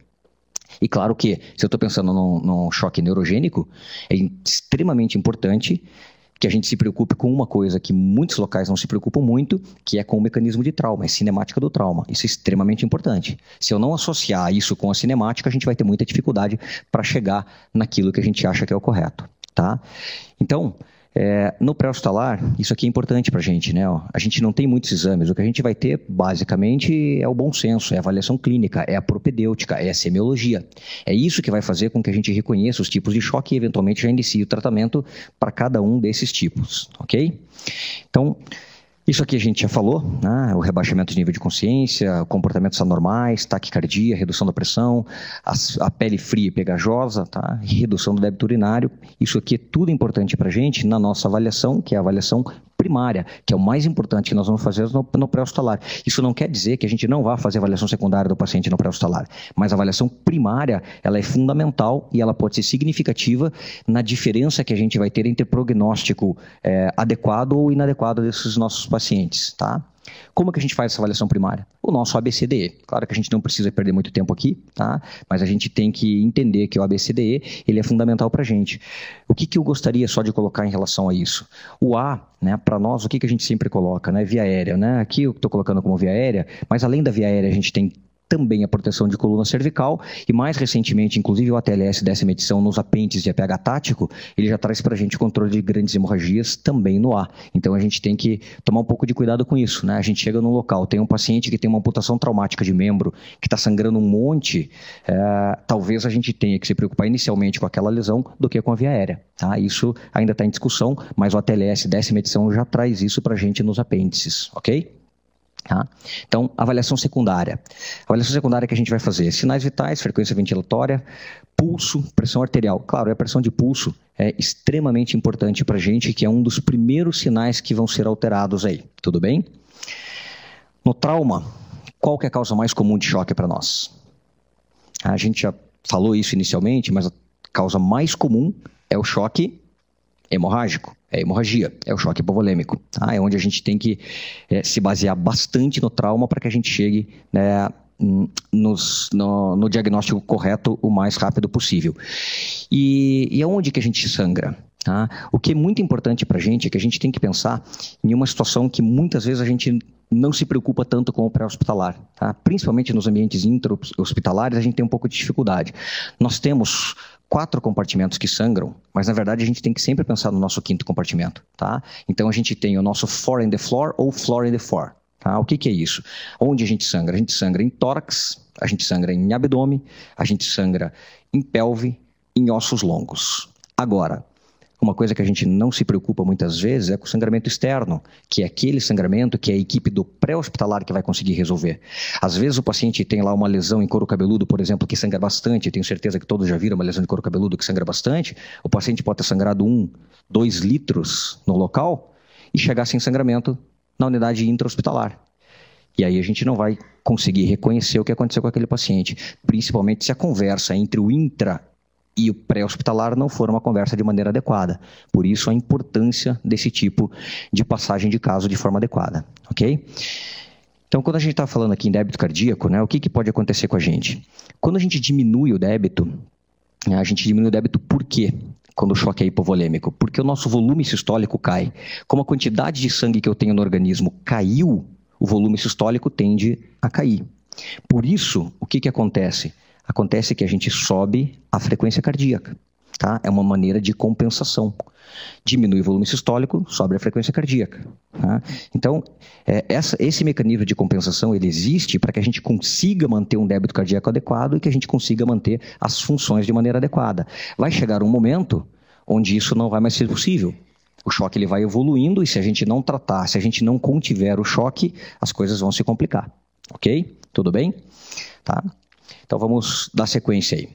E claro que, se eu estou pensando num, num, choque neurogênico, é extremamente importante que a gente se preocupe com uma coisa que muitos locais não se preocupam muito, que é com o mecanismo de trauma, é cinemática do trauma. Isso é extremamente importante. Se eu não associar isso com a cinemática, a gente vai ter muita dificuldade para chegar naquilo que a gente acha que é o correto. Tá? Então, é, no pré-hospitalar, isso aqui é importante para a gente, né? A gente não tem muitos exames. O que a gente vai ter, basicamente, é o bom senso, é a avaliação clínica, é a propedêutica, é a semiologia. É isso que vai fazer com que a gente reconheça os tipos de choque e, eventualmente, já inicie o tratamento para cada um desses tipos, ok? Então, isso aqui a gente já falou, né? o rebaixamento de nível de consciência, comportamentos anormais, taquicardia, redução da pressão, a, a pele fria e pegajosa, tá? redução do débito urinário. Isso aqui é tudo importante para a gente na nossa avaliação, que é a avaliação primária, que é o mais importante que nós vamos fazer no, no pré-hospitalar. Isso não quer dizer que a gente não vá fazer avaliação secundária do paciente no pré-hospitalar, mas a avaliação primária, ela é fundamental e ela pode ser significativa na diferença que a gente vai ter entre prognóstico é, adequado ou inadequado desses nossos pacientes, tá? Como que a gente faz essa avaliação primária? O nosso ABCDE. Claro que a gente não precisa perder muito tempo aqui, tá? Mas a gente tem que entender que o ABCDE, ele é fundamental para a gente. O que, que eu gostaria só de colocar em relação a isso? O A, né, para nós, o que, que a gente sempre coloca, né? Via aérea, né? Aqui eu estou colocando como via aérea, mas além da via aérea a gente tem também a proteção de coluna cervical e mais recentemente, inclusive o ATLS décima edição nos apêndices de APH tático, ele já traz para a gente controle de grandes hemorragias também no ar. Então a gente tem que tomar um pouco de cuidado com isso, né? A gente chega num local, tem um paciente que tem uma amputação traumática de membro, que está sangrando um monte, é, talvez a gente tenha que se preocupar inicialmente com aquela lesão do que com a via aérea, tá? Isso ainda está em discussão, mas o ATLS décima edição já traz isso para a gente nos apêndices, ok? Tá? Então, avaliação secundária. A avaliação secundária que a gente vai fazer: sinais vitais, frequência ventilatória, pulso, pressão arterial. Claro, a pressão de pulso é extremamente importante para a gente, que é um dos primeiros sinais que vão ser alterados aí. Tudo bem? No trauma, qual que é a causa mais comum de choque para nós? A gente já falou isso inicialmente, mas a causa mais comum é o choque hemorrágico. É hemorragia, é o choque hipovolêmico. Tá? É onde a gente tem que é, se basear bastante no trauma para que a gente chegue né, nos, no, no, diagnóstico correto o mais rápido possível. E, e aonde que a gente sangra? Tá? O que é muito importante para a gente é que a gente tem que pensar em uma situação que muitas vezes a gente não se preocupa tanto com o pré-hospitalar. Tá? Principalmente nos ambientes intra-hospitalares, a gente tem um pouco de dificuldade. Nós temos quatro compartimentos que sangram, mas na verdade a gente tem que sempre pensar no nosso quinto compartimento, tá? Então a gente tem o nosso floor in the floor ou floor in the floor, tá? O que, que é isso? Onde a gente sangra? A gente sangra em tórax, a gente sangra em abdômen, a gente sangra em pelve, em ossos longos. Agora, uma coisa que a gente não se preocupa muitas vezes é com o sangramento externo, que é aquele sangramento que é a equipe do pré-hospitalar que vai conseguir resolver. Às vezes o paciente tem lá uma lesão em couro cabeludo, por exemplo, que sangra bastante, tenho certeza que todos já viram uma lesão de couro cabeludo que sangra bastante, o paciente pode ter sangrado um, dois litros no local e chegar sem sangramento na unidade intra-hospitalar. E aí a gente não vai conseguir reconhecer o que aconteceu com aquele paciente, principalmente se a conversa entre o intra e o pré-hospitalar não for uma conversa de maneira adequada. Por isso a importância desse tipo de passagem de caso de forma adequada, ok? Então, quando a gente está falando aqui em débito cardíaco, né, o que, que pode acontecer com a gente? Quando a gente diminui o débito, né, a gente diminui o débito por quê? Quando o choque é hipovolêmico? Porque o nosso volume sistólico cai. Como a quantidade de sangue que eu tenho no organismo caiu, o volume sistólico tende a cair. Por isso, o que, que acontece? Acontece que a gente sobe a frequência cardíaca. Tá? É uma maneira de compensação. Diminui o volume sistólico, sobe a frequência cardíaca. Tá? Então, é, essa, esse mecanismo de compensação ele existe para que a gente consiga manter um débito cardíaco adequado e que a gente consiga manter as funções de maneira adequada. Vai chegar um momento onde isso não vai mais ser possível. O choque ele vai evoluindo e se a gente não tratar, se a gente não contiver o choque, as coisas vão se complicar. Ok? Tudo bem? Tá? Então vamos dar sequência aí.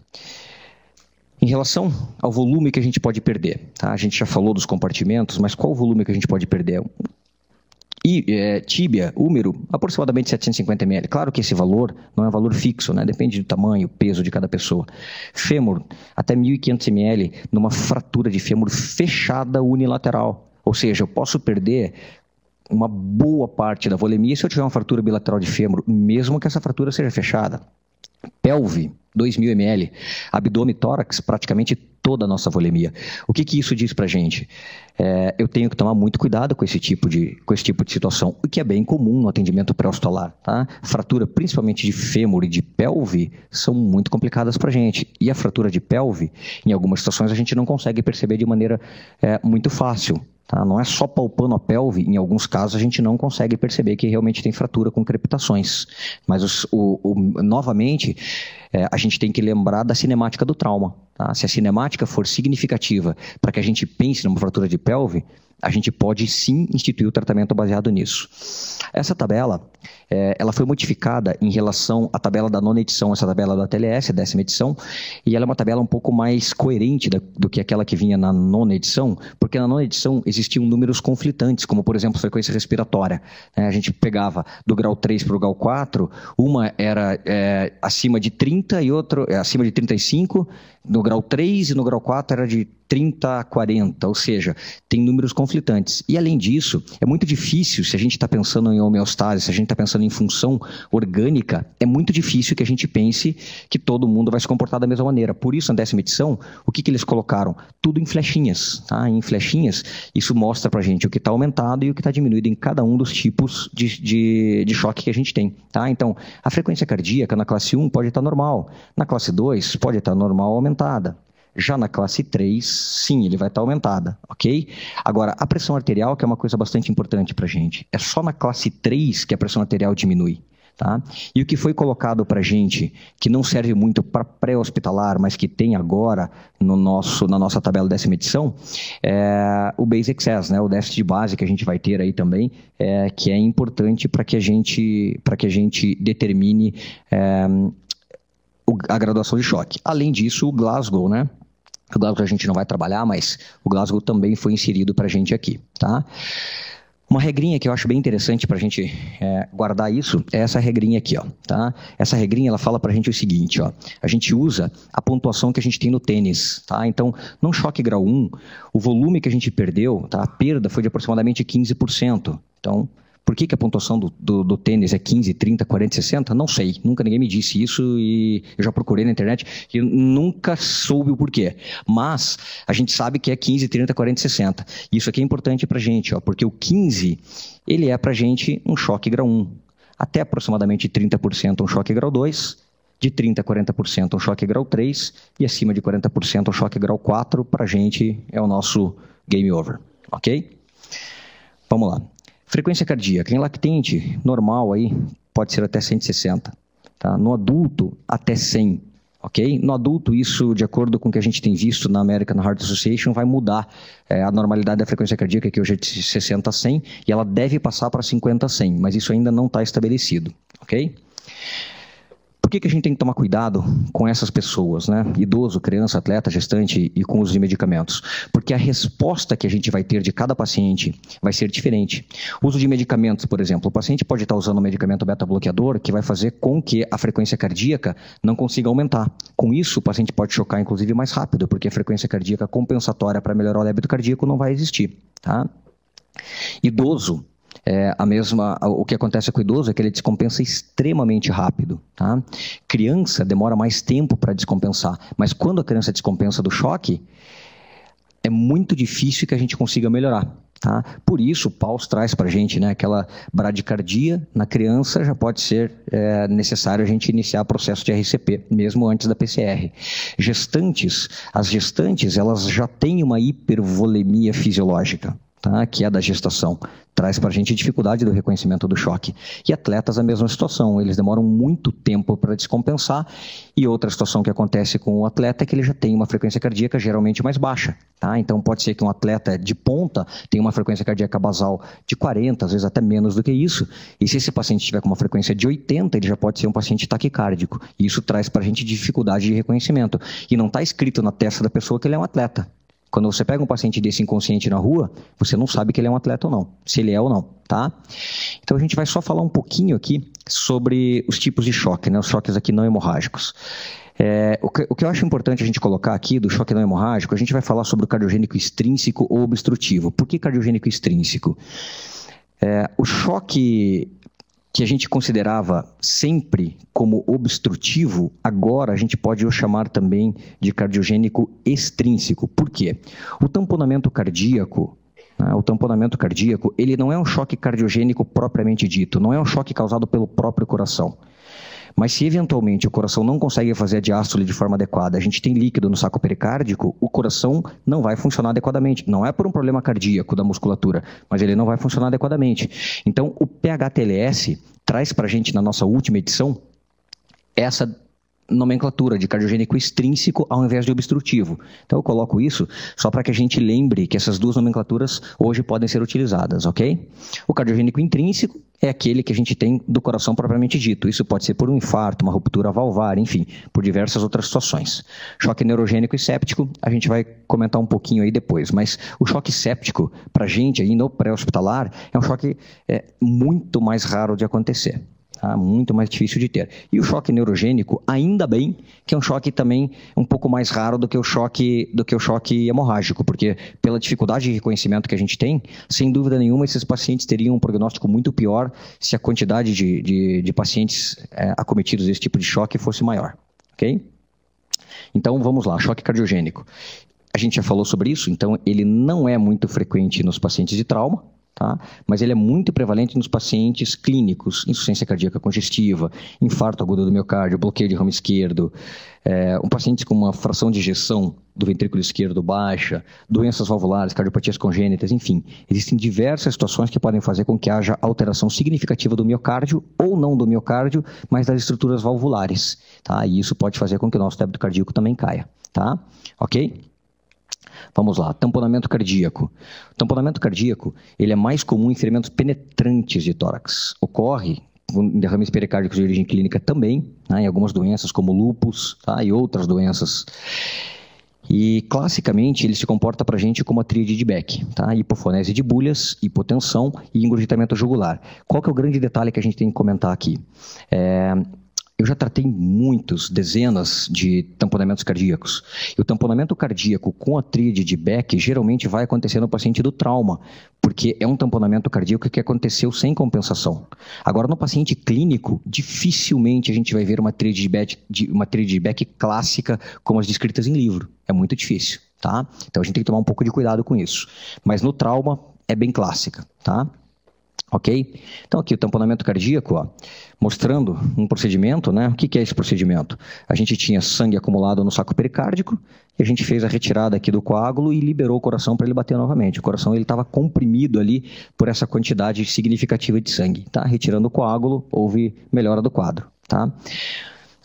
Em relação ao volume que a gente pode perder, tá? a gente já falou dos compartimentos, mas qual o volume que a gente pode perder? E é, tíbia, úmero, aproximadamente 750 ml. Claro que esse valor não é um valor fixo, né? depende do tamanho, peso de cada pessoa. Fêmur, até 1.500 ml numa fratura de fêmur fechada unilateral. Ou seja, eu posso perder uma boa parte da volemia se eu tiver uma fratura bilateral de fêmur, mesmo que essa fratura seja fechada. Pelve, 2.000 ml. Abdômen tórax, praticamente toda a nossa volemia. O que, que isso diz para gente? É, eu tenho que tomar muito cuidado com esse tipo de, com esse tipo de situação, o que é bem comum no atendimento pré-hospitalar. Tá? Fratura, principalmente de fêmur e de pelve, são muito complicadas para gente. E a fratura de pelve, em algumas situações, a gente não consegue perceber de maneira é, muito fácil. Tá? Não é só palpando a pelve, em alguns casos a gente não consegue perceber que realmente tem fratura com crepitações. Mas os, o, o, novamente, é, a gente tem que lembrar da cinemática do trauma. Tá? Se a cinemática for significativa para que a gente pense numa fratura de pelve, a gente pode sim instituir o tratamento baseado nisso. Essa tabela, é, ela foi modificada em relação à tabela da nona edição, essa tabela da TLS, décima edição, e ela é uma tabela um pouco mais coerente da, do que aquela que vinha na nona edição, porque na nona edição existiam números conflitantes, como por exemplo frequência respiratória. É, a gente pegava do grau 3 para o grau 4, uma era é, acima de 30 e outra é, acima de 35, no grau 3 e no grau 4 era de 30 a 40, ou seja, tem números conflitantes. E além disso, é muito difícil, se a gente está pensando em homeostase, se a gente está pensando em função orgânica, é muito difícil que a gente pense que todo mundo vai se comportar da mesma maneira. Por isso, na décima edição, o que, que eles colocaram? Tudo em flechinhas. Tá? Em flechinhas, isso mostra para a gente o que está aumentado e o que está diminuído em cada um dos tipos de, de, de, choque que a gente tem. Tá? Então, a frequência cardíaca na classe 1 pode estar tá normal, na classe 2 pode estar tá normal aumentada. Já na classe 3, sim, ele vai estar aumentada, ok? Agora, a pressão arterial, que é uma coisa bastante importante para a gente, é só na classe 3 que a pressão arterial diminui. Tá? E o que foi colocado para gente, que não serve muito para pré-hospitalar, mas que tem agora no nosso, na nossa tabela décima edição, é o Base Excess, né? o déficit de base que a gente vai ter aí também, é, que é importante para que, a gente, que a gente determine é, a graduação de choque. Além disso, o Glasgow, né? O Glasgow a gente não vai trabalhar, mas o Glasgow também foi inserido para a gente aqui, tá? Uma regrinha que eu acho bem interessante para a gente é, guardar isso é essa regrinha aqui, ó, tá? Essa regrinha ela fala para a gente o seguinte, ó, a gente usa a pontuação que a gente tem no tênis, tá? Então, num choque grau 1, o volume que a gente perdeu, tá? A perda foi de aproximadamente 15%. Então, por que, que a pontuação do, do, do, tênis é 15, 30, 40, 60? Não sei. Nunca ninguém me disse isso e eu já procurei na internet e nunca soube o porquê. Mas a gente sabe que é 15, 30, 40, 60. Isso aqui é importante pra gente, ó, porque o 15 ele é pra gente um choque grau 1. Até aproximadamente 30% um choque grau 2 de 30% a 40% um choque grau 3 e acima de 40% um choque grau 4, para a gente é o nosso game over, ok? Vamos lá. Frequência cardíaca em lactente normal aí pode ser até 160, tá? No adulto até 100, ok? No adulto isso, de acordo com o que a gente tem visto na American Heart Association, vai mudar é, a normalidade da frequência cardíaca que hoje é de 60 a 100 e ela deve passar para 50 a 100, mas isso ainda não está estabelecido, ok? Que, que a gente tem que tomar cuidado com essas pessoas, né? Idoso, criança, atleta, gestante e com uso de medicamentos? Porque a resposta que a gente vai ter de cada paciente vai ser diferente. O uso de medicamentos, por exemplo, o paciente pode estar usando um medicamento beta-bloqueador que vai fazer com que a frequência cardíaca não consiga aumentar. Com isso, o paciente pode chocar, inclusive, mais rápido, porque a frequência cardíaca compensatória para melhorar o débito cardíaco não vai existir, tá? Idoso, é, a mesma, o que acontece com o idoso é que ele descompensa extremamente rápido. Tá? Criança demora mais tempo para descompensar, mas quando a criança descompensa do choque, é muito difícil que a gente consiga melhorar. Tá? Por isso, o Paus traz para a gente né, aquela bradicardia na criança, já pode ser é, necessário a gente iniciar o processo de RCP, mesmo antes da PCR. Gestantes, as gestantes, elas já têm uma hipervolemia fisiológica tá? que é da gestação, traz para a gente dificuldade do reconhecimento do choque. E atletas, a mesma situação, eles demoram muito tempo para descompensar. E outra situação que acontece com o atleta é que ele já tem uma frequência cardíaca geralmente mais baixa. Tá? Então, pode ser que um atleta de ponta tenha uma frequência cardíaca basal de 40, às vezes até menos do que isso. E se esse paciente tiver com uma frequência de 80, ele já pode ser um paciente taquicárdico. E isso traz para a gente dificuldade de reconhecimento. E não está escrito na testa da pessoa que ele é um atleta. Quando você pega um paciente desse inconsciente na rua, você não sabe que ele é um atleta ou não, se ele é ou não, tá? Então a gente vai só falar um pouquinho aqui sobre os tipos de choque, né? Os choques aqui não hemorrágicos. É, o, que, o, que, eu acho importante a gente colocar aqui do choque não hemorrágico, a gente vai falar sobre o cardiogênico extrínseco ou obstrutivo. Por que cardiogênico extrínseco? É, o choque que a gente considerava sempre como obstrutivo, agora a gente pode o chamar também de cardiogênico extrínseco. Por quê? O tamponamento cardíaco, né, o tamponamento cardíaco, ele não é um choque cardiogênico propriamente dito, não é um choque causado pelo próprio coração. Mas se eventualmente o coração não consegue fazer a diástole de forma adequada, a gente tem líquido no saco pericárdico, o coração não vai funcionar adequadamente. Não é por um problema cardíaco da musculatura, mas ele não vai funcionar adequadamente. Então, o PHTLS traz para a gente na nossa última edição essa nomenclatura de cardiogênico extrínseco ao invés de obstrutivo. Então eu coloco isso só para que a gente lembre que essas duas nomenclaturas hoje podem ser utilizadas, ok? O cardiogênico intrínseco é aquele que a gente tem do coração propriamente dito. Isso pode ser por um infarto, uma ruptura valvar, enfim, por diversas outras situações. Choque neurogênico e séptico, a gente vai comentar um pouquinho aí depois, mas o choque séptico, para a gente aí no pré-hospitalar, é um choque é, muito mais raro de acontecer. Tá? Muito mais difícil de ter. E o choque neurogênico, ainda bem que é um choque também um pouco mais raro do que o choque, do que o choque hemorrágico, porque pela dificuldade de reconhecimento que a gente tem, sem dúvida nenhuma, esses pacientes teriam um prognóstico muito pior se a quantidade de, de, de pacientes é, acometidos desse tipo de choque fosse maior. Ok? Então vamos lá, choque cardiogênico. A gente já falou sobre isso, então ele não é muito frequente nos pacientes de trauma, Tá? Mas ele é muito prevalente nos pacientes clínicos, insuficiência cardíaca congestiva, infarto agudo do miocárdio, bloqueio de ramo esquerdo, é, um paciente com uma fração de ejeção do ventrículo esquerdo baixa, doenças valvulares, cardiopatias congênitas, enfim. Existem diversas situações que podem fazer com que haja alteração significativa do miocárdio, ou não do miocárdio, mas das estruturas valvulares. Tá? E isso pode fazer com que o nosso débito cardíaco também caia. Tá? Ok? Vamos lá, tamponamento cardíaco. O tamponamento cardíaco ele é mais comum em ferimentos penetrantes de tórax. Ocorre em derrames pericárdicos de origem clínica também, né, em algumas doenças como lupus tá, e outras doenças. E classicamente ele se comporta para a gente como a tríade de Beck, tá? Hipofonese de bulhas, hipotensão e engurgitamento jugular. Qual que é o grande detalhe que a gente tem que comentar aqui? É, eu já tratei muitos, dezenas de tamponamentos cardíacos. E o tamponamento cardíaco com a tríade de Beck geralmente vai acontecer no paciente do trauma, porque é um tamponamento cardíaco que aconteceu sem compensação. Agora, no paciente clínico, dificilmente a gente vai ver uma tríade de Beck, uma tríade de Beck clássica como as descritas em livro. É muito difícil, tá? Então a gente tem que tomar um pouco de cuidado com isso. Mas no trauma é bem clássica, tá? Ok? Então aqui o tamponamento cardíaco, ó, mostrando um procedimento, né? O que, que é esse procedimento? A gente tinha sangue acumulado no saco pericárdico e a gente fez a retirada aqui do coágulo e liberou o coração para ele bater novamente. O coração ele estava comprimido ali por essa quantidade significativa de sangue, tá? Retirando o coágulo, houve melhora do quadro, tá?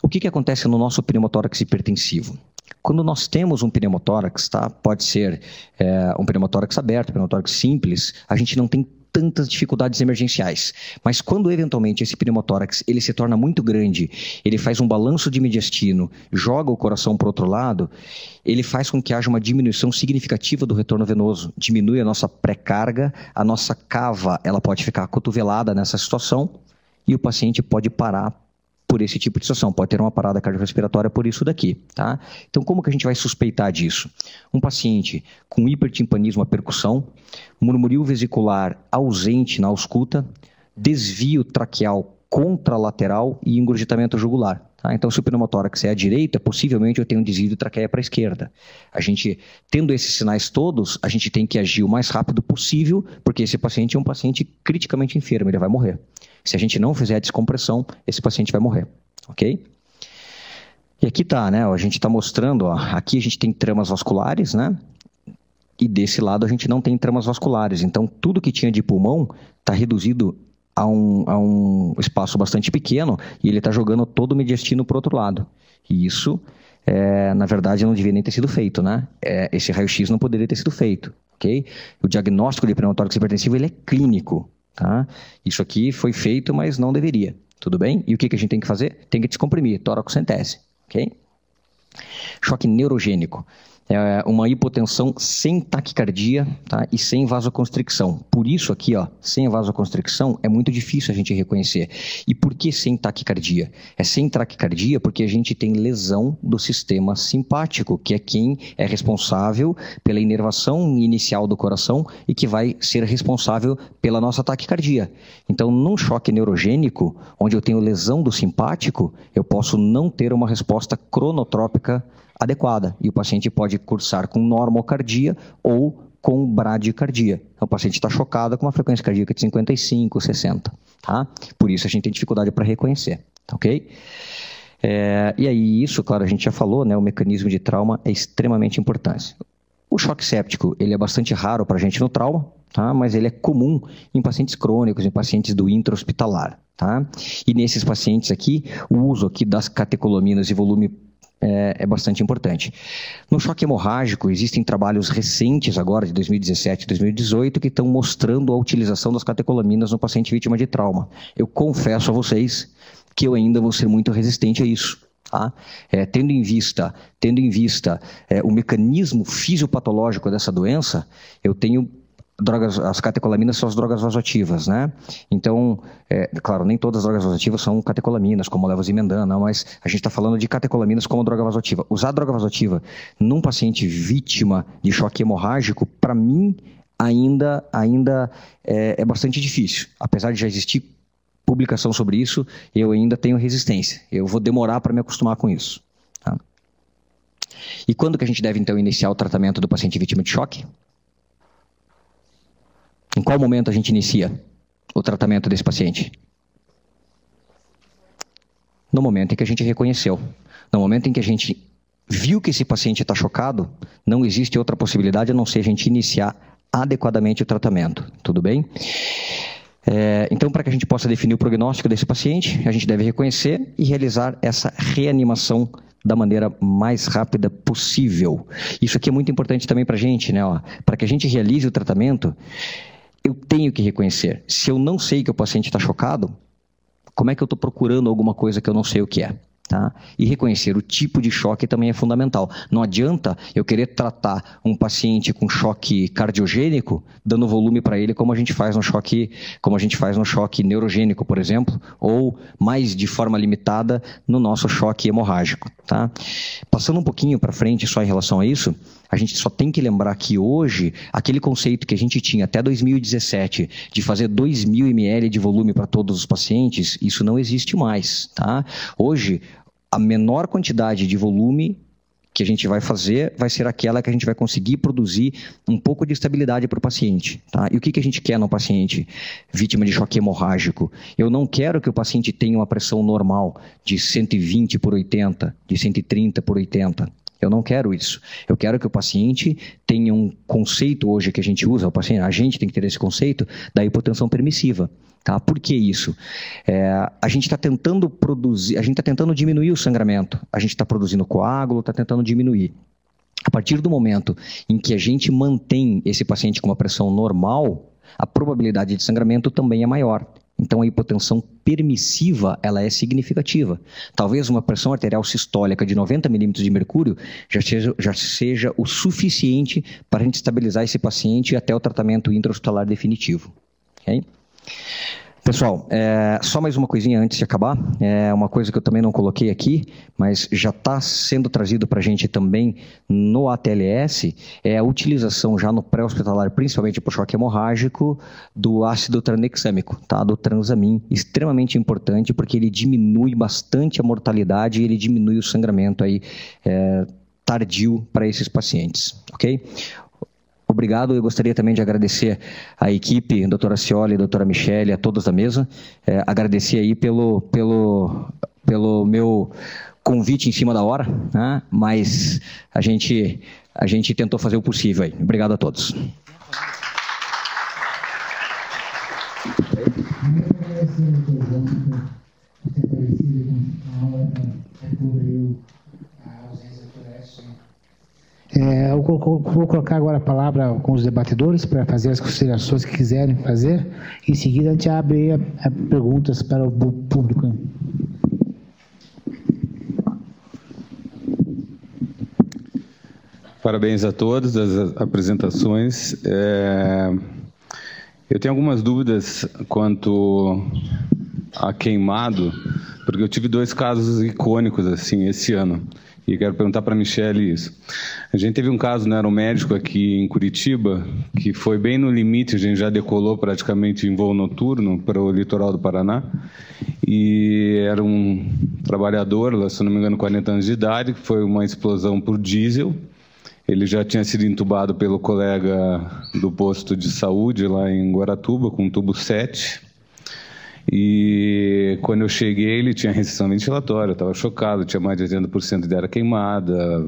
O que, que acontece no nosso pneumotórax hipertensivo? Quando nós temos um pneumotórax, tá? Pode ser é, um pneumotórax aberto, pneumotórax simples, a gente não tem tantas dificuldades emergenciais. Mas quando eventualmente esse pneumotórax ele se torna muito grande, ele faz um balanço de mediastino, joga o coração para outro lado, ele faz com que haja uma diminuição significativa do retorno venoso, diminui a nossa pré-carga, a nossa cava ela pode ficar cotovelada nessa situação e o paciente pode parar por esse tipo de situação, pode ter uma parada cardiorrespiratória por isso daqui, tá? Então, como que a gente vai suspeitar disso? Um paciente com hipertimpanismo à percussão, murmurio vesicular ausente na ausculta, desvio traqueal contralateral e engurgitamento jugular. Tá? Então, se o pneumotórax é à direita, possivelmente eu tenho um desvio de traqueia para a esquerda. A gente, tendo esses sinais todos, a gente tem que agir o mais rápido possível, porque esse paciente é um paciente criticamente enfermo, ele vai morrer. Se a gente não fizer a descompressão, esse paciente vai morrer, ok? E aqui está, né? A gente está mostrando, ó, aqui a gente tem tramas vasculares, né? E desse lado a gente não tem tramas vasculares. Então, tudo que tinha de pulmão está reduzido a um, a um espaço bastante pequeno e ele está jogando todo o mediastino para o outro lado. E isso, é, na verdade, não devia nem ter sido feito, né? É, esse raio-x não poderia ter sido feito, ok? O diagnóstico de pneumotórax hipertensivo ele é clínico, tá? Isso aqui foi feito, mas não deveria, tudo bem? E o que, que a gente tem que fazer? Tem que descomprimir, toracocentese, ok? Choque neurogênico é uma hipotensão sem taquicardia tá? e sem vasoconstricção. Por isso aqui, ó, sem vasoconstricção, é muito difícil a gente reconhecer. E por que sem taquicardia? É sem taquicardia porque a gente tem lesão do sistema simpático, que é quem é responsável pela inervação inicial do coração e que vai ser responsável pela nossa taquicardia. Então, num choque neurogênico, onde eu tenho lesão do simpático, eu posso não ter uma resposta cronotrópica adequada e o paciente pode cursar com normocardia ou com bradicardia. Então, o paciente está chocado com uma frequência cardíaca de 55, 60. Tá? Por isso a gente tem dificuldade para reconhecer. Tá ok? É, e aí, isso, claro, a gente já falou, né, o mecanismo de trauma é extremamente importante. O choque séptico, ele é bastante raro para a gente no trauma, tá? mas ele é comum em pacientes crônicos, em pacientes do intra-hospitalar. Tá? E nesses pacientes aqui, o uso aqui das catecolaminas de volume é, é, bastante importante. No choque hemorrágico, existem trabalhos recentes agora, de 2017 e 2018, que estão mostrando a utilização das catecolaminas no paciente vítima de trauma. Eu confesso a vocês que eu ainda vou ser muito resistente a isso. Tá? É, tendo em vista, tendo em vista é, o mecanismo fisiopatológico dessa doença, eu tenho drogas, as catecolaminas são as drogas vasoativas, né? Então, é, claro, nem todas as drogas vasoativas são catecolaminas, como levozimendana, mas a gente está falando de catecolaminas como droga vasoativa. Usar droga vasoativa num paciente vítima de choque hemorrágico, para mim, ainda, ainda é, é bastante difícil. Apesar de já existir publicação sobre isso, eu ainda tenho resistência. Eu vou demorar para me acostumar com isso. Tá? E quando que a gente deve, então, iniciar o tratamento do paciente vítima de choque? Em qual momento a gente inicia o tratamento desse paciente? No momento em que a gente reconheceu. No momento em que a gente viu que esse paciente está chocado, não existe outra possibilidade a não ser a gente iniciar adequadamente o tratamento. Tudo bem? É, então, para que a gente possa definir o prognóstico desse paciente, a gente deve reconhecer e realizar essa reanimação da maneira mais rápida possível. Isso aqui é muito importante também para a gente, né? Para que a gente realize o tratamento, eu tenho que reconhecer. Se eu não sei que o paciente está chocado, como é que eu estou procurando alguma coisa que eu não sei o que é? Tá? E reconhecer o tipo de choque também é fundamental. Não adianta eu querer tratar um paciente com choque cardiogênico, dando volume para ele como a gente faz no choque, como a gente faz no choque neurogênico, por exemplo, ou mais de forma limitada no nosso choque hemorrágico. Tá? Passando um pouquinho para frente só em relação a isso, a gente só tem que lembrar que hoje, aquele conceito que a gente tinha até 2017 de fazer 2 mil ml de volume para todos os pacientes, isso não existe mais. Tá? Hoje, a menor quantidade de volume que a gente vai fazer vai ser aquela que a gente vai conseguir produzir um pouco de estabilidade para o paciente. Tá? E o que, que a gente quer no paciente vítima de choque hemorrágico? Eu não quero que o paciente tenha uma pressão normal de 120 por 80, de 130 por 80. Eu não quero isso. Eu quero que o paciente tenha um conceito hoje que a gente usa, o paciente, a gente tem que ter esse conceito da hipotensão permissiva. Tá? Por que isso? É, a gente está tentando produzir, a gente está tentando diminuir o sangramento, a gente está produzindo coágulo, está tentando diminuir. A partir do momento em que a gente mantém esse paciente com uma pressão normal, a probabilidade de sangramento também é maior. Então a hipotensão permissiva ela é significativa. Talvez uma pressão arterial sistólica de 90 milímetros de mercúrio já seja, já seja o suficiente para a gente estabilizar esse paciente até o tratamento intra-hospitalar definitivo. Okay? Pessoal, é, só mais uma coisinha antes de acabar. É uma coisa que eu também não coloquei aqui, mas já está sendo trazido para a gente também no ATLS, é a utilização já no pré-hospitalar, principalmente por choque hemorrágico, do ácido tranexâmico, tá? do transamin, extremamente importante porque ele diminui bastante a mortalidade e ele diminui o sangramento aí, é, tardio para esses pacientes, ok? Obrigado. Eu gostaria também de agradecer à equipe, doutora Cioli, doutora Michele, a todos da mesa. É, agradecer aí pelo, pelo, pelo meu convite em cima da hora, né? mas a gente, a gente tentou fazer o possível aí. Obrigado a todos. É, eu vou, colocar agora a palavra com os debatedores para fazer as considerações que quiserem fazer. Em seguida, a gente abre a perguntas para o público. Parabéns a todos as apresentações. É, eu tenho algumas dúvidas quanto a queimado, porque eu tive dois casos icônicos assim esse ano. E quero perguntar para a Michelle isso. A gente teve um caso no aeromédico aqui em Curitiba, que foi bem no limite, a gente já decolou praticamente em voo noturno para o litoral do Paraná. E era um trabalhador, se não me engano, 40 anos de idade, que foi uma explosão por diesel. Ele já tinha sido entubado pelo colega do posto de saúde lá em Guaratuba, com tubo 7 e quando eu cheguei, ele tinha restrição ventilatória, estava chocado, tinha mais de 80% de área queimada,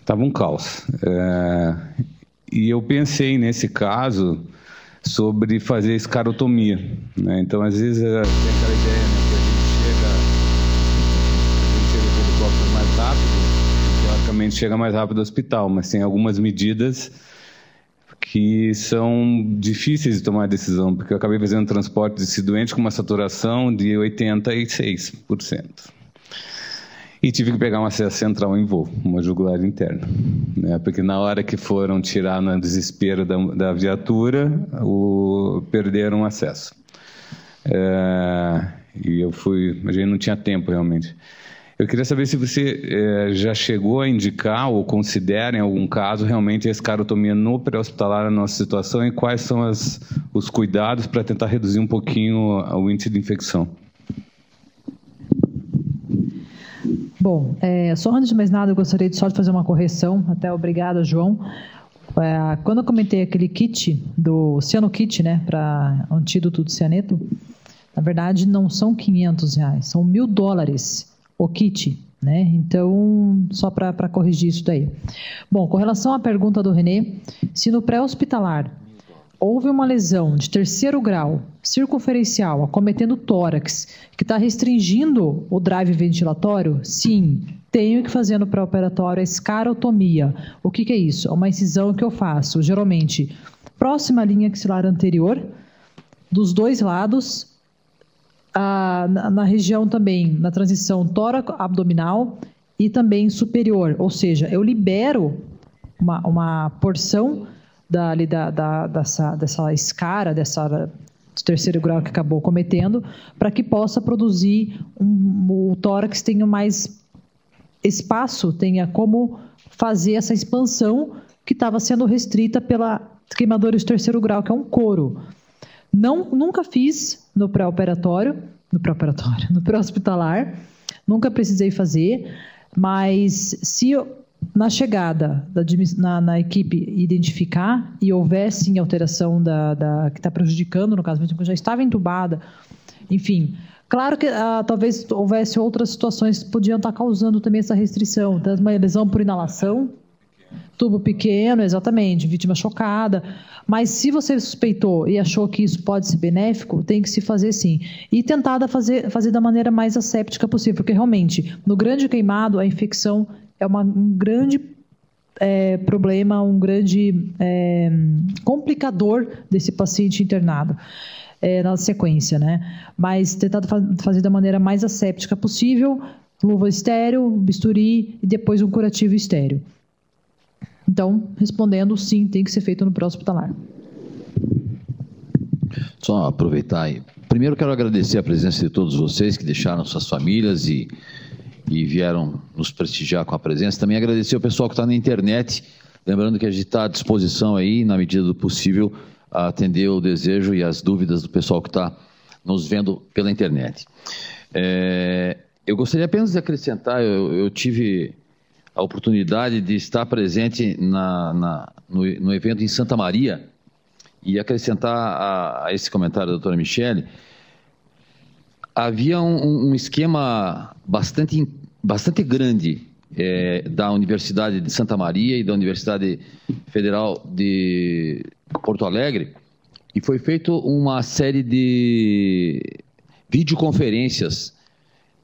estava um caos. É, e eu pensei nesse caso sobre fazer escarotomia. Né? Então, às vezes, tem aquela ideia né, que a gente chega, a gente chega helicóptero mais rápido, teoricamente chega mais rápido ao hospital, mas tem algumas medidas que são difíceis de tomar decisão, porque eu acabei fazendo transporte desse doente com uma saturação de 86%. E tive que pegar uma acesso central em voo, uma jugular interna. Né? Porque na hora que foram tirar no desespero da, da viatura, o, perderam acesso. É, e eu fui, a gente não tinha tempo realmente. Eu queria saber se você é, já chegou a indicar ou considera em algum caso realmente a escarotomia no pré-hospitalar na nossa situação e quais são as, os cuidados para tentar reduzir um pouquinho o índice de infecção. Bom, é, só antes de mais nada, eu gostaria de só de fazer uma correção. Até obrigada, João. É, quando eu comentei aquele kit do Ciano Kit, né, para antídoto do cianeto, na verdade não são 500 reais, são mil dólares o kit. Né? Então, só para corrigir isso daí. Bom, com relação à pergunta do Renê, se no pré-hospitalar houve uma lesão de terceiro grau circunferencial acometendo tórax que está restringindo o drive ventilatório, sim, tenho que fazer no pré-operatório a escarotomia. O que, que é isso? É uma incisão que eu faço, geralmente, próxima à linha axilar anterior, dos dois lados, a, na, na, região também, na transição tóraco-abdominal e também superior, ou seja, eu libero uma, uma porção da, ali da, da, dessa, dessa escara, dessa terceiro grau que acabou cometendo, para que possa produzir um, o tórax tenha mais espaço, tenha como fazer essa expansão que estava sendo restrita pela queimadura de terceiro grau, que é um couro. Não, nunca fiz no pré-operatório, no pré-operatório, no pré-hospitalar, nunca precisei fazer, mas se na chegada da, na, na, equipe identificar e houver sim alteração da, da que está prejudicando, no caso, mesmo que eu já estava entubada, enfim, Claro que ah, talvez houvesse outras situações que podiam estar causando também essa restrição, então, uma lesão por inalação, Tubo pequeno, exatamente, vítima chocada. Mas se você suspeitou e achou que isso pode ser benéfico, tem que se fazer sim. E tentar fazer, fazer da maneira mais asséptica possível, porque realmente, no grande queimado, a infecção é uma, um grande é, problema, um grande é, complicador desse paciente internado. É, na sequência, né? Mas tentar fazer da maneira mais asséptica possível, luva estéreo, bisturi e depois um curativo estéreo. Então, respondendo, sim, tem que ser feito no pré-hospitalar. só aproveitar e. Primeiro, quero agradecer a presença de todos vocês que deixaram suas famílias e, e vieram nos prestigiar com a presença. Também agradecer o pessoal que está na internet. Lembrando que a gente está à disposição aí, na medida do possível, a atender o desejo e as dúvidas do pessoal que está nos vendo pela internet. É, eu gostaria apenas de acrescentar, eu, eu, tive a oportunidade de estar presente na, na, no, no evento em Santa Maria, e acrescentar a, a esse comentário da doutora Michele, havia um, um esquema bastante, bastante grande é, da Universidade de Santa Maria e da Universidade Federal de Porto Alegre, e foi feito uma série de videoconferências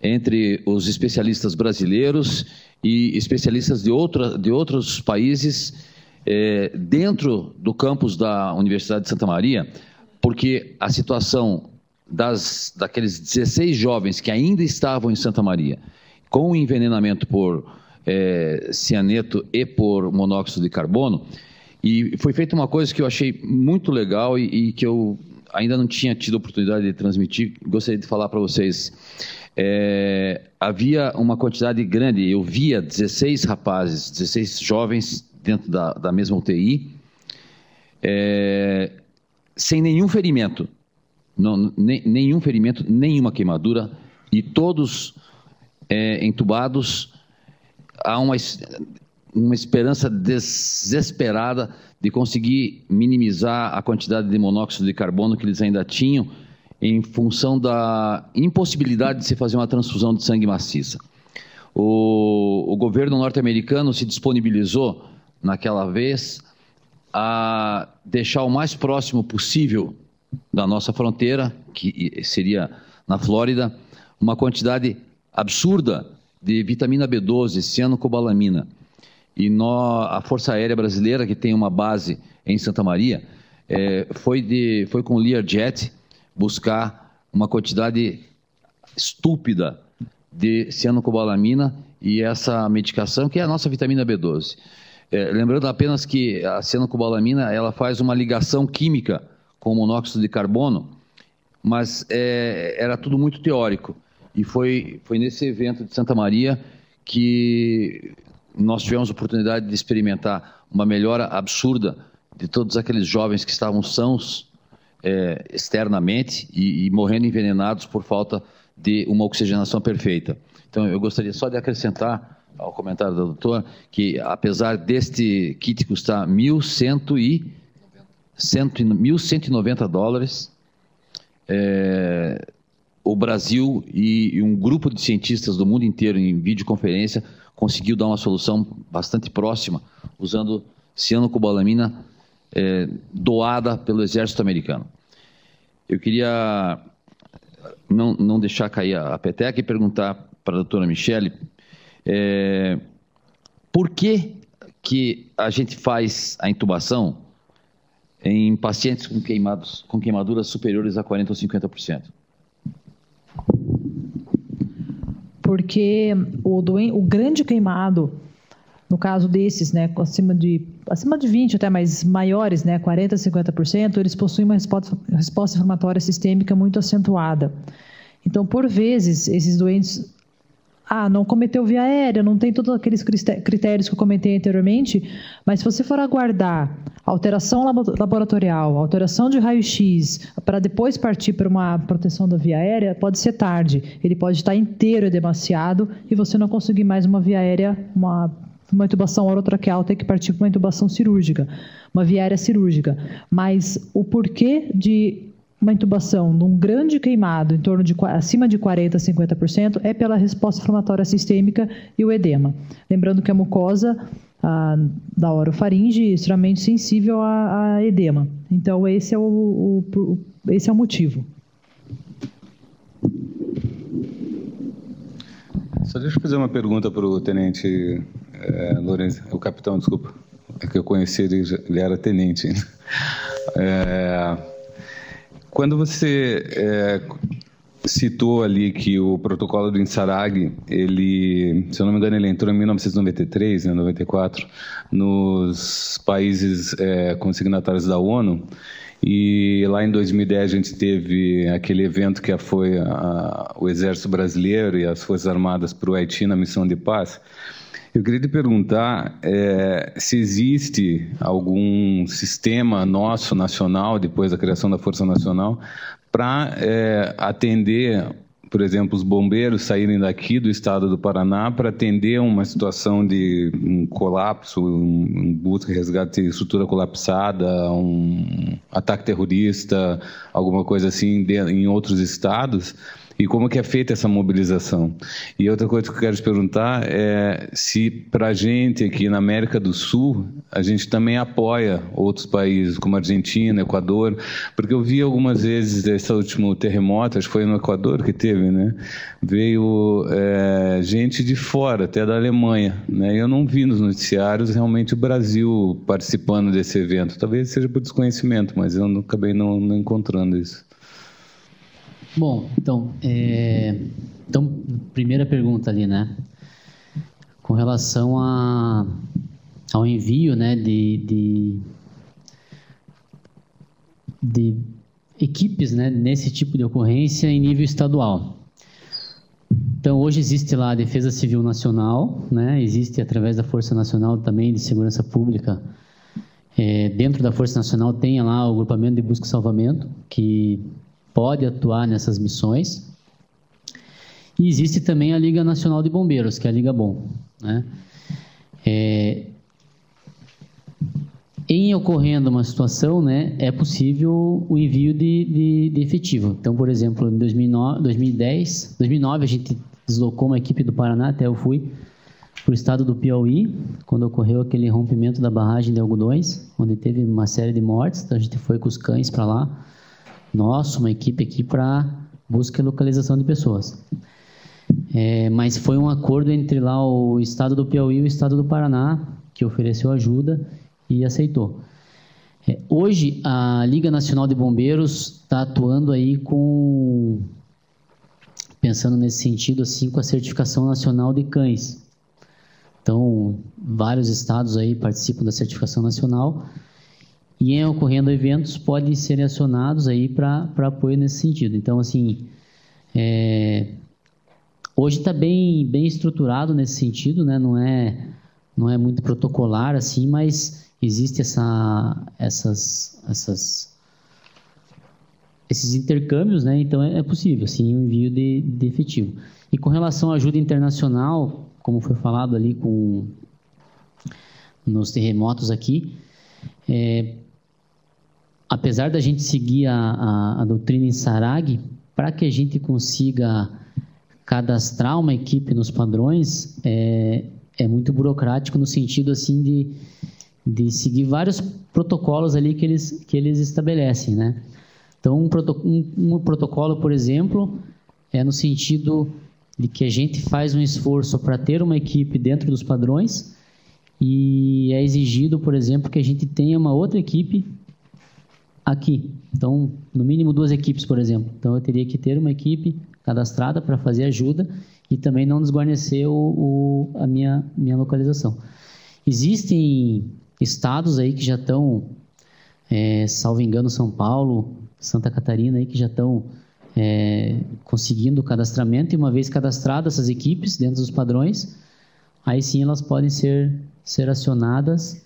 entre os especialistas brasileiros e especialistas de, outra, de outros países é, dentro do campus da Universidade de Santa Maria, porque a situação das, daqueles 16 jovens que ainda estavam em Santa Maria, com o envenenamento por é, cianeto e por monóxido de carbono, e foi feita uma coisa que eu achei muito legal e, e que eu ainda não tinha tido oportunidade de transmitir, gostaria de falar para vocês. É, havia uma quantidade grande, eu via 16 rapazes, 16 jovens dentro da, da mesma UTI, é, sem nenhum ferimento, não, nenhum ferimento, nenhuma queimadura, e todos é, entubados. Há uma, uma esperança desesperada de conseguir minimizar a quantidade de monóxido de carbono que eles ainda tinham, em função da impossibilidade de se fazer uma transfusão de sangue maciça. O, o governo norte-americano se disponibilizou naquela vez, a deixar o mais próximo possível da nossa fronteira, que seria na Flórida, uma quantidade absurda de vitamina B12, cianocobalamina. E a Força Aérea Brasileira, que tem uma base em Santa Maria, é, foi, de, foi com o Learjet buscar uma quantidade estúpida de cianocobalamina e essa medicação, que é a nossa vitamina B12. É, lembrando apenas que a cianocobalamina ela faz uma ligação química com o monóxido de carbono, mas é, era tudo muito teórico. E foi, foi nesse evento de Santa Maria que nós tivemos oportunidade de experimentar uma melhora absurda de todos aqueles jovens que estavam sãos é, externamente e, e morrendo envenenados por falta de uma oxigenação perfeita. Então, eu gostaria só de acrescentar ao comentário da doutora, que apesar deste kit custar 1.190 dólares, é, o Brasil e, e um grupo de cientistas do mundo inteiro em videoconferência conseguiu dar uma solução bastante próxima, usando cianocobalamina é, doada pelo exército americano. Eu queria não, não deixar cair a, a peteca e perguntar para a doutora Michele é, por que, que a gente faz a intubação em pacientes com, queimados, com queimaduras superiores a 40% ou 50%? Porque o, doen o grande queimado, no caso desses, né, acima de, acima de 20 até mais maiores, né, 40%, 50%, eles possuem uma resposta, resposta inflamatória sistêmica muito acentuada. Então, por vezes, esses doentes ah, não cometeu via aérea, não tem todos aqueles critérios que eu comentei anteriormente, mas se você for aguardar alteração laboratorial, alteração de raio-x, para depois partir para uma proteção da via aérea, pode ser tarde. Ele pode estar inteiro edemaciado e você não conseguir mais uma via aérea, uma, uma intubação orotraqueal, ter que partir para uma intubação cirúrgica, uma via aérea cirúrgica. Mas o porquê de uma intubação num grande queimado, em torno de acima de 40% a 50%, é pela resposta inflamatória sistêmica e o edema. Lembrando que a mucosa a, da orofaringe é extremamente sensível a, a, edema. Então, esse é o, o, o, esse é o motivo. Só deixa eu fazer uma pergunta para o tenente é, Lourenço, o capitão, desculpa, é que eu conheci ele, ele era tenente. É, quando você é, citou ali que o protocolo do Insarag, ele, se eu não me engano, ele entrou em 1993, né, 94, nos países é, consignatários da ONU, E lá em 2010 a gente teve aquele evento que foi a, o Exército Brasileiro e as Forças Armadas para o Haiti na missão de paz. Eu queria te perguntar é, se existe algum sistema nosso nacional, depois da criação da Força Nacional, para é, atender por exemplo, os bombeiros saírem daqui do estado do Paraná para atender uma situação de um colapso, um busca e resgate de estrutura colapsada, um ataque terrorista, alguma coisa assim de, em outros estados e como que é feita essa mobilização. E outra coisa que eu quero te perguntar é se para a gente aqui na América do Sul a gente também apoia outros países como Argentina, Equador, porque eu vi algumas vezes esse último terremoto, acho que foi no Equador que teve, né? Veio é, gente de fora, até da Alemanha, né? Eu não vi nos noticiários realmente o Brasil participando desse evento. Talvez seja por desconhecimento, mas eu acabei não, não encontrando isso. Bom, então, é, então, primeira pergunta ali, né? Com relação a, ao envio, né, de, de, de equipes, né, nesse tipo de ocorrência em nível estadual. Então, hoje existe lá a Defesa Civil Nacional, né, existe através da Força Nacional também de Segurança Pública, é, dentro da Força Nacional tem lá o grupamento de busca e salvamento, que pode atuar nessas missões. E existe também a Liga Nacional de Bombeiros, que é a Liga Bom. Né? É, em ocorrendo uma situação, né, é possível o envio de, de, de efetivo. Então, por exemplo, em 2009, 2010, 2009 a gente deslocou uma equipe do Paraná, até eu fui, para o estado do Piauí, quando ocorreu aquele rompimento da barragem de algodões, onde teve uma série de mortes. Então, a gente foi com os cães para lá nosso, uma equipe aqui para busca e localização de pessoas. É, mas foi um acordo entre lá o estado do Piauí e o estado do Paraná, que ofereceu ajuda e aceitou. É, hoje, a Liga Nacional de Bombeiros está atuando aí com, pensando nesse sentido, assim, com a certificação nacional de cães. Então, vários estados aí participam da certificação nacional e em ocorrendo eventos podem ser acionados aí para apoio nesse sentido. Então, assim, é, hoje está bem, bem estruturado nesse sentido, né? não, é, não é muito protocolar assim, mas existe essa, essas, essas, esses intercâmbios, né? então é, é possível sim, o envio de, de efetivo. E com relação à ajuda internacional, como foi falado ali com nos terremotos aqui, é, apesar da gente seguir a, a, a doutrina em Sarag, para que a gente consiga cadastrar uma equipe nos padrões, é, é muito burocrático no sentido assim de, de seguir vários protocolos ali que eles, que eles estabelecem, né? Então, um, um, um protocolo, por exemplo, é no sentido de que a gente faz um esforço para ter uma equipe dentro dos padrões e é exigido, por exemplo, que a gente tenha uma outra equipe aqui. Então, no mínimo duas equipes, por exemplo. Então, eu teria que ter uma equipe cadastrada para fazer ajuda e também não desguarnecer o, o, a minha, minha localização. Existem estados aí que já estão, é, salvo engano, São Paulo, Santa Catarina aí que já estão é, conseguindo o cadastramento e uma vez cadastradas essas equipes dentro dos padrões, aí sim elas podem ser, ser acionadas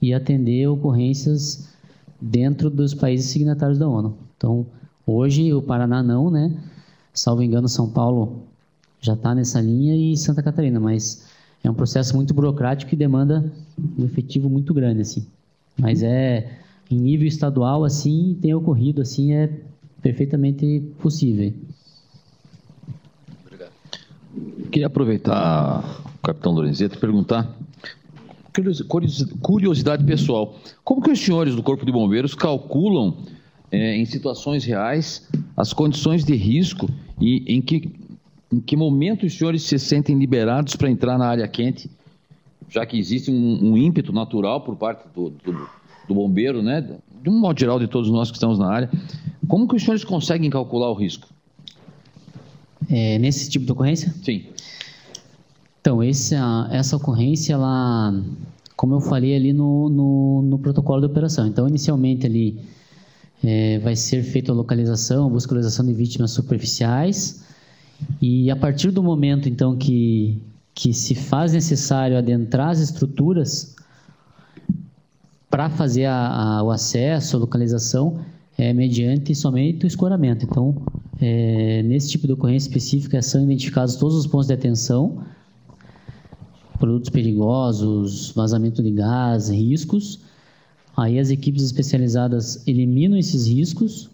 e atender ocorrências dentro dos países signatários da ONU. Então, hoje o Paraná não, né? Salvo engano, São Paulo já está nessa linha e Santa Catarina, mas é um processo muito burocrático e demanda um efetivo muito grande, assim. Mas é em nível estadual, assim, tem ocorrido, assim, é perfeitamente possível. Obrigado. Queria aproveitar, capitão Lorenzetti, perguntar curiosidade pessoal. Como que os senhores do Corpo de Bombeiros calculam, é, em situações reais, as condições de risco e em que, em que momento os senhores se sentem liberados para entrar na área quente, já que existe um, um ímpeto natural por parte do, do, do, bombeiro, né, de um modo geral de todos nós que estamos na área. Como que os senhores conseguem calcular o risco? É, nesse tipo de ocorrência? Sim. Então, essa, essa ocorrência, ela, como eu falei ali no, no, no, protocolo de operação. Então, inicialmente ali, é, vai ser feita a localização, a busca localização de vítimas superficiais. E a partir do momento, então, que, que se faz necessário adentrar as estruturas para fazer a, a, o acesso, a localização, é mediante somente o escoramento. Então, é, nesse tipo de ocorrência específica, são identificados todos os pontos de atenção, produtos perigosos, vazamento de gás, riscos. Aí as equipes especializadas eliminam esses riscos.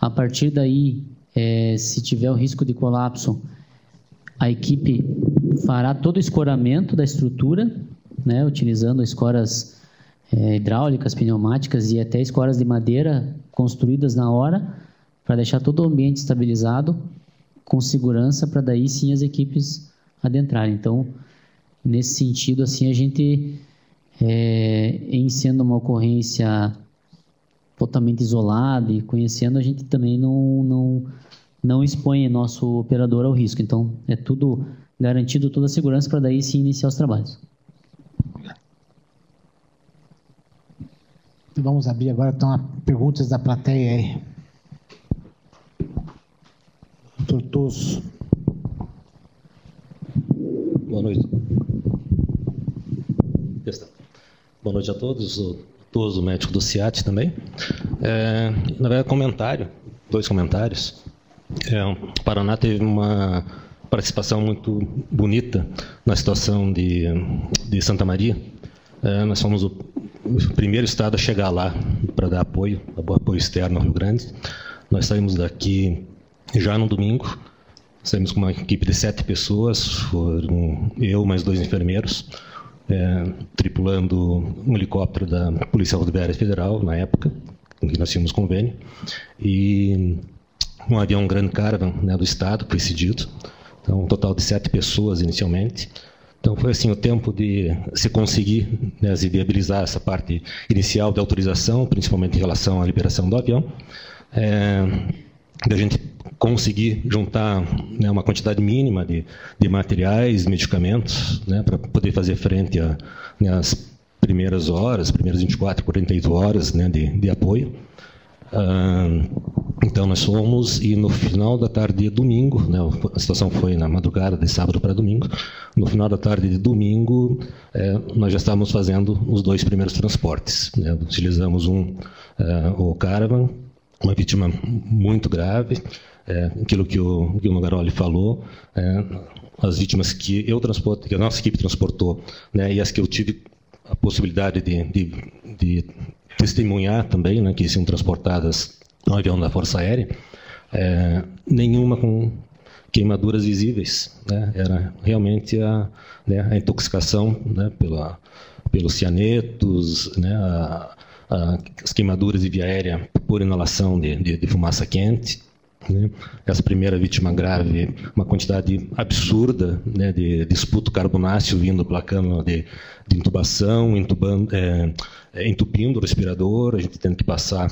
A partir daí, é, se tiver o risco de colapso, a equipe fará todo o escoramento da estrutura, né, utilizando escoras é, hidráulicas, pneumáticas e até escoras de madeira construídas na hora, para deixar todo o ambiente estabilizado, com segurança, para daí sim as equipes adentrarem. Então, nesse sentido, assim, a gente, é, em sendo uma ocorrência totalmente isolada e conhecendo, a gente também não, não, não expõe nosso operador ao risco. Então, é tudo garantido, toda a segurança, para daí sim iniciar os trabalhos. Vamos abrir agora então as perguntas da plateia aí. Doutor Toso. Boa noite. Boa noite a todos. O Toso, médico do CIAT também. É, na verdade, comentário, dois comentários. É, o Paraná teve uma participação muito bonita na situação de, de Santa Maria. É, nós fomos o o primeiro estado a chegar lá para dar apoio, apoio externo ao Rio Grande. Nós saímos daqui já no domingo, saímos com uma equipe de sete pessoas, foram eu mais dois enfermeiros, é, tripulando um helicóptero da Polícia Rodoviária Federal, na época, com que nós tínhamos convênio, e um avião Grand Caravan né, do Estado, cedido, então um total de sete pessoas inicialmente, então foi assim o tempo de se conseguir né, viabilizar essa parte inicial da autorização, principalmente em relação à liberação do avião, é, da gente conseguir juntar né, uma quantidade mínima de, de materiais, medicamentos, né, para poder fazer frente às né, primeiras horas, primeiras 24, 48 horas né, de, de apoio. Ah, então nós fomos e no final da tarde de domingo, né, a situação foi na madrugada de sábado para domingo, no final da tarde de domingo é, nós já estávamos fazendo os dois primeiros transportes. Né, utilizamos um, é, o Caravan, uma vítima muito grave, é, aquilo que o, que o Nogaroli falou, é, as vítimas que eu transportei, que a nossa equipe transportou, né, e as que eu tive a possibilidade de, de, de testemunhar também, né, que são transportadas no avião da Força Aérea, é, nenhuma com queimaduras visíveis. Né? Era realmente a, né, a intoxicação né, pela, pelos cianetos, né, a, a, as queimaduras de via aérea por inalação de, de fumaça quente. Né? Essa primeira vítima grave, uma quantidade absurda né, de, esputo carbonáceo vindo pela câmara de, de intubação, intubando, é, é, entupindo o respirador, a gente tendo que passar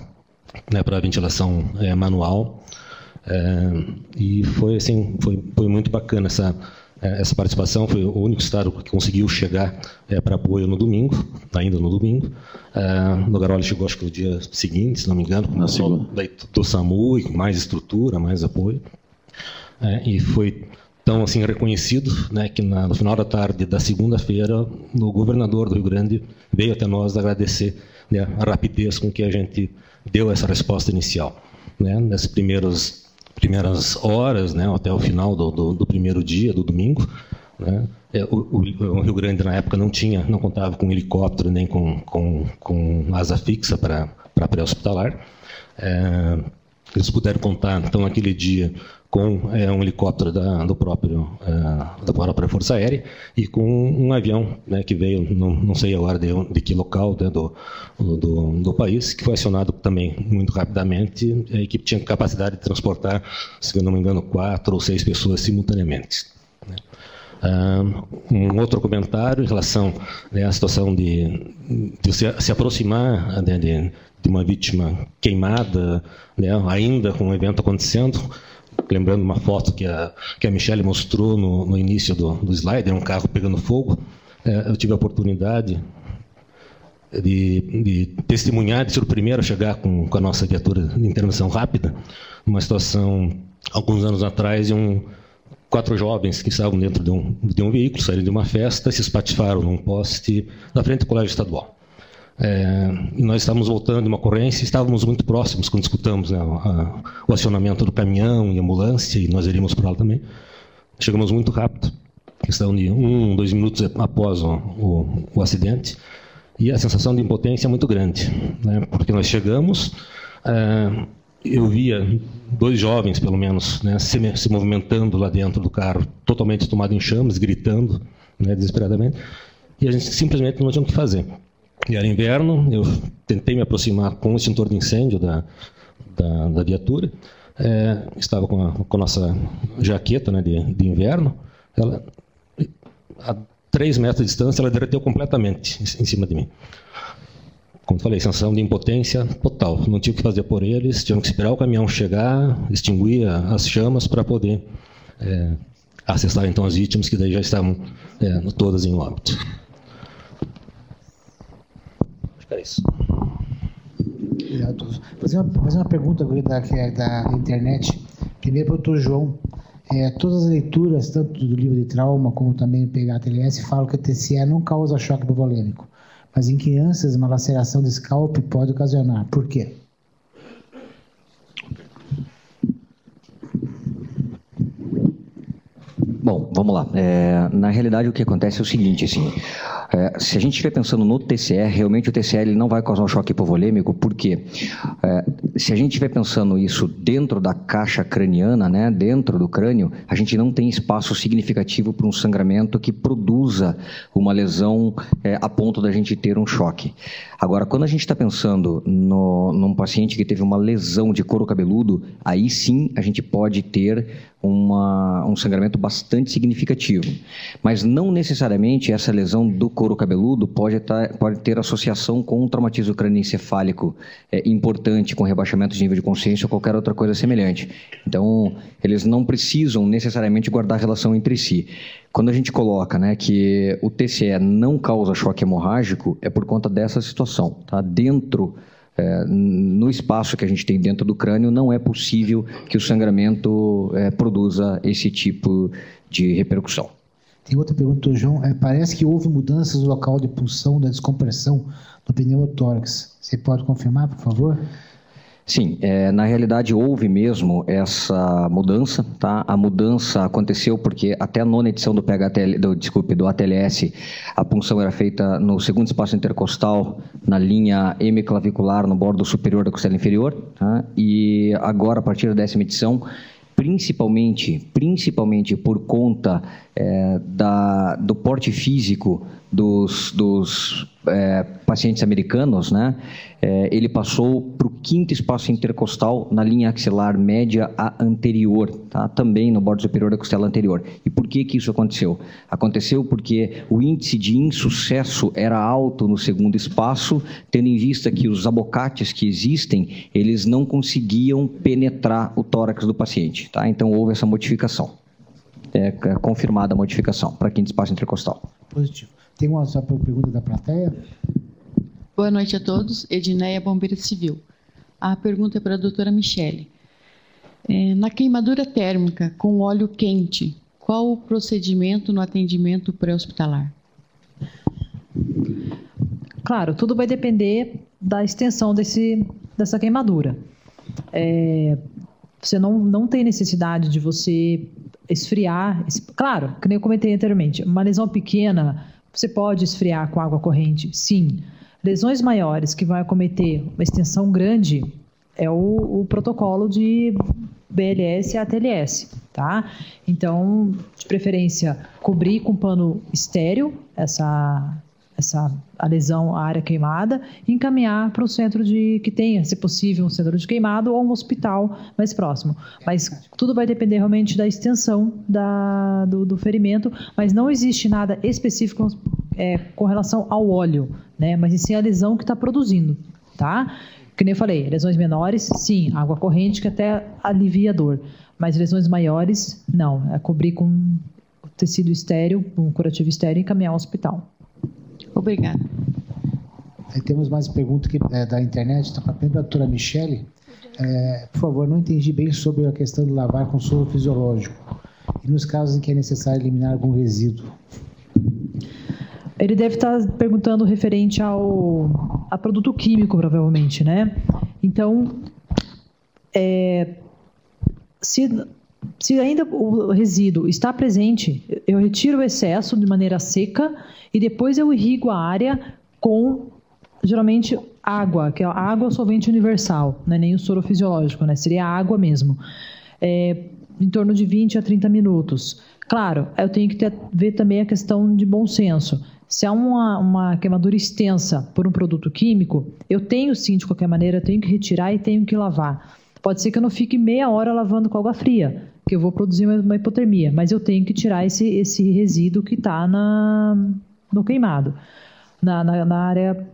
né, para ventilação é, manual. É, e foi assim, foi, foi muito bacana essa é, essa participação. Foi o único estado que conseguiu chegar é, para apoio no domingo, ainda no domingo. É, Nogaroli chegou, acho que no dia seguinte, se não me engano, com o do SAMU, e mais estrutura, mais apoio. É, e foi tão assim reconhecido, né, que na, no final da tarde da segunda-feira, o governador do Rio Grande veio até nós agradecer né, a rapidez com que a gente deu essa resposta inicial. Né, nas primeiras, primeiras horas, né, até o final do, do, do primeiro dia, do domingo, né, é, o, o, Rio Grande na época não tinha, não contava com helicóptero nem com, com, com asa fixa para pré-hospitalar. É, eles puderam contar, então, naquele dia, com é, um helicóptero da, do próprio, é, da própria Força Aérea e com um avião né, que veio, não, não sei agora de, de que local né, do, do, do, país, que foi acionado também muito rapidamente. A equipe tinha capacidade de transportar, se não me engano, quatro ou seis pessoas simultaneamente. Né. Um outro comentário em relação né, à situação de, de se, se aproximar né, de, de, uma vítima queimada, né, ainda com o evento acontecendo, lembrando uma foto que a, que a Michelle mostrou no, no início do, do slide, é um carro pegando fogo. É, eu tive a oportunidade de, de, testemunhar, de ser o primeiro a chegar com, com a nossa viatura de intervenção rápida, uma situação, alguns anos atrás, de um, quatro jovens que estavam dentro de um, de um veículo, saíram de uma festa se espatifaram num poste na frente do colégio estadual. É, nós estávamos voltando de uma ocorrência, estávamos muito próximos quando escutamos né, a, o acionamento do caminhão e ambulância, e nós iríamos para lá também. Chegamos muito rápido, questão de um, dois minutos após o, o, o acidente, e a sensação de impotência é muito grande, né, porque nós chegamos, é, eu via dois jovens, pelo menos, né, se, se, movimentando lá dentro do carro, totalmente tomado em chamas, gritando né, desesperadamente, e a gente simplesmente não tinha o que fazer. E era inverno, eu tentei me aproximar com o extintor de incêndio da, da, da viatura, é, estava com a, com a, nossa jaqueta né, de, de inverno, ela, a três metros de distância, ela derreteu completamente em cima de mim. Como falei, sensação de impotência total. Não tinha o que fazer por eles, tinham que esperar o caminhão chegar, extinguir as chamas para poder é, acessar então as vítimas que daí já estavam é, todas em óbito. Acho que era isso. Obrigado Fazer uma, fazer uma pergunta da, é da, internet. Primeiro para o doutor João. É, todas as leituras, tanto do livro de trauma como também do PHTLS, falam que a TCE não causa choque hipovolêmico, mas em crianças uma laceração de scalp pode ocasionar. Por quê? Bom, vamos lá. É, na realidade, o que acontece é o seguinte, assim, é, se a gente estiver pensando no TCE, realmente o TCE ele não vai causar um choque hipovolêmico, porque é, se a gente estiver pensando isso dentro da caixa craniana, né, dentro do crânio, a gente não tem espaço significativo para um sangramento que produza uma lesão é, a ponto da gente ter um choque. Agora, quando a gente está pensando no, num paciente que teve uma lesão de couro cabeludo, aí sim a gente pode ter uma, um sangramento bastante significativo. Mas não necessariamente essa lesão do couro cabeludo pode, tar, tá, pode ter associação com um traumatismo crânioencefálico é, importante, com rebaixamento de nível de consciência ou qualquer outra coisa semelhante. Então, eles não precisam necessariamente guardar relação entre si. Quando a gente coloca né, que o TCE não causa choque hemorrágico, é por conta dessa situação. Tá? Dentro é, no espaço que a gente tem dentro do crânio, não é possível que o sangramento é, produza esse tipo de repercussão. Tem outra pergunta, João. É, parece que houve mudanças no local de pulsão da descompressão do pneumotórax. Você pode confirmar, por favor? Sim, é, na realidade houve mesmo essa mudança, tá? A mudança aconteceu porque até a nona edição do PHTL, do, desculpe, do ATLS, a punção era feita no segundo espaço intercostal, na linha hemiclavicular, no bordo superior da costela inferior, tá? E agora, a partir da décima edição, principalmente, principalmente por conta é, da, do porte físico dos, dos é, pacientes americanos, né, é, ele passou para o quinto espaço intercostal na linha axilar média a anterior, tá? também no bordo superior da costela anterior. E por que, que isso aconteceu? Aconteceu porque o índice de insucesso era alto no segundo espaço, tendo em vista que os abocates que existem, eles não conseguiam penetrar o tórax do paciente. Tá? Então houve essa modificação. É, é confirmada a modificação para quinto espaço intercostal. Positivo. Tem uma pergunta da plateia? Boa noite a todos. Edneia, bombeira civil. A pergunta é para a doutora Michele. É, na queimadura térmica com óleo quente, qual o procedimento no atendimento pré-hospitalar? Claro, tudo vai depender da extensão desse, dessa queimadura. É, você não, não tem necessidade de você esfriar. Claro, que nem eu comentei anteriormente, uma lesão pequena você pode esfriar com água corrente? Sim. Lesões maiores que vai acometer uma extensão grande é o, o protocolo de BLS e ATLS, tá? Então, de preferência, cobrir com pano estéreo essa, essa a lesão, a área queimada, e encaminhar para o centro de que tenha, se possível, um centro de queimado ou um hospital mais próximo. Mas tudo vai depender realmente da extensão da, do, do ferimento, mas não existe nada específico é, com relação ao óleo, né? Mas sim a lesão que está produzindo, tá? Que nem eu falei, lesões menores, sim, água corrente que até alivia a dor. Mas lesões maiores, não. É cobrir com tecido estéreo, um curativo estéreo e encaminhar ao hospital. Obrigada. E temos mais perguntas aqui é, da internet. Então, a primeira, a doutora Michele. É, por favor, não entendi bem sobre a questão de lavar com soro fisiológico. E nos casos em que é necessário eliminar algum resíduo. Ele deve estar perguntando referente ao a produto químico, provavelmente, né? Então, é, se, se ainda o resíduo está presente, eu retiro o excesso de maneira seca e depois eu irrigo a área com, geralmente, água, que é água solvente universal, não é nem o soro fisiológico, né? Seria água mesmo. É, em torno de 20 a 30 minutos. Claro, eu tenho que ter, ver também a questão de bom senso. Se há uma, uma, queimadura extensa por um produto químico, eu tenho sim, de qualquer maneira, eu tenho que retirar e tenho que lavar. Pode ser que eu não fique meia hora lavando com água fria, que eu vou produzir uma hipotermia, mas eu tenho que tirar esse, esse resíduo que está no queimado, na, na, na área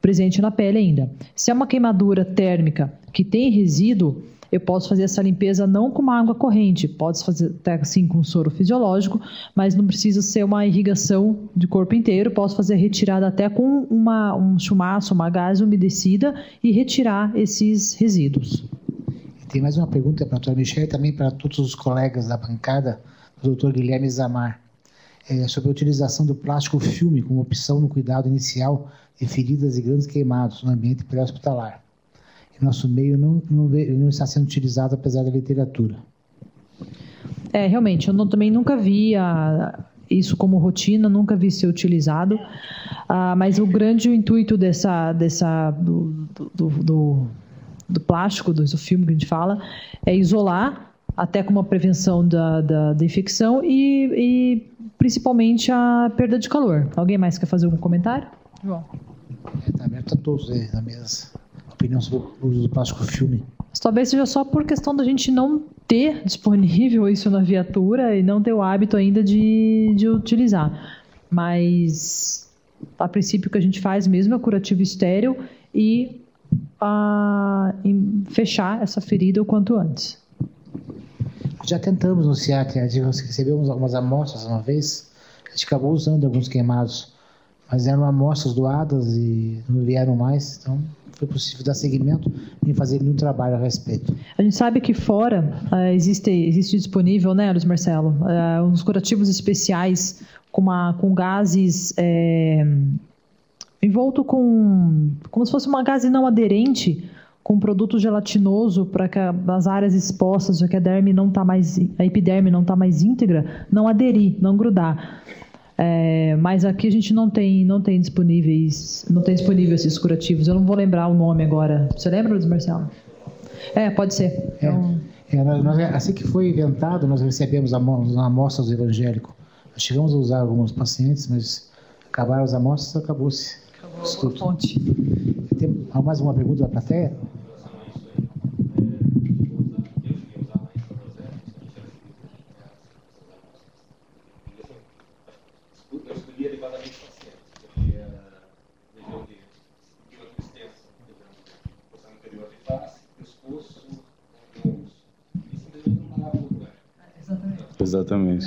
presente na pele ainda. Se é uma queimadura térmica que tem resíduo, eu posso fazer essa limpeza não com uma água corrente, pode fazer até assim com soro fisiológico, mas não precisa ser uma irrigação de corpo inteiro, posso fazer retirada até com uma, um chumaço, uma gás umedecida e retirar esses resíduos. Tem mais uma pergunta para a doutora Michelle e também para todos os colegas da bancada, o doutor Guilherme Zamar, é, sobre a utilização do plástico filme como opção no cuidado inicial de feridas e grandes queimados no ambiente pré-hospitalar. Nosso meio não, não, não, está sendo utilizado apesar da literatura. É, realmente, eu não, também nunca vi a, isso como rotina, nunca vi ser utilizado, ah, mas o grande intuito dessa, dessa do, do, do do plástico, do filme que a gente fala, é isolar, até como uma prevenção da, da, da infecção e, e, principalmente a perda de calor. Alguém mais quer fazer algum comentário? João. Está aberto a todos aí na mesa. Opinião sobre o uso do plástico filme. Talvez seja só por questão da gente não ter disponível isso na viatura e não ter o hábito ainda de, de utilizar. Mas a princípio o que a gente faz mesmo é curativo estéreo e a fechar essa ferida o quanto antes. Já tentamos no CIAT, recebemos algumas amostras uma vez, a gente acabou usando alguns queimados, mas eram amostras doadas e não vieram mais, então foi possível dar seguimento e fazer nenhum trabalho a respeito. A gente sabe que fora uh, existe, existe disponível, né, Luiz Marcelo, uh, uns curativos especiais com, uma, com gases é, envolto com como se fosse uma gase não aderente com produto gelatinoso para que as áreas expostas, já que a derme não tá mais, a epiderme não está mais íntegra, não aderir, não grudar. É, mas aqui a gente não tem, não tem disponíveis, não tem disponível esses curativos. Eu não vou lembrar o nome agora. Você lembra, Luiz Marcelo? É, pode ser. É, então... é, nós, assim que foi inventado, nós recebemos amostras do evangélico. Nós chegamos a usar alguns pacientes, mas acabaram as amostras, acabou-se. Acabou a fonte. Tem mais uma pergunta da plateia? Exatamente.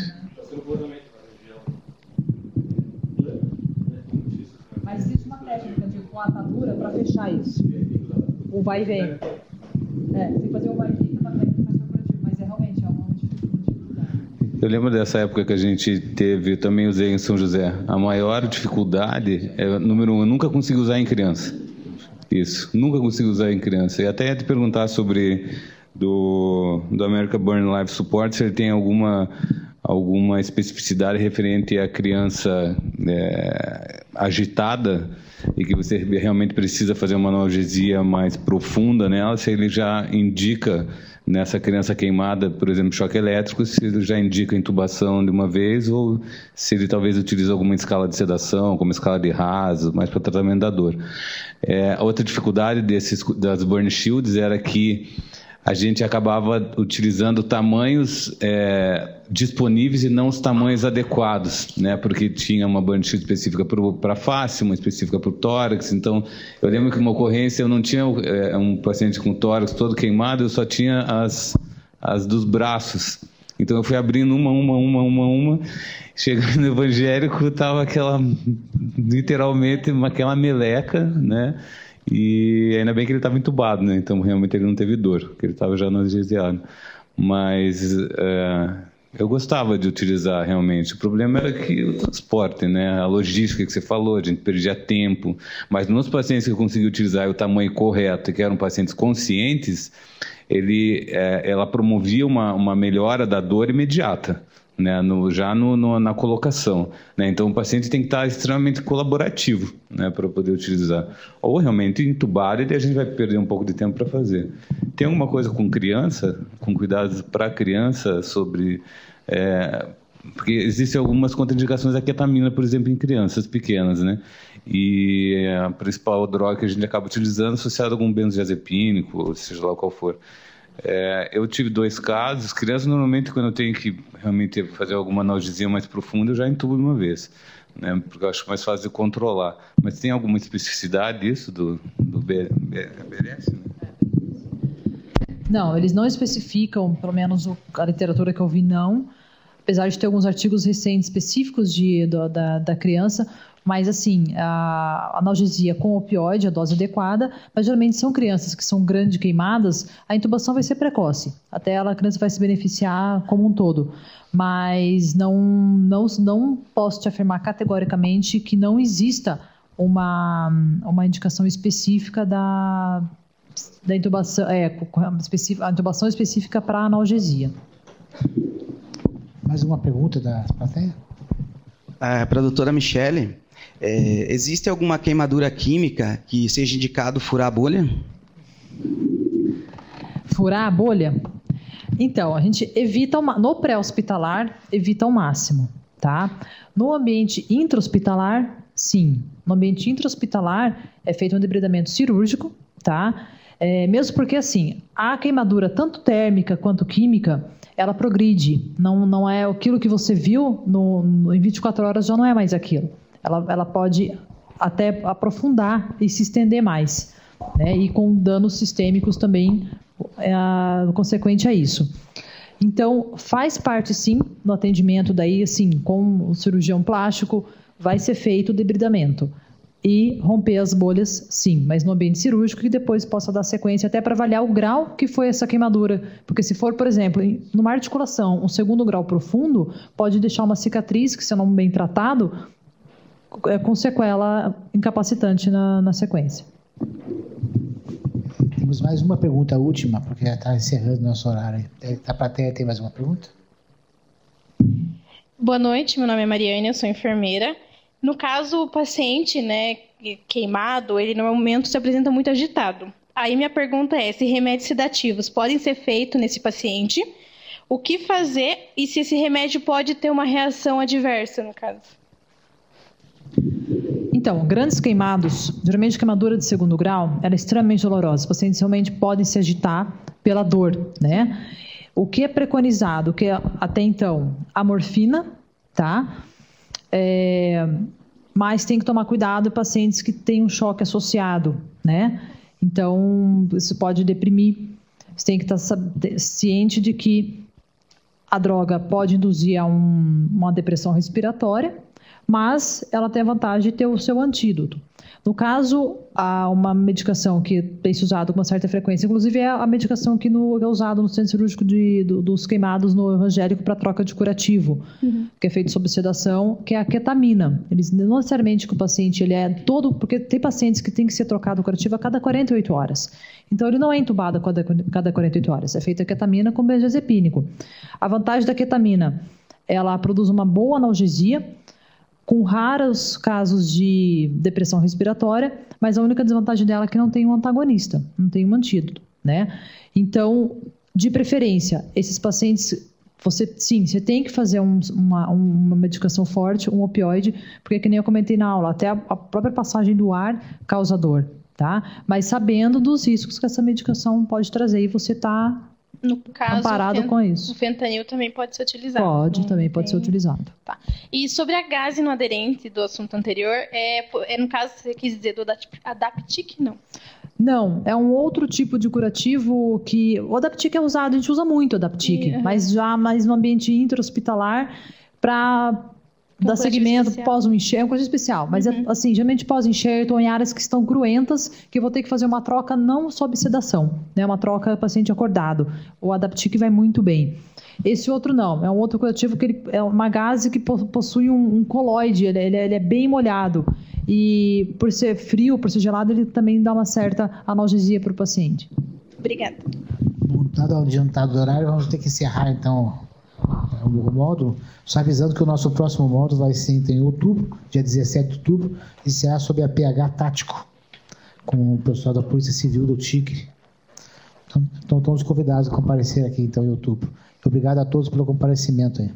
Mas existe uma técnica de com atadura para fechar isso. O vai e vem. É, tem que fazer o vai e vem uma técnica mais corporativa, mas é realmente é uma dificuldade. Eu lembro dessa época que a gente teve, também usei em São José. A maior dificuldade é, número um, eu nunca consegui usar em criança. Isso, nunca consegui usar em criança. E até ia te perguntar sobre do, do American Burn Life Support, se ele tem alguma, alguma especificidade referente à criança é, agitada e que você realmente precisa fazer uma analgesia mais profunda nela, se ele já indica nessa criança queimada, por exemplo, choque elétrico, se ele já indica intubação de uma vez ou se ele talvez utiliza alguma escala de sedação, como escala de raso, mais para tratamento da dor. É, outra dificuldade desses, das burn shields era que a gente acabava utilizando tamanhos é, disponíveis e não os tamanhos adequados, né? Porque tinha uma bandit específica para face, uma específica para o tórax. Então, eu lembro que uma ocorrência eu não tinha é, um paciente com tórax todo queimado, eu só tinha as, as dos braços. Então eu fui abrindo uma, uma, uma, uma, uma. Chegando no evangélico, tava aquela, literalmente, aquela meleca, né? E ainda bem que ele estava entubado, né? Então realmente ele não teve dor, porque ele estava já anestesiado. Mas é, eu gostava de utilizar realmente. O problema era que o transporte, né? A logística que você falou, a gente perdia tempo. Mas nos pacientes que eu consegui utilizar o tamanho correto, que eram pacientes conscientes, ele, é, ela promovia uma, uma melhora da dor imediata. Né, no, já no, no, na colocação. Né? Então, o paciente tem que estar extremamente colaborativo né, para poder utilizar. Ou realmente entubado, e a gente vai perder um pouco de tempo para fazer. Tem alguma coisa com criança, com cuidados para criança, sobre. É, porque existem algumas contraindicações da ketamina, por exemplo, em crianças pequenas, né? E a principal droga que a gente acaba utilizando associada a algum benzodiazepínico, seja lá qual for. É, eu tive dois casos. Crianças, normalmente, quando eu tenho que realmente fazer alguma analgesia mais profunda, eu já entubo de uma vez, né? Porque eu acho mais fácil de controlar. Mas tem alguma especificidade disso do, do BRS? Né? Não, eles não especificam, pelo menos a literatura que eu vi, não. Apesar de ter alguns artigos recentes específicos de, da, da criança, mas, assim, a analgesia com opioide, a dose adequada, mas geralmente são crianças que são grandes queimadas, a intubação vai ser precoce. Até ela, a criança vai se beneficiar como um todo. Mas não, não, não posso te afirmar categoricamente que não exista uma, uma indicação específica da, da intubação, é, a intubação específica para analgesia. Mais uma pergunta da plateia? É, para a doutora Michele, é, existe alguma queimadura química que seja indicado furar a bolha? Furar a bolha? Então, a gente evita, no pré-hospitalar, evita ao máximo, tá? No ambiente intra-hospitalar, sim. No ambiente intra-hospitalar é feito um debridamento cirúrgico, tá? É, mesmo porque, assim, a queimadura, tanto térmica quanto química, ela progride. Não, não é aquilo que você viu no, no, em 24 horas, já não é mais aquilo ela, ela pode até aprofundar e se estender mais, né? e com danos sistêmicos também é, consequente a isso. Então, faz parte sim no atendimento daí, assim, com o cirurgião plástico, vai ser feito o debridamento. E romper as bolhas, sim, mas no ambiente cirúrgico que depois possa dar sequência até para avaliar o grau que foi essa queimadura. Porque se for, por exemplo, numa articulação, um segundo grau profundo, pode deixar uma cicatriz que, se não bem tratado, com sequela incapacitante na, na sequência. Temos mais uma pergunta última, porque já está encerrando nosso horário. A plateia tem mais uma pergunta? Boa noite, meu nome é Mariane, eu sou enfermeira. No caso, o paciente, né, queimado, ele no momento se apresenta muito agitado. Aí minha pergunta é se remédios sedativos podem ser feitos nesse paciente, o que fazer e se esse remédio pode ter uma reação adversa, no caso? Então, grandes queimados, geralmente queimadura de segundo grau, ela é extremamente dolorosa. Os pacientes realmente podem se agitar pela dor, né? O que é preconizado, que é até então a morfina, tá? É, mas tem que tomar cuidado pacientes que têm um choque associado, né? Então, isso pode deprimir. Você tem que estar ciente de que a droga pode induzir a um, uma depressão respiratória, mas ela tem a vantagem de ter o seu antídoto. No caso, há uma medicação que tem se usado com uma certa frequência, inclusive é a medicação que no, é usada no centro cirúrgico de, do, dos queimados no evangélico para troca de curativo, uhum. que é feito sob sedação, que é a ketamina. Eles não necessariamente que o paciente ele é todo, porque tem pacientes que tem que ser trocado o curativo a cada 48 horas. Então ele não é entubado a cada, cada 48 horas, é feita a ketamina com benzodiazepínico. A vantagem da ketamina, ela produz uma boa analgesia, com raros casos de depressão respiratória, mas a única desvantagem dela é que não tem um antagonista, não tem um antídoto, né? Então, de preferência, esses pacientes, você sim, você tem que fazer um, uma, uma, medicação forte, um opioide, porque que nem eu comentei na aula, até a, a própria passagem do ar causa dor, tá? Mas sabendo dos riscos que essa medicação pode trazer e você está no caso, comparado com isso. O fentanil também pode ser utilizado. Pode, também pode ser utilizado. Tá. E sobre a gase no aderente do assunto anterior, é, é no caso, você quis dizer do Adaptic, não? Não, é um outro tipo de curativo que o Adaptic é usado, a gente usa muito o Adaptic, Uhum. mas já mais no ambiente intra-hospitalar para curativo segmento pós um enxerto, é uma coisa especial, mas é, assim, geralmente pós enxerto ou em áreas que estão cruentas, que eu vou ter que fazer uma troca não sob sedação, né, uma troca paciente acordado. O Adaptic vai muito bem. Esse outro não, é um outro curativo que ele, é uma gase que po- possui um, um coloide, ele, ele é- ele é bem molhado. E por ser frio, por ser gelado, ele também dá uma certa analgesia para o paciente. Obrigada. Dado o adiantado do horário, vamos ter que encerrar então o módulo, só avisando que o nosso próximo módulo vai ser então, em outubro, dia 17 de outubro, e será sobre a PH tático, com o pessoal da Polícia Civil do TICRE. Então, então todos convidados a comparecer aqui então em outubro. Obrigado a todos pelo comparecimento aí.